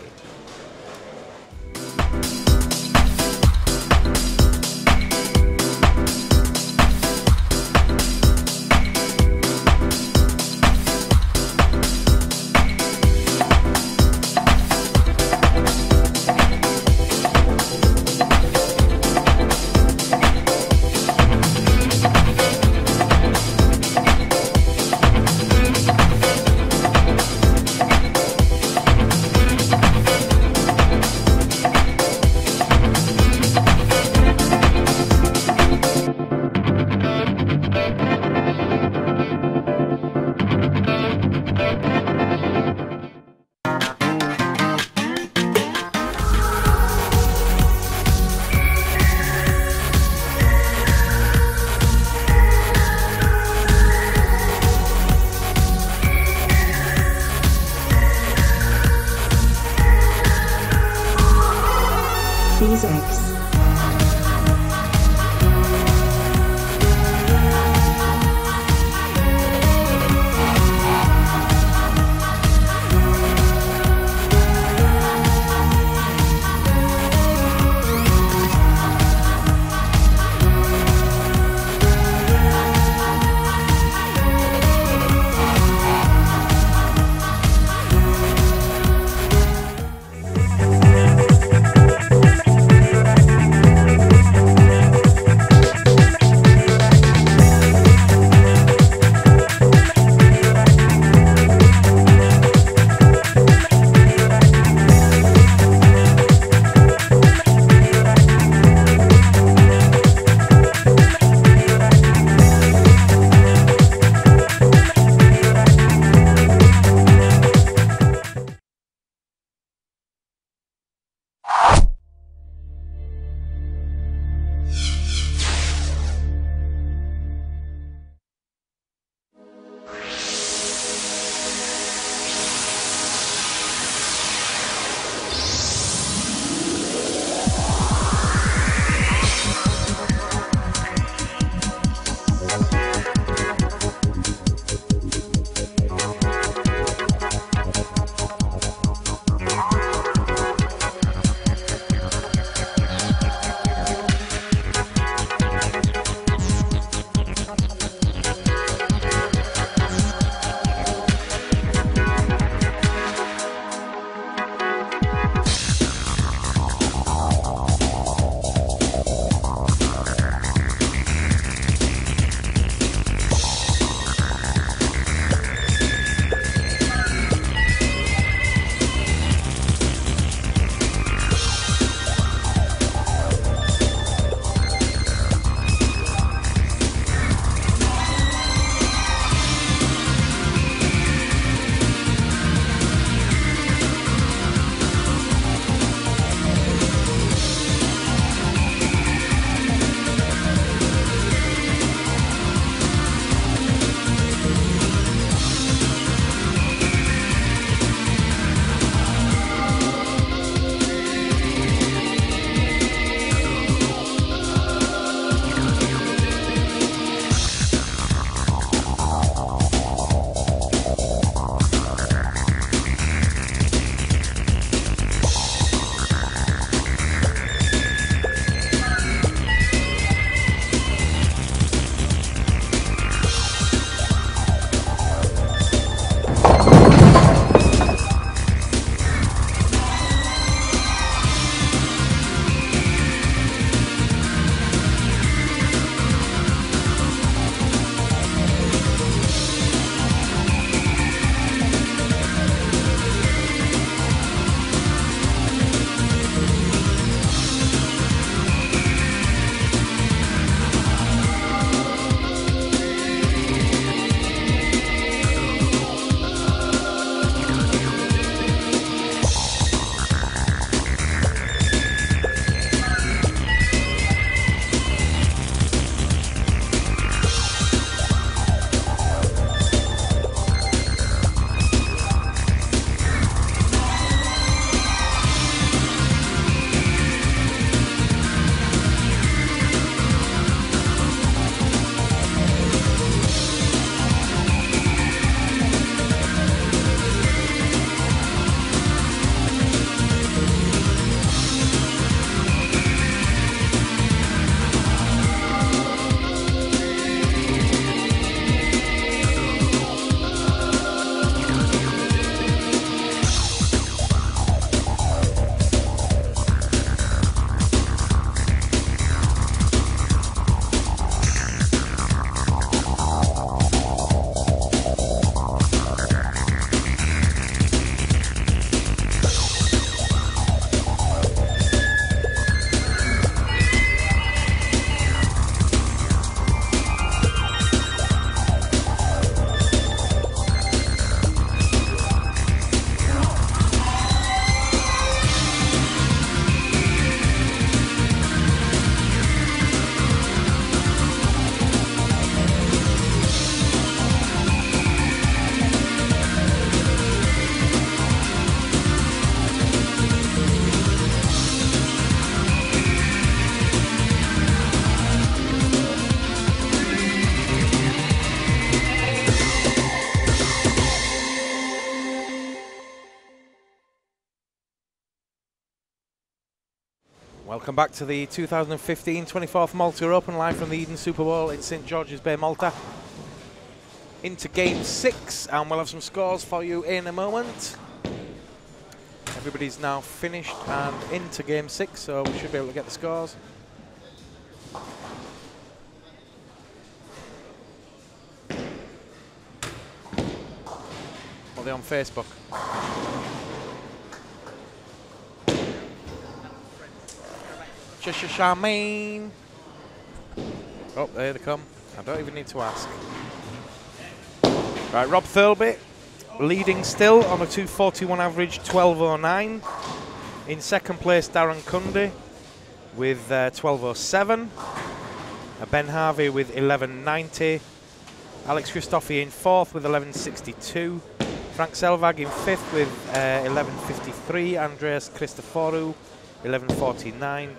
Speaker 1: Welcome back to the 2015 24th Malta Open live from the Eden Super Bowl in St George's Bay, Malta. Into game six, and we'll have some scores for you in a moment. Everybody's now finished and into game six, so we should be able to get the scores. Are they on Facebook? Charmaine. Oh, there they come. I don't even need to ask. Right, Rob Thirlby leading still on a 241 average, 12.09. In second place, Darren Cundy with uh, 12.07. Uh, ben Harvey with 11.90. Alex Christofi in fourth with 11.62. Frank Selvag in fifth with uh, 11.53. Andreas Christoforou, 11.49.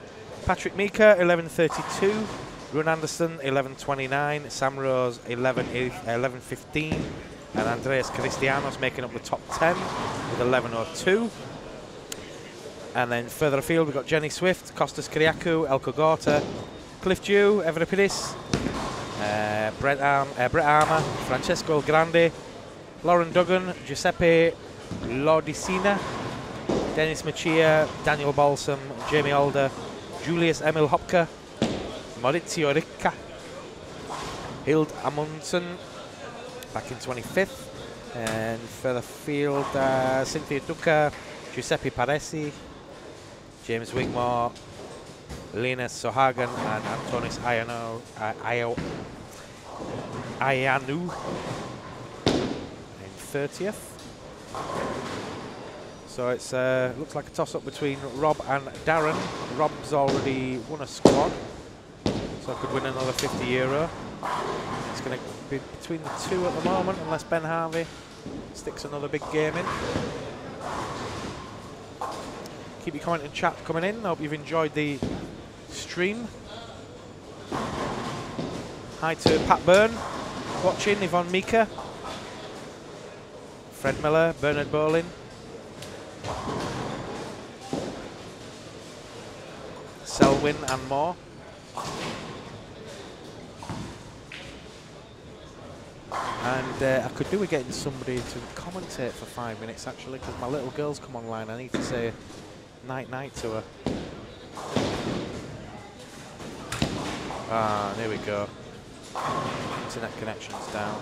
Speaker 1: Patrick Mika, 11.32. Rune Anderson, 11.29. Sam Rose, 11, 11.15. And Andreas Christianos making up the top 10 with 11.02. And then further afield, we've got Jenny Swift, Costas Kyriakou, Elko Gorta, Cliff Dew, Evripidis, uh, Brett, Arm, uh, Brett Armour, Francesco Grande, Lauren Duggan, Giuseppe Lodicina, Dennis Machia, Daniel Balsam, Jamie Alder, Julius Emil Hopke, Maurizio Ricca, Hild Amundsen, back in 25th, and further field, uh, Cynthia Duca, Giuseppe Paresi, James Wigmore, Linus Sohagen, and Antonis Ayano, uh, Ayanu in 30th. So it uh, looks like a toss-up between Rob and Darren. Rob's already won a squad, so could win another 50 euro. It's going to be between the two at the moment, unless Ben Harvey sticks another big game in. Keep your comment and chat coming in. I hope you've enjoyed the stream. Hi to Pat Byrne watching, Yvonne Mika, Fred Miller, Bernard Bolin. Selwyn and more. And uh, I could do with getting somebody to commentate for five minutes actually, because my little girl's come online. I need to say night night to her. Ah, there we go. Internet connection's down.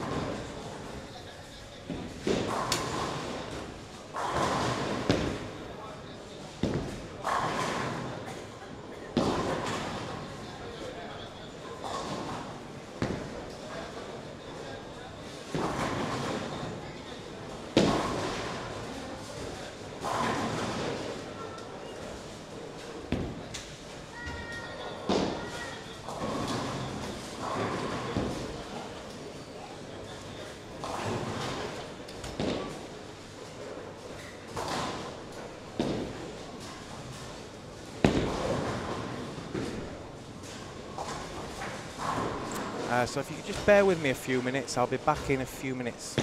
Speaker 1: so if you could just bear with me a few minutes, I'll be back in a few minutes.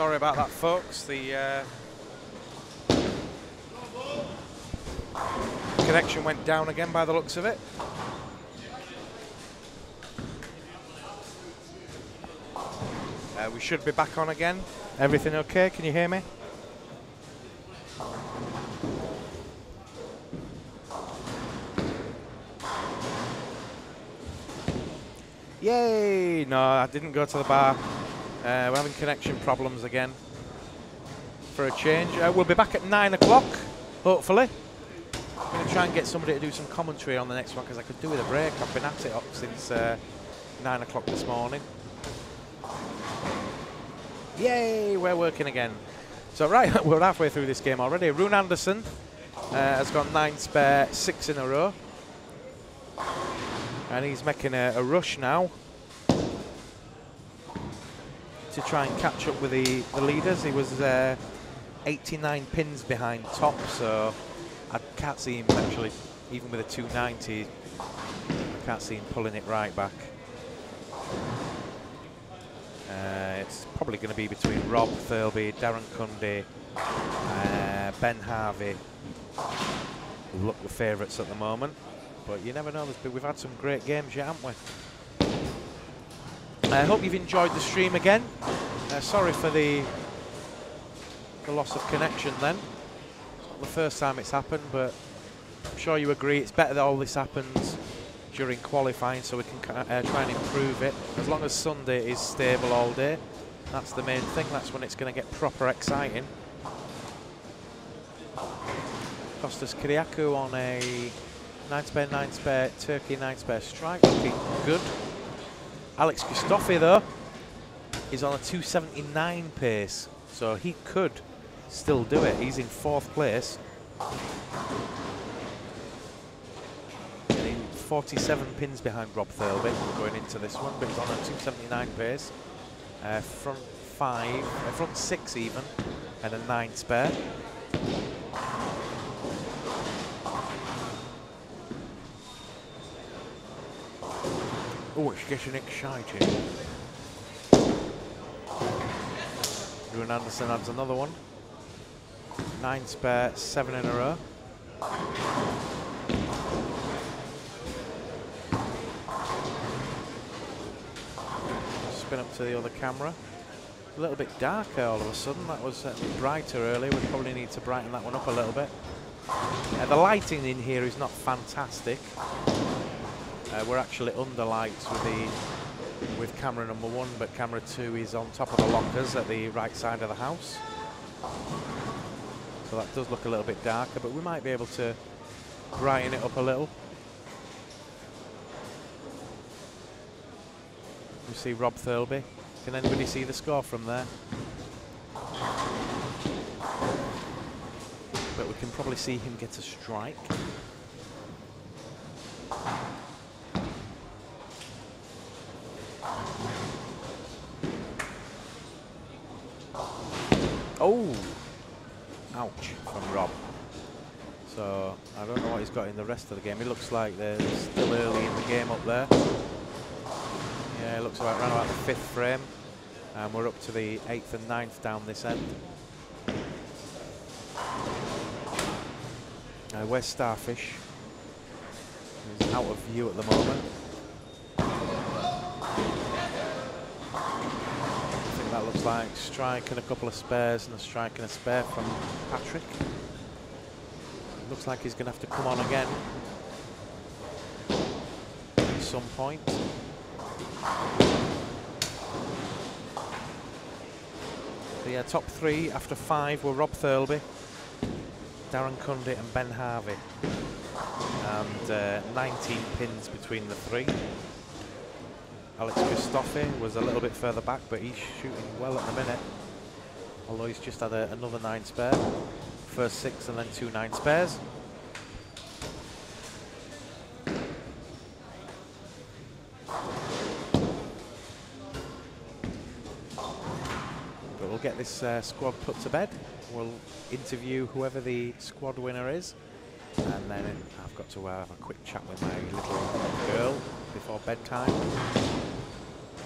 Speaker 1: Sorry about that, folks. The uh, connection went down again by the looks of it. Uh, we should be back on again. Everything okay? Can you hear me? Yay! No, I didn't go to the bar. Uh, we're having connection problems again for a change. Uh, we'll be back at 9 o'clock, hopefully. I'm going to try and get somebody to do some commentary on the next one because I could do with a break. I've been at it up since uh, 9 o'clock this morning. Yay, we're working again. So right, we're halfway through this game already. Rune Anderson uh, has got nine spare, six in a row. And he's making a, a rush now to try and catch up with the, the leaders. He was uh, 89 pins behind top, so I can't see him actually, even with a 290, I can't see him pulling it right back. Uh, it's probably going to be between Rob Thirlby, Darren Cundy, uh, Ben Harvey, who look the favourites at the moment. But you never know, we've had some great games yet, haven't we? I hope you've enjoyed the stream again. Uh, sorry for the the loss of connection then. It's not the first time it's happened, but I'm sure you agree it's better that all this happens during qualifying so we can uh, try and improve it. As long as Sunday is stable all day, that's the main thing. That's when it's going to get proper exciting. Costas Kyriakou on a 9 spare, 9 spare, Turkey 9 spare strike, looking good. Alex Christofi, though, is on a 279 pace, so he could still do it. He's in fourth place. Getting 47 pins behind Rob Thirlby going into this one, but he's on a 279 pace. Uh, front five, uh, front six even, and a nine spare. Oh, it's getting exciting. Rune Anderson adds another one. Nine spare, seven in a row. Spin up to the other camera. A little bit darker all of a sudden. That was uh, brighter earlier. We probably need to brighten that one up a little bit. Uh, the lighting in here is not fantastic. Uh, we're actually under lights with the with camera number one, but camera two is on top of the lockers at the right side of the house. So that does look a little bit darker, but we might be able to brighten it up a little. We see Rob Thirlby. Can anybody see the score from there? But we can probably see him get a strike. Oh! Ouch, from Rob. So, I don't know what he's Score's got in the rest of the game. It looks like they're still early in the game up there. Yeah, it looks about around about the fifth frame. And we're up to the eighth and ninth down this end. Uh, where's Starfish? He's out of view at the moment. I think that looks like strike and a couple of spares and a strike and a spare from Patrick. Looks like he's going to have to come on again at some point. Yeah, top three after five were Rob Thirlby, Darren Cundy and Ben Harvey. And uh, 19 pins between the three. Alex Christofi was a little bit further back, but he's shooting well at the minute. Although he's just had a, another nine spare. First six and then two nine spares. But we'll get this uh, squad put to bed. We'll interview whoever the squad winner is. And then I've got to uh, have a quick chat with my little girl before bedtime.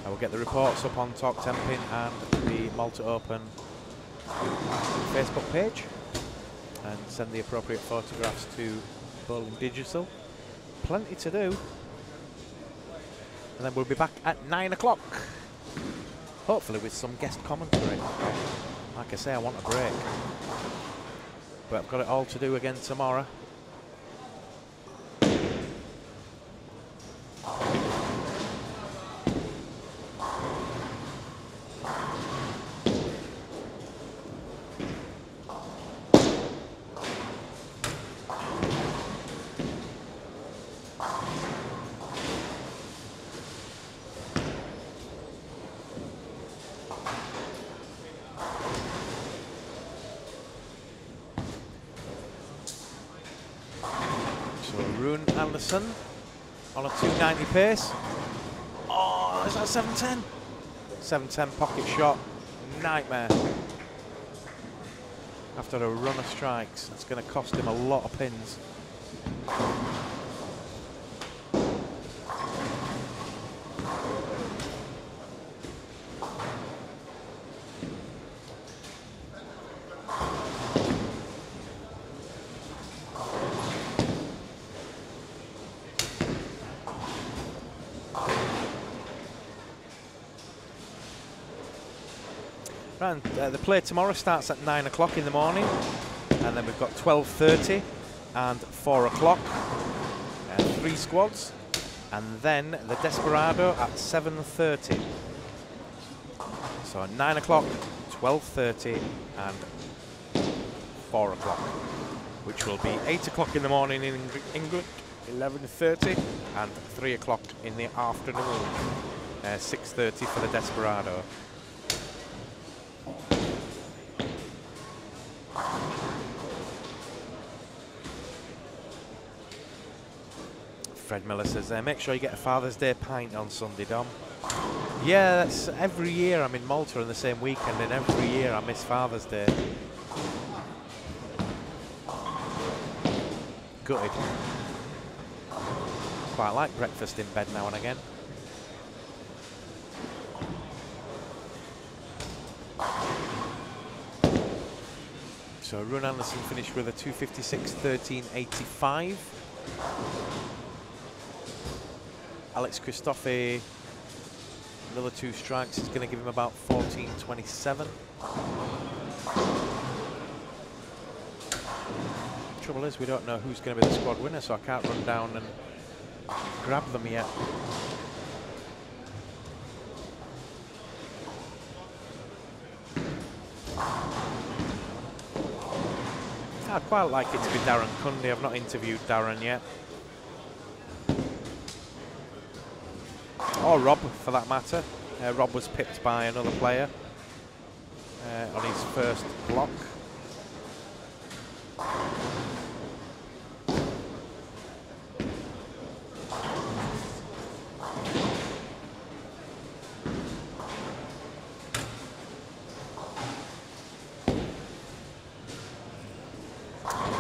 Speaker 1: I will get the reports up on Talk Tenpin and the Malta Open Facebook page and send the appropriate photographs to Bowling Digital. Plenty to do. And then we'll be back at 9 o'clock. Hopefully with some guest commentary. Like I say, I want a break. But I've got it all to do again tomorrow. So On a 290 pace. Oh, is that 710? 710 pocket shot. Nightmare. After a run of strikes, that's going to cost him a lot of pins. Right, uh, the play tomorrow starts at 9 o'clock in the morning, and then we've got 12.30 and 4 o'clock, uh, three squads, and then the Desperado at 7.30. So at 9 o'clock, 12.30 and 4 o'clock, which will be 8 o'clock in the morning in Eng- England, 11.30 and 3 o'clock in the afternoon, uh, 6.30 for the Desperado. Fred Miller says, uh, make sure you get a Father's Day pint on Sunday, Dom. Yeah, that's every year I'm in Malta on the same weekend, and every year I miss Father's Day. Gutted. Quite like breakfast in bed now and again. So Rune Anderson finished with a 256.13.85. Alex Christofi, another two strikes is going to give him about 14.27. Trouble is, we don't know who's going to be the squad winner, so I can't run down and grab them yet. I'd quite like it to be Darren Cundy. I've not interviewed Darren yet. Or Rob, for that matter. Uh, Rob was pipped by another player uh, on his first block.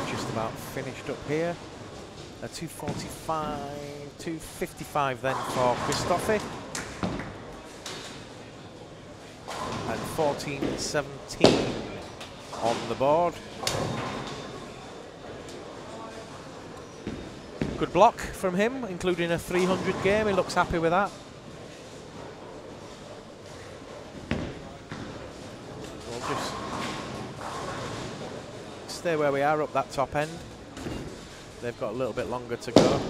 Speaker 1: Just about finished up here. Uh, 245, 255 then for Christofi. And 14-17 on the board. Good block from him, including a 300 game. He looks happy with that. We'll just stay where we are up that top end. They've got a little bit longer to go.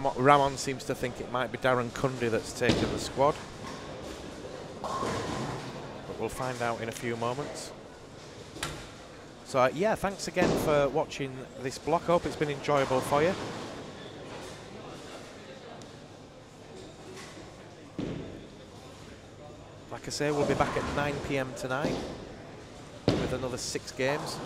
Speaker 1: Ramon, seems to think it might be Darren Cundy that's taken the squad. But we'll find out in a few moments. So uh, yeah, thanks again for watching this block. Hope it's been enjoyable for you. Like I say, we'll be back at 9 p.m. tonight with another six games.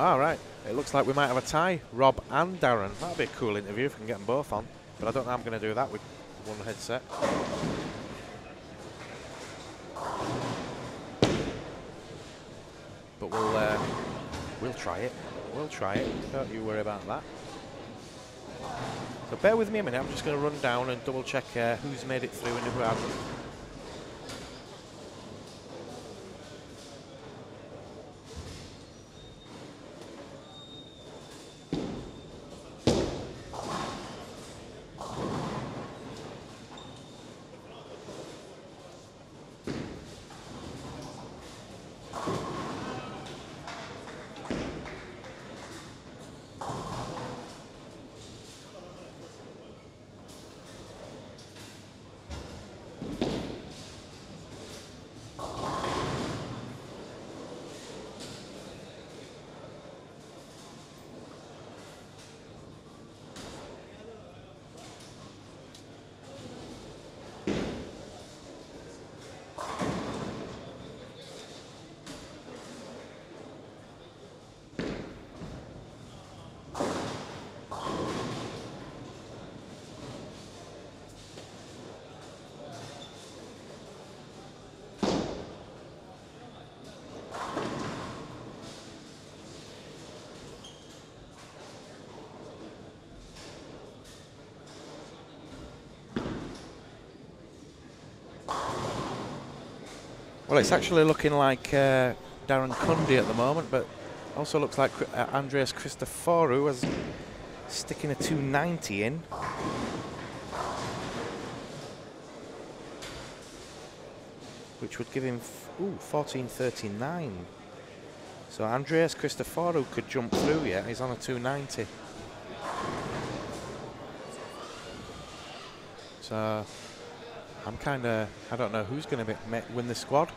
Speaker 1: All right. It looks like we might have a tie, Rob and Darren. That'd be a cool interview if we can get them both on. But I don't know how I'm going to do that with one headset. But we'll uh, we'll try it. We'll try it. Don't you worry about that. So bear with me a minute. I'm just going to run down and double check uh, who's made it through and who hasn't. Well, it's actually looking like uh, Darren Cundy at the moment, but also looks like uh, Andreas Christoforou was sticking a 290 in. Which would give him, ooh, 1439. So Andreas Christoforou could jump through yet. He's on a 290. So I'm kind of, I don't know who's going to win the squad.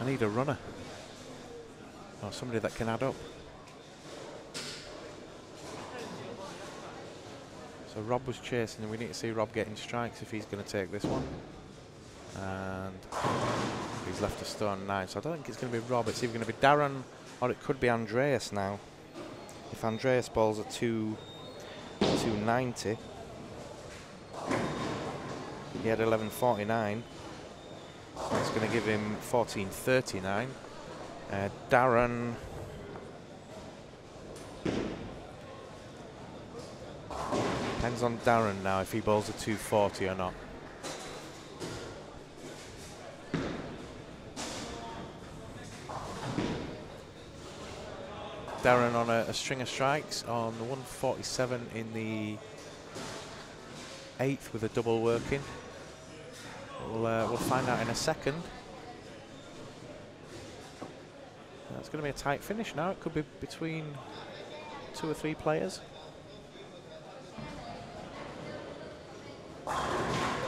Speaker 1: I need a runner. Or somebody that can add up. So Rob was chasing and we need to see Rob getting strikes if he's going to take this one. And he's left a stone nine. So I don't think it's going to be Rob. It's either going to be Darren or it could be Andreas now. If Andreas balls a two, 290. He had 11.49. So that's going to give him 14.39. Uh, Darren. Depends on Darren now if he bowls a 240 or not. Darren on a, a string of strikes on the 147 in the eighth with a double working. We'll, uh, we'll find out in a second. That's going to be a tight finish now. It could be between two or three players.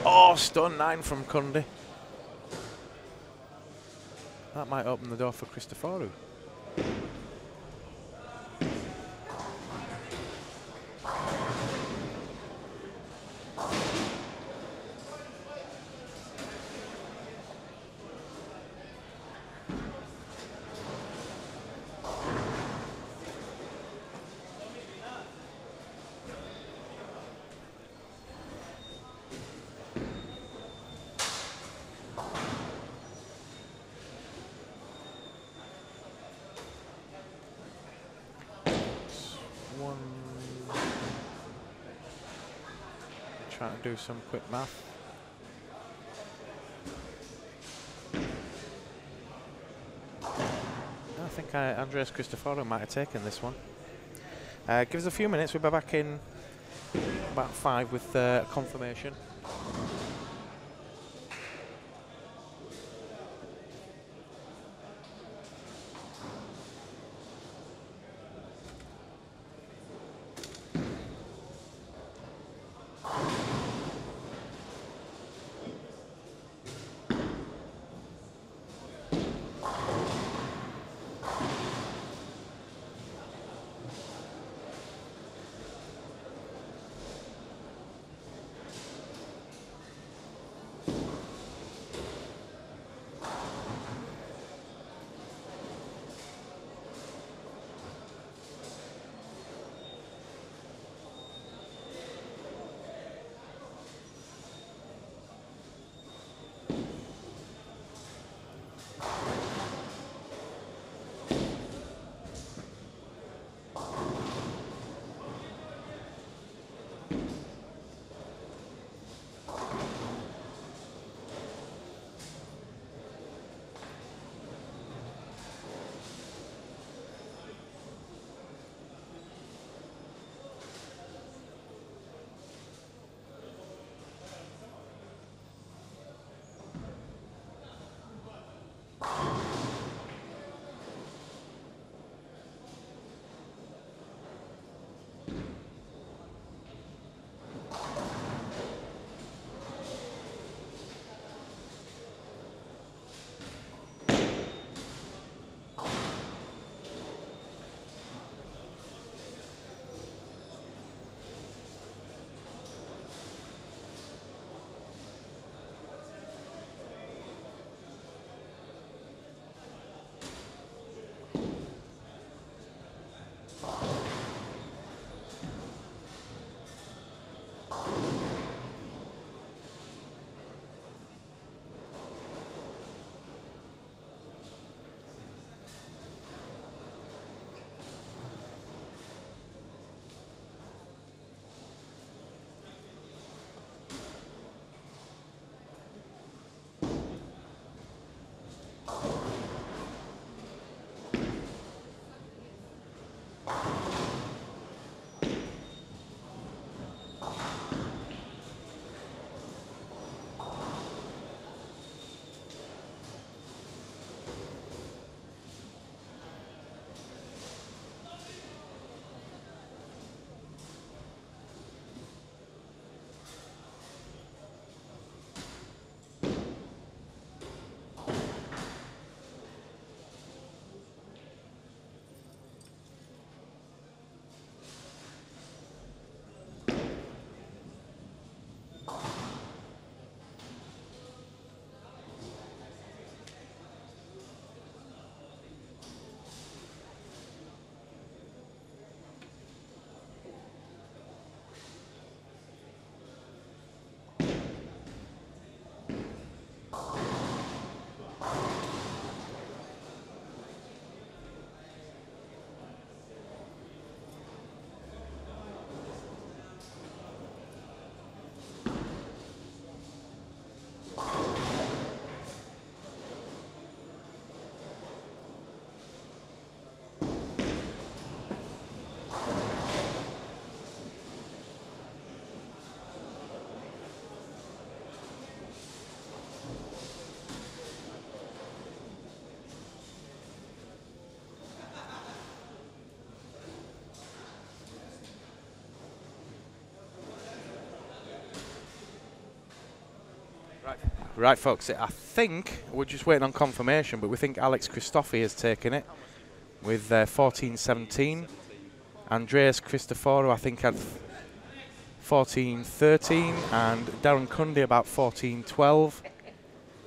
Speaker 1: Oh, stone nine from Cundy. That might open the door for Christoforou. Some quick math. I think uh, Andreas Christoforou might have taken this one. Uh, give us a few minutes. We'll be back in about five with uh, confirmation. Right, folks, I think we're just waiting on confirmation, but we think Alex Christofi has taken it with uh, 14-17. Andreas Christoforou, I think, had 14-13, and Darren Cundy about 14-12.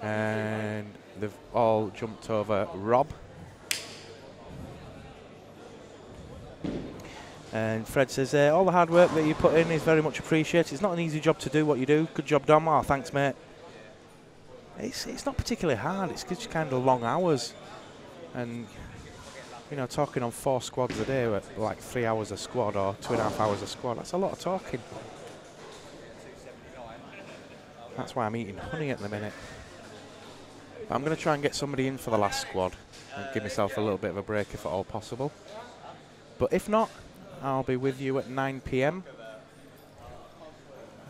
Speaker 1: And they've all jumped over Rob. And Fred says, uh, all the hard work that you put in is very much appreciated. It's not an easy job to do what you do. Good job, Dom. Oh, thanks, mate. It's, it's not particularly hard. It's just kind of long hours. And, you know, talking on four squads a day, like three hours a squad or two and a half hours a squad, that's a lot of talking. That's why I'm eating honey at the minute. But I'm going to try and get somebody in for the last squad and give myself a little bit of a break if at all possible. But if not, I'll be with you at 9 p.m.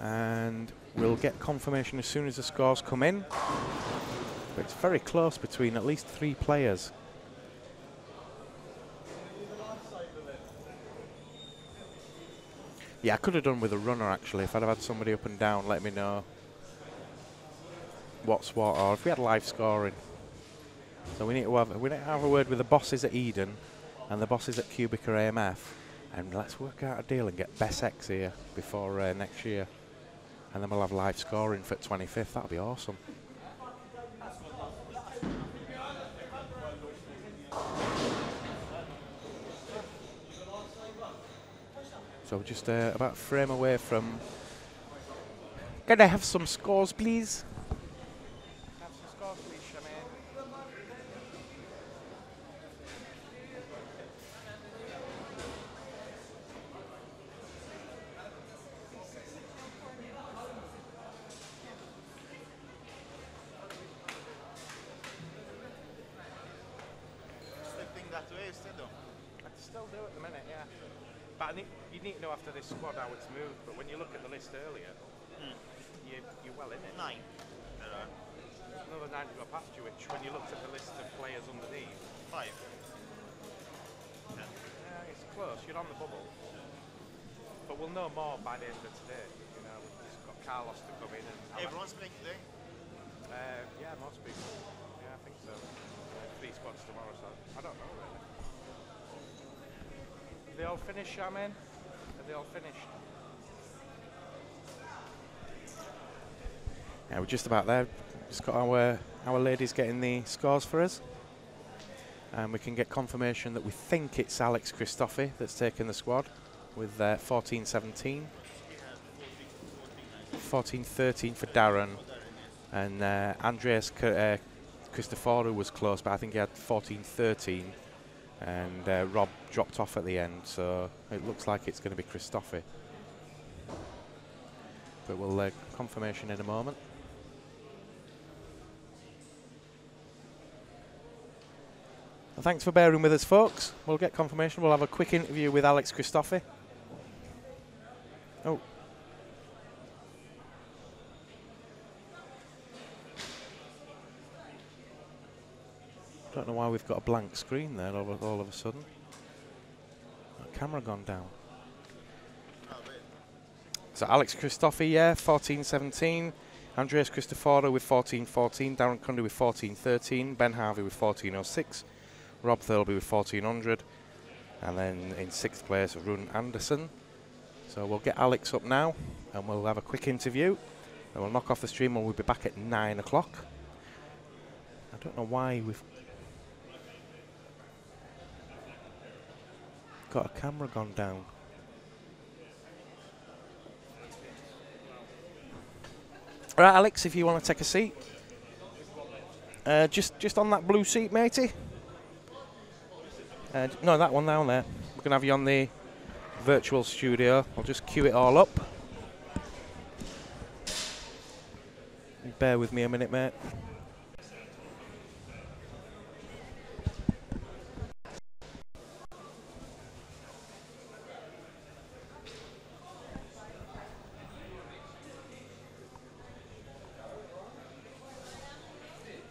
Speaker 1: And we'll get confirmation as soon as the scores come in. But it's very close between at least three players. Yeah, I could have done with a runner actually if I'd have had somebody up and down let me know what's what or if we had live scoring. So we need to have we need to have a word with the bosses at Eden and the bosses at QubicaAMF and let's work out a deal and get BES X here before uh, next year. And then we'll have live scoring for 25th. That'll be awesome. So we're just uh, about frame away from. Can I have some scores, please? Squad how it's moved, but when you look at the list earlier, mm. you, you're well in it.
Speaker 3: Nine.
Speaker 1: Another nine to go past you, which when you looked at the list of players underneath.
Speaker 3: Five.
Speaker 1: Yeah. yeah, it's close. You're on the bubble. But we'll know more by the end of today. You know, we've just got Carlos to come in and.
Speaker 3: Everyone's playing today.
Speaker 1: Uh, yeah, most people. Yeah, I think so. Uh, three squads tomorrow, so I don't know really. They all finished, Charmaine? Are they all finished? Yeah, we're just about there. Just got our our ladies getting the scores for us. And we can get confirmation that we think it's Alex Christofi that's taken the squad with uh, 14-17. 14-13 for Darren. And uh, Andreas uh, Christoforou was close, but I think he had 14-13 and uh, Rob dropped off at the end, so it looks like it's going to be Christofi. But we'll uh, confirmation in a moment. Thanks for bearing with us, folks. We'll get confirmation. We'll have a quick interview with Alex Christofi. Oh, Don't know why we've got a blank screen there all, all of a sudden. Camera gone down. So Alex Christofi, yeah, 14-17. Andreas Christoforou with 14-14. Darren Cundy with 14-13. Ben Harvey with 14-06. Rob Thirlby with 1400. And then in sixth place, Rune Anderson. So we'll get Alex up now and we'll have a quick interview. And we'll knock off the stream and we'll be back at 9 o'clock. I don't know why we've got a camera gone down. All right, Alex, if you want to take a seat. Uh, just just on that blue seat, matey. Uh, no, that one down there. We're going to have you on the virtual studio. I'll just cue it all up. Bear with me a minute, mate.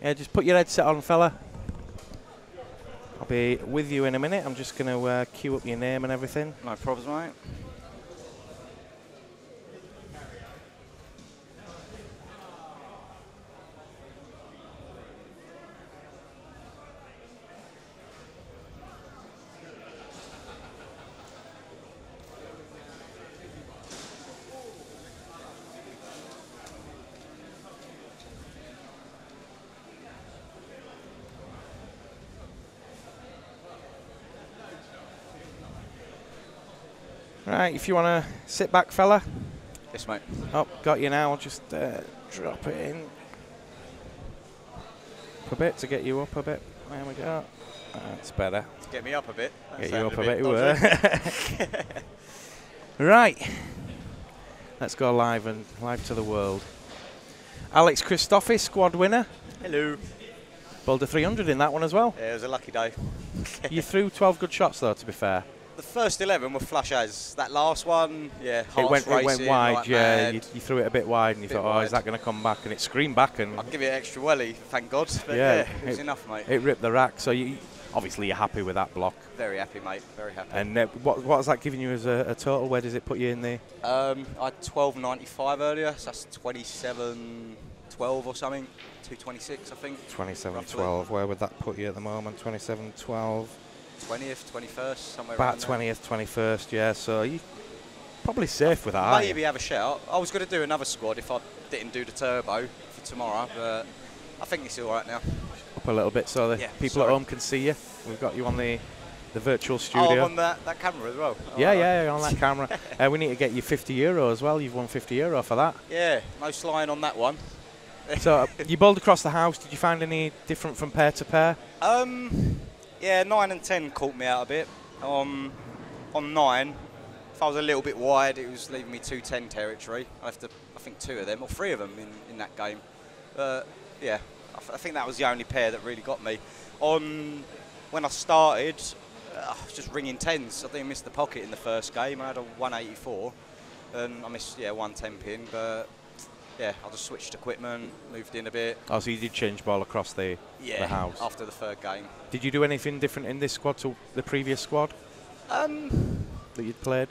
Speaker 1: Yeah, just put your headset on, fella. I'll be with you in a minute. I'm just going to uh, queue up your name and everything.
Speaker 4: No problems, mate.
Speaker 1: Right, if you want to sit back, fella.
Speaker 3: Yes, mate.
Speaker 1: Oh, got you now. I'll just uh, drop it in. Up a bit to get you up a bit. There we go. That's better.
Speaker 3: Get me up a bit. That
Speaker 1: Get you up a bit.
Speaker 3: dodgy.
Speaker 1: were. right. Let's go live and live to the world. Alex Christofi, squad winner.
Speaker 3: Hello.
Speaker 1: A 300 in that one as well.
Speaker 3: Yeah, it was a lucky day.
Speaker 1: you threw 12 good shots though, to be fair.
Speaker 3: The first 11 were flush as. That last one, yeah,
Speaker 1: It went, it went wide,
Speaker 3: like
Speaker 1: yeah. You, you threw it a bit wide and you
Speaker 3: Bit
Speaker 1: thought, oh, is that going to come back? And it screamed back and
Speaker 3: I'll give it an extra welly, thank God. But
Speaker 1: Yeah,
Speaker 3: yeah, it was
Speaker 1: it-
Speaker 3: enough, mate.
Speaker 1: it ripped the rack. So you, obviously you're happy with that block.
Speaker 3: Very happy, mate. Very happy.
Speaker 1: And uh, what what has that given you as a, a total? Where does it put you in the?
Speaker 3: Um, I had 12.95 earlier, so that's 27.12 or something. 226, I think.
Speaker 1: 27
Speaker 3: Roughly.
Speaker 1: 12. Where would that put you at the moment? 27 12.
Speaker 3: 20th, 21st, somewhere
Speaker 1: About
Speaker 3: around
Speaker 1: 20th, 21st, yeah. So you probably safe with that.
Speaker 3: Maybe have a shout. I was going to do another squad if I didn't do the turbo for tomorrow, but I think it's all right now.
Speaker 1: Up a little bit so the
Speaker 3: Yeah,
Speaker 1: people at home can see you. We've got you on the the virtual
Speaker 3: Oh,
Speaker 1: studio.
Speaker 3: I'm on that, that camera as well.
Speaker 1: yeah,
Speaker 3: Oh,
Speaker 1: yeah, you're on that camera. uh, we need to get you 50 euro as well. You've won 50 euro for that.
Speaker 3: Yeah, no slime on that one.
Speaker 1: So uh, you bowled across the house. Did you find any different from pair to pair?
Speaker 3: Um, yeah, nine and ten caught me out a bit. Um, on nine, if I was a little bit wide, it was leaving me two ten territory. I left, I think, two of them or three of them in, in that game. But yeah, I, th- I think that was the only pair that really got me. On when I started, uh, I was just ringing tens. I think I missed the pocket in the first game. I had a 184, and I missed yeah 110 pin. But yeah, I just switched equipment, moved in a bit.
Speaker 1: Oh, so you did change ball across the,
Speaker 3: Yeah,
Speaker 1: the house.
Speaker 3: after the third game.
Speaker 1: Did you do anything different in this squad to the previous squad
Speaker 3: Um,
Speaker 1: that you'd played?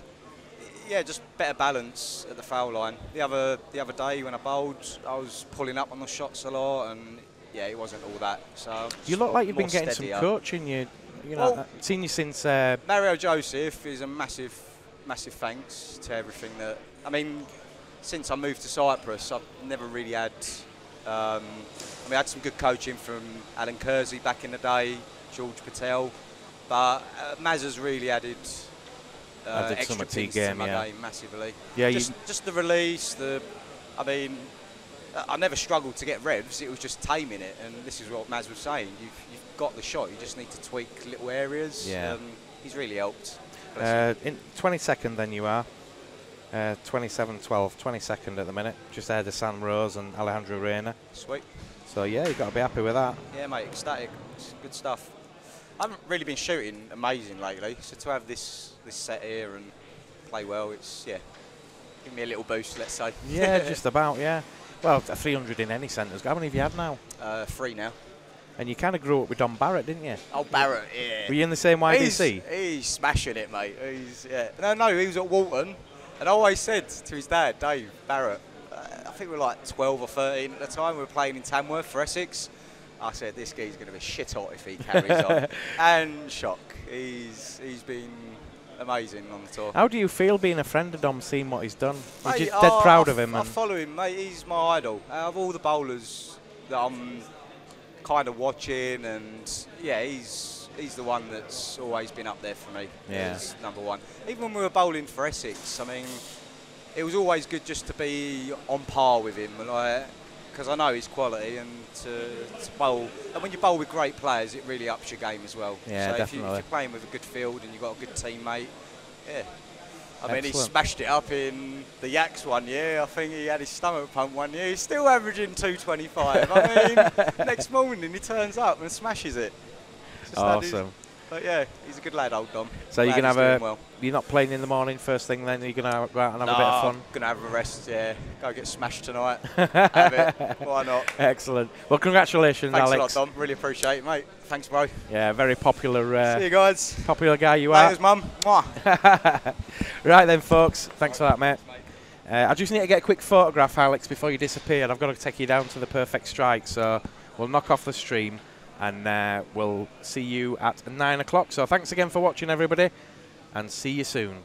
Speaker 3: yeah, just better balance at the foul line. The other the other day when I bowled, I was pulling up on the shots a lot, and yeah, it wasn't all that. So
Speaker 1: You look like you've been getting
Speaker 3: steadier.
Speaker 1: some coaching. You, you know,
Speaker 3: Well-
Speaker 1: I've seen you since. Uh,
Speaker 3: Mario Joseph is a massive, massive thanks to everything that. I mean, since I moved to Cyprus, I've never really had. Um, I mean, I had some good coaching from Alan Kersey back in the day, George Patel, but uh, Maz has really added. Uh,
Speaker 1: Added
Speaker 3: extra
Speaker 1: to
Speaker 3: things
Speaker 1: game,
Speaker 3: my
Speaker 1: yeah.
Speaker 3: game massively.
Speaker 1: yeah,
Speaker 3: just, just the release, the. I mean, I never struggled to get revs. It was just taming it, and this is what Maz was saying. You've, you've got the shot. You just need to tweak little areas.
Speaker 1: Yeah.
Speaker 3: Um, he's really helped.
Speaker 1: Uh, in 22nd, then you are. Uh, 27 12, 22nd at the minute, just ahead of Sam Rose and Alejandro Reina.
Speaker 3: Sweet.
Speaker 1: So, yeah, you've got to be happy with that.
Speaker 3: Yeah, mate. Ecstatic. It's good stuff. I haven't really been shooting amazing lately, so to have this this set here and play well, it's yeah, give me a little boost. Let's say.
Speaker 1: Yeah, just about, yeah. Well, 300 in any centres. How many have you had now?
Speaker 3: uh, free now.
Speaker 1: And you kind of grew up with Dom Barrett, didn't you?
Speaker 3: Oh, Barrett. Yeah.
Speaker 1: Were you in the same
Speaker 3: He's, he's smashing it, mate. He's yeah. No, no, he was at Walton, and I always said to his dad, Dave Barrett. Uh, I think we were like 12 or 13 at the time. We were playing in Tamworth for Essex. I said this guy's going to be shit hot if he carries on. And shock. He's he's been amazing on the tour.
Speaker 1: How do you feel being a friend of Dom, seeing what he's done? You're just dead
Speaker 3: oh,
Speaker 1: proud of him.
Speaker 3: I
Speaker 1: And
Speaker 3: follow him, mate. He's my idol. Out of all the bowlers that I'm kind of watching, and yeah, he's he's the one that's always been up there for me.
Speaker 1: Yeah.
Speaker 3: as number one. Even when we were bowling for Essex, I mean, it was always good just to be on par with him, because I know his quality and to, to bowl. And when you bowl with great players, it really ups your game as well.
Speaker 1: Yeah,
Speaker 3: so If, you, if you're playing with a good field and you've got a good teammate, yeah. I mean, he smashed it up in the Yaks one year. I think he had his stomach pump one year. He's still averaging 225. I mean, next morning he turns up and smashes it. Just
Speaker 1: awesome.
Speaker 3: But yeah, he's a good lad, old Dom.
Speaker 1: So you're gonna have a.
Speaker 3: well.
Speaker 1: You're not playing in the morning first thing. Then you're gonna go out and have
Speaker 3: no,
Speaker 1: a bit of fun.
Speaker 3: Gonna have a rest. Yeah, go get smashed tonight. have it. Why not?
Speaker 1: Excellent. Well, congratulations,
Speaker 3: Thanks
Speaker 1: Alex.
Speaker 3: a lot, Dom. Really appreciate it, mate. Thanks, bro.
Speaker 1: Yeah, very popular,
Speaker 3: See you
Speaker 1: uh,
Speaker 3: guys.
Speaker 1: popular guy you are.
Speaker 3: Thanks, mum. Mwah.
Speaker 1: right then, folks. Thanks for that, mate. Uh, I just need to get a quick photograph, Alex, before you disappear. I've got to take you down to the perfect strike, so we'll knock off the stream and uh, we'll see you at nine o'clock. So thanks again for watching, everybody, and see you soon.